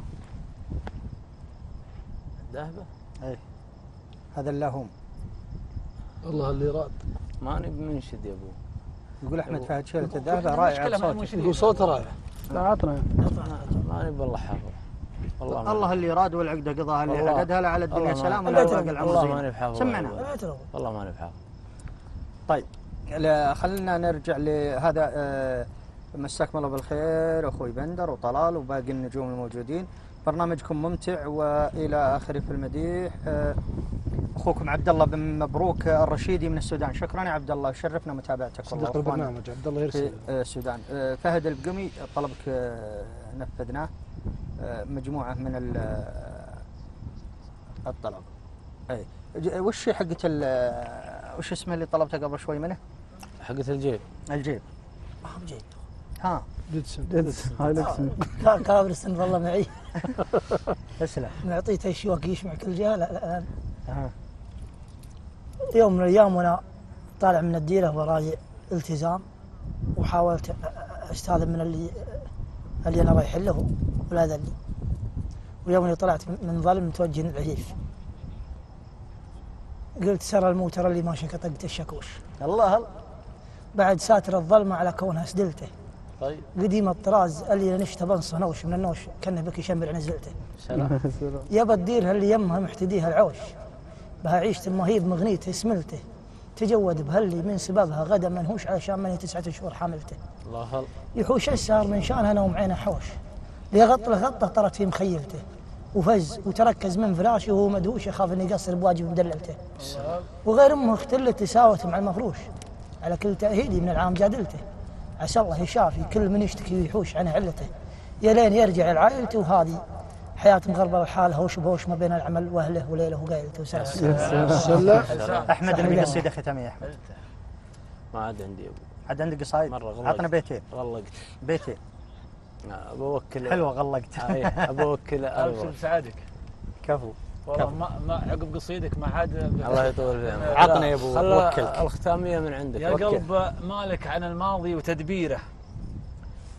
ذهبه اي هذا اللهم الله اللي راد ماني بمنشد يا أبو. يقول أحمد فهد شيلة الذهبة رائعة بصوتك. يقول صوته رايح لا عطنا. ماني بالله حافظ والله الله اللي راد والعقدة قضاها اللي. عقدها لا على الدنيا سلام ولا والله الواقع والله ماني بحافظ سمعنا. والله ماني بحافظ طيب خلينا نرجع لهذا آه، مساكم الله بالخير أخوي بندر وطلال وباقي النجوم الموجودين. برنامجكم ممتع وإلى آخره في المديح. آه، أخوكم عبد الله بن مبروك الرشيدي من السودان. شكرا يا عبد الله شرفنا متابعتك والله وأخواننا البرنامج عبد الله في يرسل آه، السودان. آه، فهد البقمي طلبك نفذناه. مجموعة من ال- الطلب. اي وش آه، وش اسمه اللي طلبته قبل شوي منه؟ حقة الجيب. الجيب. ما هو جيد ها. ديدسون. هاي لكسن كان كابر السن والله معي. اسلم. معطيته الشوك يشمع كل جهة لا لا لا. ها. يوم من الأيام وأنا طالع من الديرة وراي التزام وحاولت أستاذن من اللي اللي أنا رايح له ولا ذلي واليوم اللي طلعت من ظلم متوجه العريف قلت سرى الموتر اللي ماشي كطقت الشكوش الله. الله بعد ساتر الظلمه على كونها سدلته. طيب. قديم الطراز اللي نشته بنصه نوش من النوش كأنه بك يشمر نزلته. سلام. يبى تديرها اللي يمها محتديها العوش. بها عيشة ما هي بمغنيته سملته. تجود بهاللي من سببها غدا منهوش علشان مني تسعة شهور حاملته. الله. هل يحوش السهر من شانها نوم عينه حوش. ليغط له غطة طرت في مخيلته. وفز وتركز من فراشه وهو مدهوش يخاف إنه يقصر بواجب مدللته وغير أمه اختلت تساوت مع المفروش على كل تأهيلي من العام جادلته. عسى الله يشافي كل من يشتكي ويحوش عن علته. يا لين يرجع لعائلته وهذه حياة مغربة وحالها وش بوش ما بين العمل وأهله وليله وقايلته وسلام. أحمد نبي قصيدة ختامية يا أحمد. ما عاد عندي عاد عندك قصايد. عطنا بيتين. غلقت. بيتين. بوكل حلوة غلقت. أي، بوكل أبشر. بسعادك. كفو. والله ما, ما عقب قصيدك ما عاد الله يطول في عمرك عطنا يا أبو، خلى وكلك. الختامية من عندك. يا وكل. قلب مالك عن الماضي وتدبيره.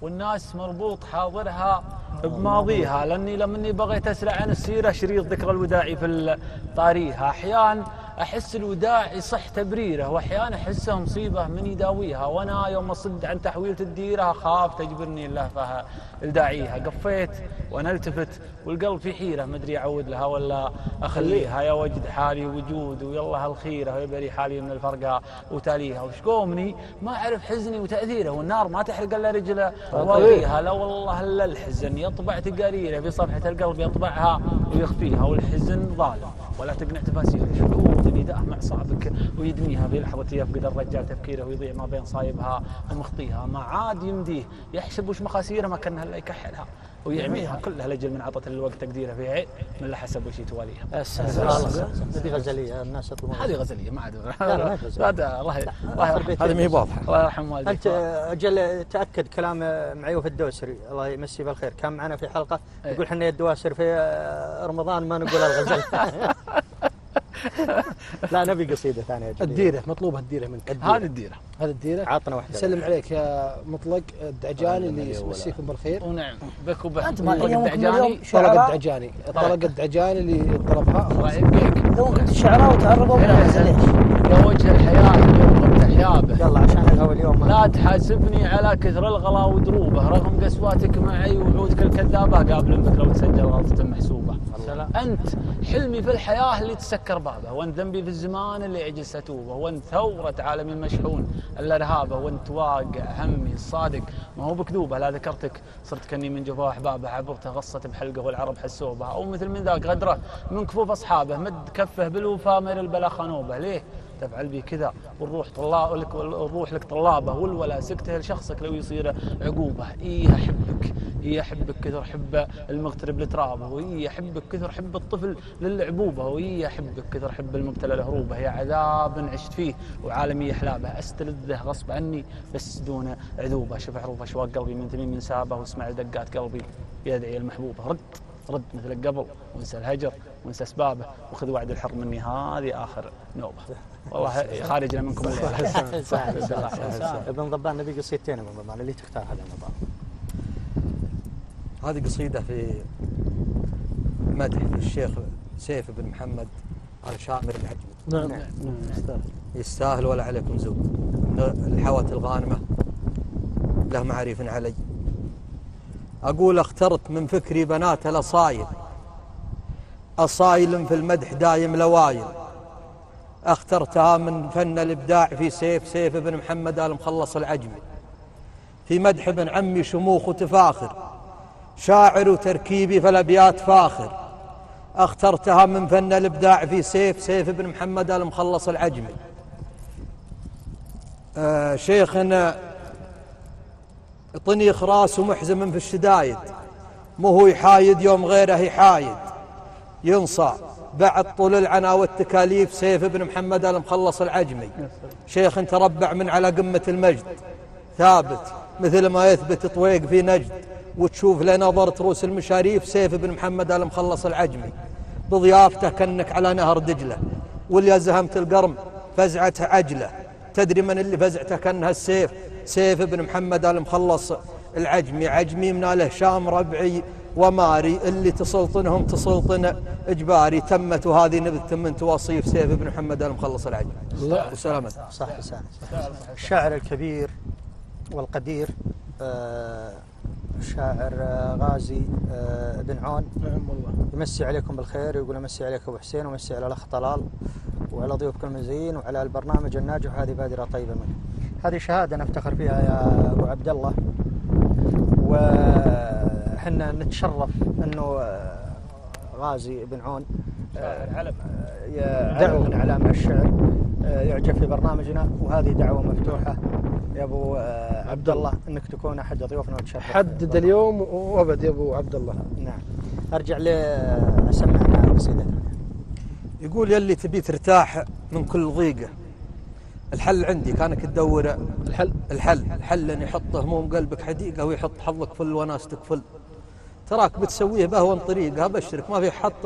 والناس مربوط حاضرها بماضيها. لاني لما بغيت أسرع عن السيرة. شريط ذكر الوداعي في الطاريها احيان أحس الوداع يصح تبريره واحيان احسه مصيبة من يداويها. وأنا يوم أصد عن تحويلة الديرة أخاف تجبرني اللهفة لداعيها قفيت وأنا التفت والقلب في حيرة. مدري أعود لها ولا أخليها. يا وجد حالي وجود ويلا هالخيره ويبري حالي من الفرقة وتاليها. وش قومني؟ ما أعرف حزني وتأثيره. والنار ما تحرق إلا رجله واقيها. لا والله إلا الحزن يطبع تقاريره. في صفحة القلب يطبعها ويخفيها والحزن ظالم. ولا تقنع تفاسيره شهود نداء مع صعبك ويدميها في لحظة يفقد الرجال تفكيره ويضيع ما بين صايبها ومخطيها. ما عاد يمديه. يحسب وش مخاسيره ما كان إلا يكحلها. ويعميها كلها لجل من عطت الوقت تقديره في عين من لا حسب وش يتواليها هذه غزلية الناس يطلبون هذه غزلية ما عاد. هذا الله هذه ما هي واضحه الله يرحم والديك. أنت أجل تأكد كلام معيوف الدوسري. الله يمسيه بالخير. كان معنا في حلقة إيه. يقول إحنا يا الدواسر في رمضان ما نقول الغزل لا نبي قصيدة ثانية. الديرة مطلوبة الديرة منك. هذه الديرة. هذا الديرة. عطنا واحدة سلم عليك يا مطلق الدعجاني اللي يمسيكم بالخير. ونعم بك وبه أنت ما طلق يومكم الدعجاني. طلق الدعجاني. طلق الدعجاني اللي طلبها. الله يبقيك. يوم كنت شعراء هلا ليش؟ يا وجه الحياة. حيابه يلا عشان الهوى اليوم. ما- لا تحاسبني على كثر الغلا ودروبه رغم قسواتك معي ووعودك الكذابة. قابل بك لو تسجل غلطه محسوبه انت حلمي في الحياة اللي تسكر بابه وانت ذنبي في الزمان اللي عجزت اتوبه وانت ثورة عالمي المشحون الارهابه وانت واقع همي الصادق. ما هو بكذوبه لا ذكرتك. صرت كني من جفاه احبابه عبرته غصت بحلقه والعرب حسوبه. أو مثل من ذاك غدره من كفوف أصحابه مد كفه بالوفا مر البلا خنوبه. ليه؟ تفعل بي كذا والروح طلاب لك والروح لك طلابة والولا سكته لشخصك لو يصير عقوبة. إي أحبك إي أحبك كثر حب المغترب لترابه وإي أحبك كثر حب الطفل للعبوبة وإي أحبك كثر حب المبتلى لهروبه. يا عذاب عشت فيه وعالمي أحلابه. أستلذه غصب عني بس دون عذوبة. شوف حروف أشواق قلبي من ثمين من سابه واسمع دقات قلبي يدعي المحبوبة. رد رد مثل قبل وانسى الهجر. وانسى أسبابه. وخذ وعد الحر مني. هذه آخر نوبة. والله خارجنا منكم سهل سهل ابن ضبان نبي قصيدتين ابن ضبان. اللي تختار هذا النظام هذه قصيدة في مدح الشيخ سيف بن محمد على شامر العجمي نعم. نعم. يستاهل. يستاهل ولا عليكم زود من الحوت الغانمة. له معاريف علي. أقول اخترت من فكري بنات الأصايل أصايل في المدح دايم لوايل. أخترتها من فن الإبداع في سيف سيف بن محمد آل مخلص العجمي. في مدح ابن عمي شموخ وتفاخر. شاعر وتركيبي في الأبيات فاخر. أخترتها من فن الإبداع في سيف سيف بن محمد آل مخلص العجمي. آه شيخنا طنيخ راسه محزم في الشدايد. مو هو يحايد يوم غيره يحايد. ينصع بعد طول العنا والتكاليف سيف بن محمد المخلص العجمي. شيخ تربع من على قمة المجد. ثابت مثل ما يثبت طويق في نجد. وتشوف لنظرة رؤوس المشاريف سيف بن محمد المخلص العجمي. بضيافته كأنك على نهر دجلة. واللي زهمت القرم فزعته عجلة. تدري من اللي فزعته كأنها السيف؟ سيف بن محمد المخلص العجمي. عجمي من آل هشام ربعي. وماري اللي تسلطنهم تسلطن إجباري تمت وهذه نبت من توصيف سيف بن محمد المخلص العجمي وسلامة صح لسانك الشاعر الكبير والقدير آه، الشاعر آه، غازي آه، بن عون. نعم والله. يمسي عليكم بالخير ويقول امسي عليك أبو حسين ومسي على الأخ طلال وعلى ضيوفكم المزيين وعلى البرنامج الناجح وهذه بادرة طيبة منه. هذه شهادة نفتخر فيها يا أبو عبد الله. وحنا نتشرف انه آه، غازي بن عون آه، علم. علم من اعلام الشعر آه، يعجب في برنامجنا وهذه دعوة مفتوحة. يا أبو عبد الله إنك تكون أحد ضيوفنا وتشرف حدد اليوم وأبد يا أبو عبد الله. نعم. أرجع لسمعنا قصيدتنا. يقول يلي تبي ترتاح من كل ضيقة. الحل عندي كانك تدور. الحل؟ الحل. الحل إن يحط هموم قلبك حديقة ويحط حظك فل وناستك فل تراك بتسويه بهون طريقة ابشرك ما في حط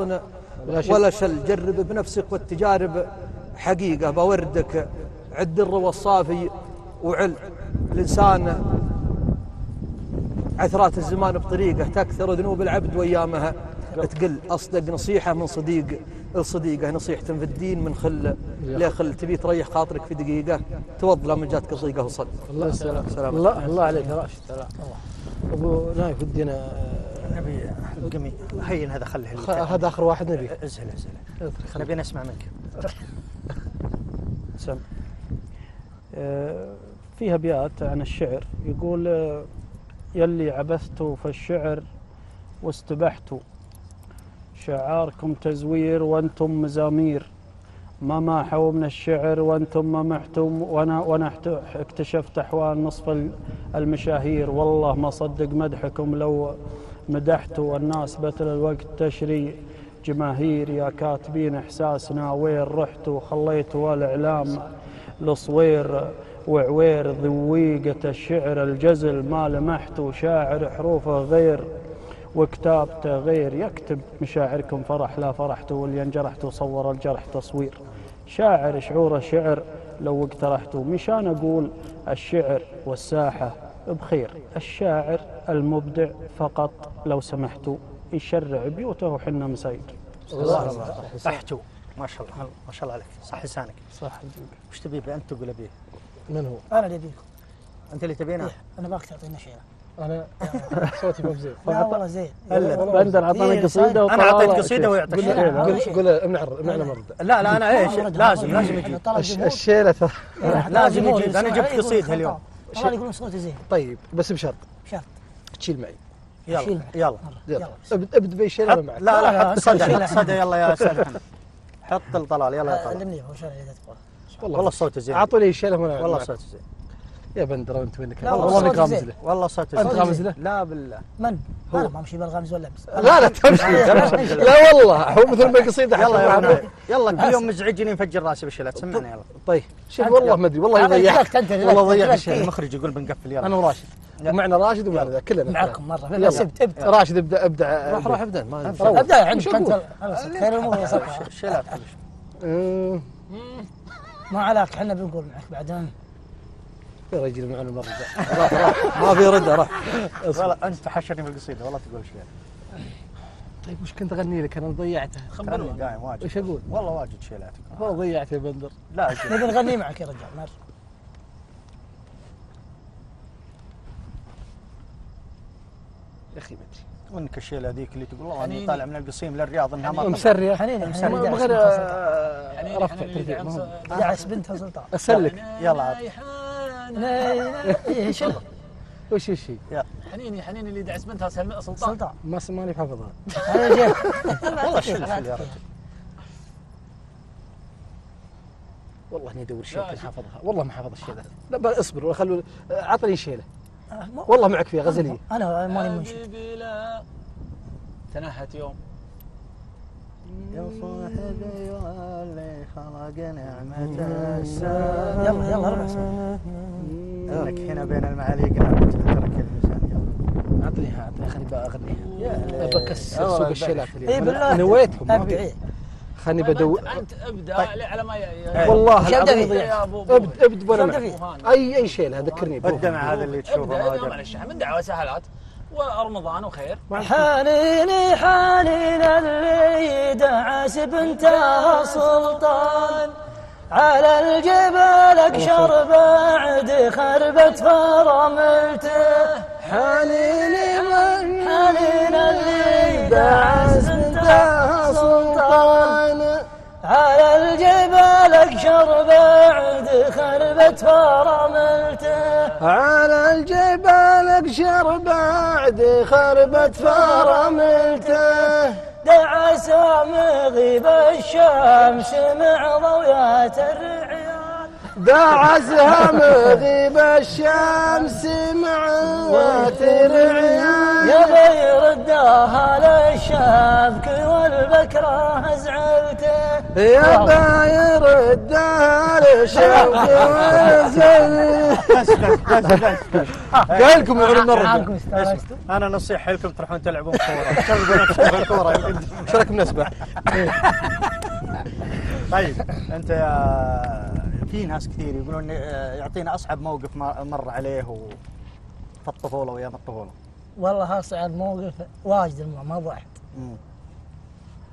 ولا شل. جرب بنفسك والتجارب حقيقة. بوردك عد الروى الصافي وعل. الإنسان عثرات الزمان بطريقة تكثر ذنوب العبد وأيامها. تقل. أصدق نصيحة من صديق الصديقة نصيحة في الدين من خل. ليه خل؟ تبي تريح خاطرك في دقيقة. توضى من جاتك ضيقة وصل. الله يسلمك. سلام. الله الله عليك يا راشد. أبو نايف ودينا آه، نبي القمي هين هذا خله خ- هذا آخر واحد نبي. ازهل ازهل نبي نسمع منك. سم. آه، فيها ابيات عن الشعر. يقول آه، يلي عبثتوا في الشعر واستبحتوا شعاركم تزوير وأنتم مزامير. ما ماحوا من الشعر وأنتم ما محتم وأنا وأنا اكتشفت أحوال نصف ال- المشاهير. والله ما صدق مدحكم لو مدحتوا الناس بتل الوقت تشري. جماهير يا كاتبين إحساسنا وين رحتوا خليتوا الاعلام لصوير وعوير ذويقة الشعر الجزل. ما لمحتوا شاعر حروفه غير وكتابته غير. يكتب مشاعركم فرح لا فرحتوا واللي انجرحتوا صور الجرح تصوير. شاعر شعوره شعر لو اقترحتوا مشان أقول الشعر والساحة بخير. الشاعر المبدع فقط لو سمحتوا يشرع بيوته وحنا مسايد احتو ما شاء الله. ما شاء الله عليك. صح لسانك. صح وش تبي انت تقول ابي من هو؟ أنا اللي ابيكم أنت اللي تبينه؟ إيه، أنا باك تعطينا شيء. أنا صوتي مو بزين. لا والله زين. بندر اعطانا إيه، قصيده أنا أعطيت قصيدة. ويعطيك قول. قول قول امنع امنعنا مرد لا لا أنا إيش؟ لازم لازم يجي. الشيله ترى لازم يجيب. أنا يسمع، جبت صوته اليوم. طبعا يقولون صوتي زين. طيب بس بشرط. شرط تشيل معي. يلا. يلا. يلا. يلا. ابد أبد بأي شيء أنا معك. لا لا، حط صدى شيء. حط صدى يلا يا أستاذ محمد حط الطلال. يلا يا طلال. علمني هو شلون اذا تبغى والله الصوت زين. اعطوا لي وأنا والله معك. صوت زين. يا بندر انت وينك؟ والله انك غامز زين. له. والله صوت أنت غامز له؟ لا بالله من؟ أنا ما أمشي بالغمز ولا أمس. لا لا تمشي لا والله هو مثل ما قصيده يلا يا يلا كل يوم مزعجني نفجر راسي بالشيلات سمعنا يلا. طيب. شوف والله ما أدري. والله ضيعت. والله ضيعت. الشيء المخرج يقول بنقفل يلا. أنا وراشد. ومعنا راشد ومعنا ذا كلنا معكم مرة. بس ابد ابد راشد ابدأ ابدأ. روح روح ابدأ. ما. ابدأ عندك أقول؟ انت خير الأمور وسطها الشيلات أمم، ما عليك إحنا بنقول معك بعدين. يا رجل معنا مره راح راح. ما في رد راح. والله أنت حشرني بالقصيدة والله تقول شيء. طيب وش كنت اغني لك؟ أنا ضيعته. خبرني دايم واجد. وش أقول؟ والله واجد شيلاتك ما ضيعت يا بندر. لا. نبي نغني معك يا رجال مره يا أخي ما أدري. وانك الشيله ذيك اللي تقول والله أني. طالع من القصيم للرياض إنها ما مسريه حنين مسري. حنين من غير رفع يعني يعني. سلطان. دعس بنتها سلطان. أسلك. يلا إيه، شنو وش الشيء؟ حنيني حنيني اللي دعس بنتها سلطان. سلطان. ما ماني بحافظها والله شيل يا رجل؟ والله إني أدور شيء شوف. حافظها والله ما حافظ الشيء ذا. لا اصبر خلوا عطني شيله آه، والله معك فيها غزليه أنا ماني منشد تنهت يوم. يا صاحبي واللي خلق نعمة السلام يلا يلا أربع سنين انك هنا بين المعاليق نعمة ترك الميزان يلا اعطنيها أعطني خليني أغنيها يا بكسر سوق. الشيلات اي بالله نويتهم ما أبدع في إيه. خليني طيب بدو انت انت ابدا على ما ي-. والله العظيم فيه؟ ضيعت يا أبو أبو. ابد أبد وأنا شو أبدأ معك فيه؟ وهان. أي اي شيله ذكرني بوه. الدمع هذا اللي تشوفه ابدا ابدا. معلش من دعوة سهلات ورمضان وخير. حنيني حنين اللي دعس بنتها سلطان. على الجبل أقشر بعد خربت فرملته حنيني من حنين اللي دعس بنتها سلطان. على الجبل اقشر بعد خربت فرملته على الجبال اقشر بعد خربت فرملته دعس مغيب الشمس مع ضويات دعسها مغيب الشمس مع واتر عيان يبي يردها للشبك والبكرة زعلته يا باير الدار شوق ونزل قايل لكم عنكم استانستوا أنا نصيحة لكم تروحون تلعبون كورة. إيش رايكم نسبح؟ طيب أنت يا في ناس كثير يقولون آه، يعطينا أصعب موقف ما- مر عليه و... في الطفولة وايام الطفولة والله اصعب موقف واجد ما ضعت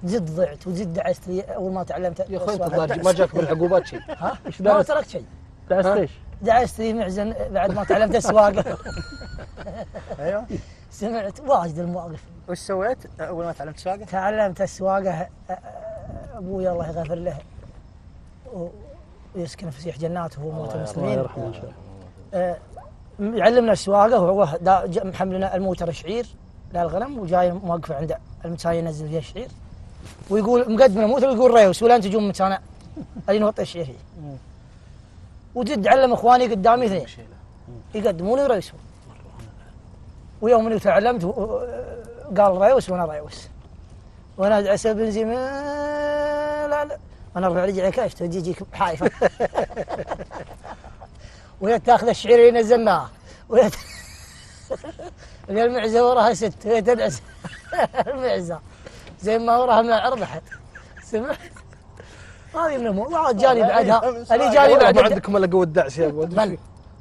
زد ضعت وزد دعست لي أول ما تعلمت يا أخوي أنت ما جاك بالعقوبات شيء. ها؟ إيش ما؟ تركت شيء. دعست إيش؟ دعست لي معزن بعد ما تعلمت السواقه أيوه. سمعت واجد المواقف وش سويت أول ما تعلمت سواقة؟ تعلمت السواقه أبوي الله يغفر له. في فسيح جنات وهو موت الله المسلمين. يرحمه الله آه، يعلمنا السواقة وهو محملنا الموتر شعير للغنم وجاي موقفه عند المتساي ينزل فيها الشعير ويقول مقدم الموتر ويقول ريوس ولا تجون متانا اللي نوطي الشعير. فيه وجد علم إخواني قدامي اثنين. يقدمون ويريسون ويوم اني تعلمت قال ريوس وأنا ريوس. وأنا أدعس بنزين لا لا. أنا ارفع رجلي كيف تجي يجيك حايفه وهي تاخذ الشعير اللي نزلناه وهي المعزة وراها ست وهي تدعس المعزة. زي ما وراها العرض احد سمعت هذه من الموضوع جاني بعدها. اللي جاني والله ما عندكم الا قوة دعس يا أبو من؟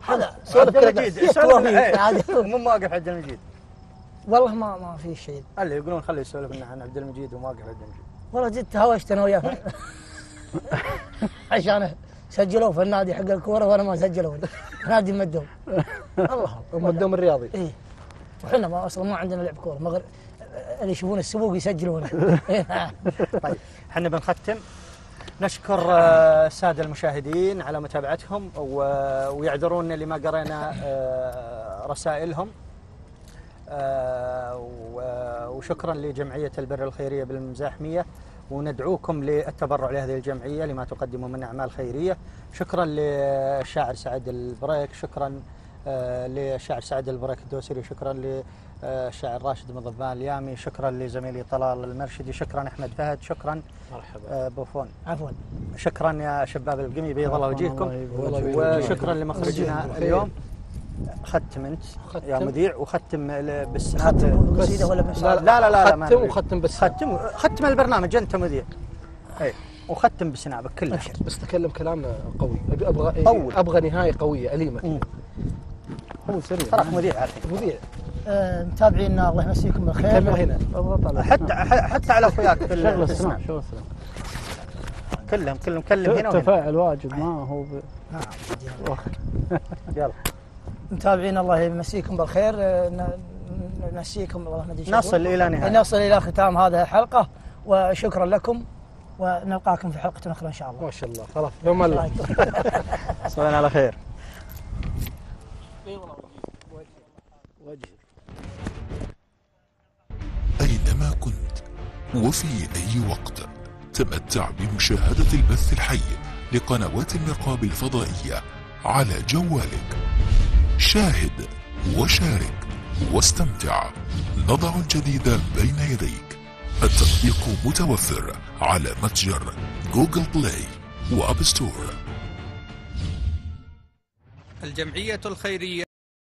هذا. كذا سولف. عاد. مو واقف عبد المجيد. والله ما ما في شيء. اللي يقولون خليه يسولف عن عبد المجيد وما واقف عبد المجيد. والله جد تهاوشت أنا وياه. عشان سجلوا في النادي حق الكورة وأنا ما سجلوا. لي نادي مدوا الله. هم الدوم الرياضي. إيه. وحنا ما أصلا ما عندنا لعب كورة. مغر... اللي يشوفون السبوق يسجلون. إيه،. طيب. إحنا بنختم. نشكر آه، الساده المشاهدين على متابعتهم و- ويعذرون اللي ما قرينا آه، رسائلهم. آه، و- وشكرا لجمعية البر الخيرية بالمزاحمية. وندعوكم للتبرع لهذه الجمعية لما تقدمه من أعمال خيرية. شكرا للشاعر سعد البريك شكرا آه، للشاعر سعد البريك الدوسري شكرا للشاعر راشد بن ضيان اليامي شكرا لزميلي طلال المرشدي شكرا أحمد فهد شكرا مرحبا. آه، بوفون عفوا. شكرا يا شباب البقمي بيض الله وجيهكم. وشكرا لمخرجنا اليوم. ختم أنت؟ يا. مذيع وختم ال- بالسناب ختم قصيده ولا لا بسالة لا لا, لا ما ختم. وختم بس ختم ختم البرنامج أنت مذيع. اي وختم بسنابك كله بس تكلم كلام قوي. ابي أبغى طول. أبغى نهاية قوية أليمة. هو سريع. تراك مذيع عارفين مذيع. آه، متابعينا الله يمسيكم بالخير. كمل هنا. حتى حتى على أخوياك في شغل السناب شغل السناب كلهم كلهم كلم هنا وهنا. تفاعل واجد ما هو ب... يلا. متابعينا الله يمسيكم بالخير. آه، ن- ن- نمسيكم والله ما أدري نصل. إلى نهاية. نصل إلى ختام هذه الحلقة وشكرا لكم ونلقاكم في حلقة أخرى إن شاء الله. ما شاء الله. خلاص يوم الله تصبحون على خير. أينما كنت وفي أي وقت تمتع بمشاهدة البث الحي لقنوات المرقاب الفضائية على جوالك. شاهد وشارك واستمتع. نضع الجديد بين يديك. التطبيق متوفر على متجر Google Play و App Store. الجمعية الخيرية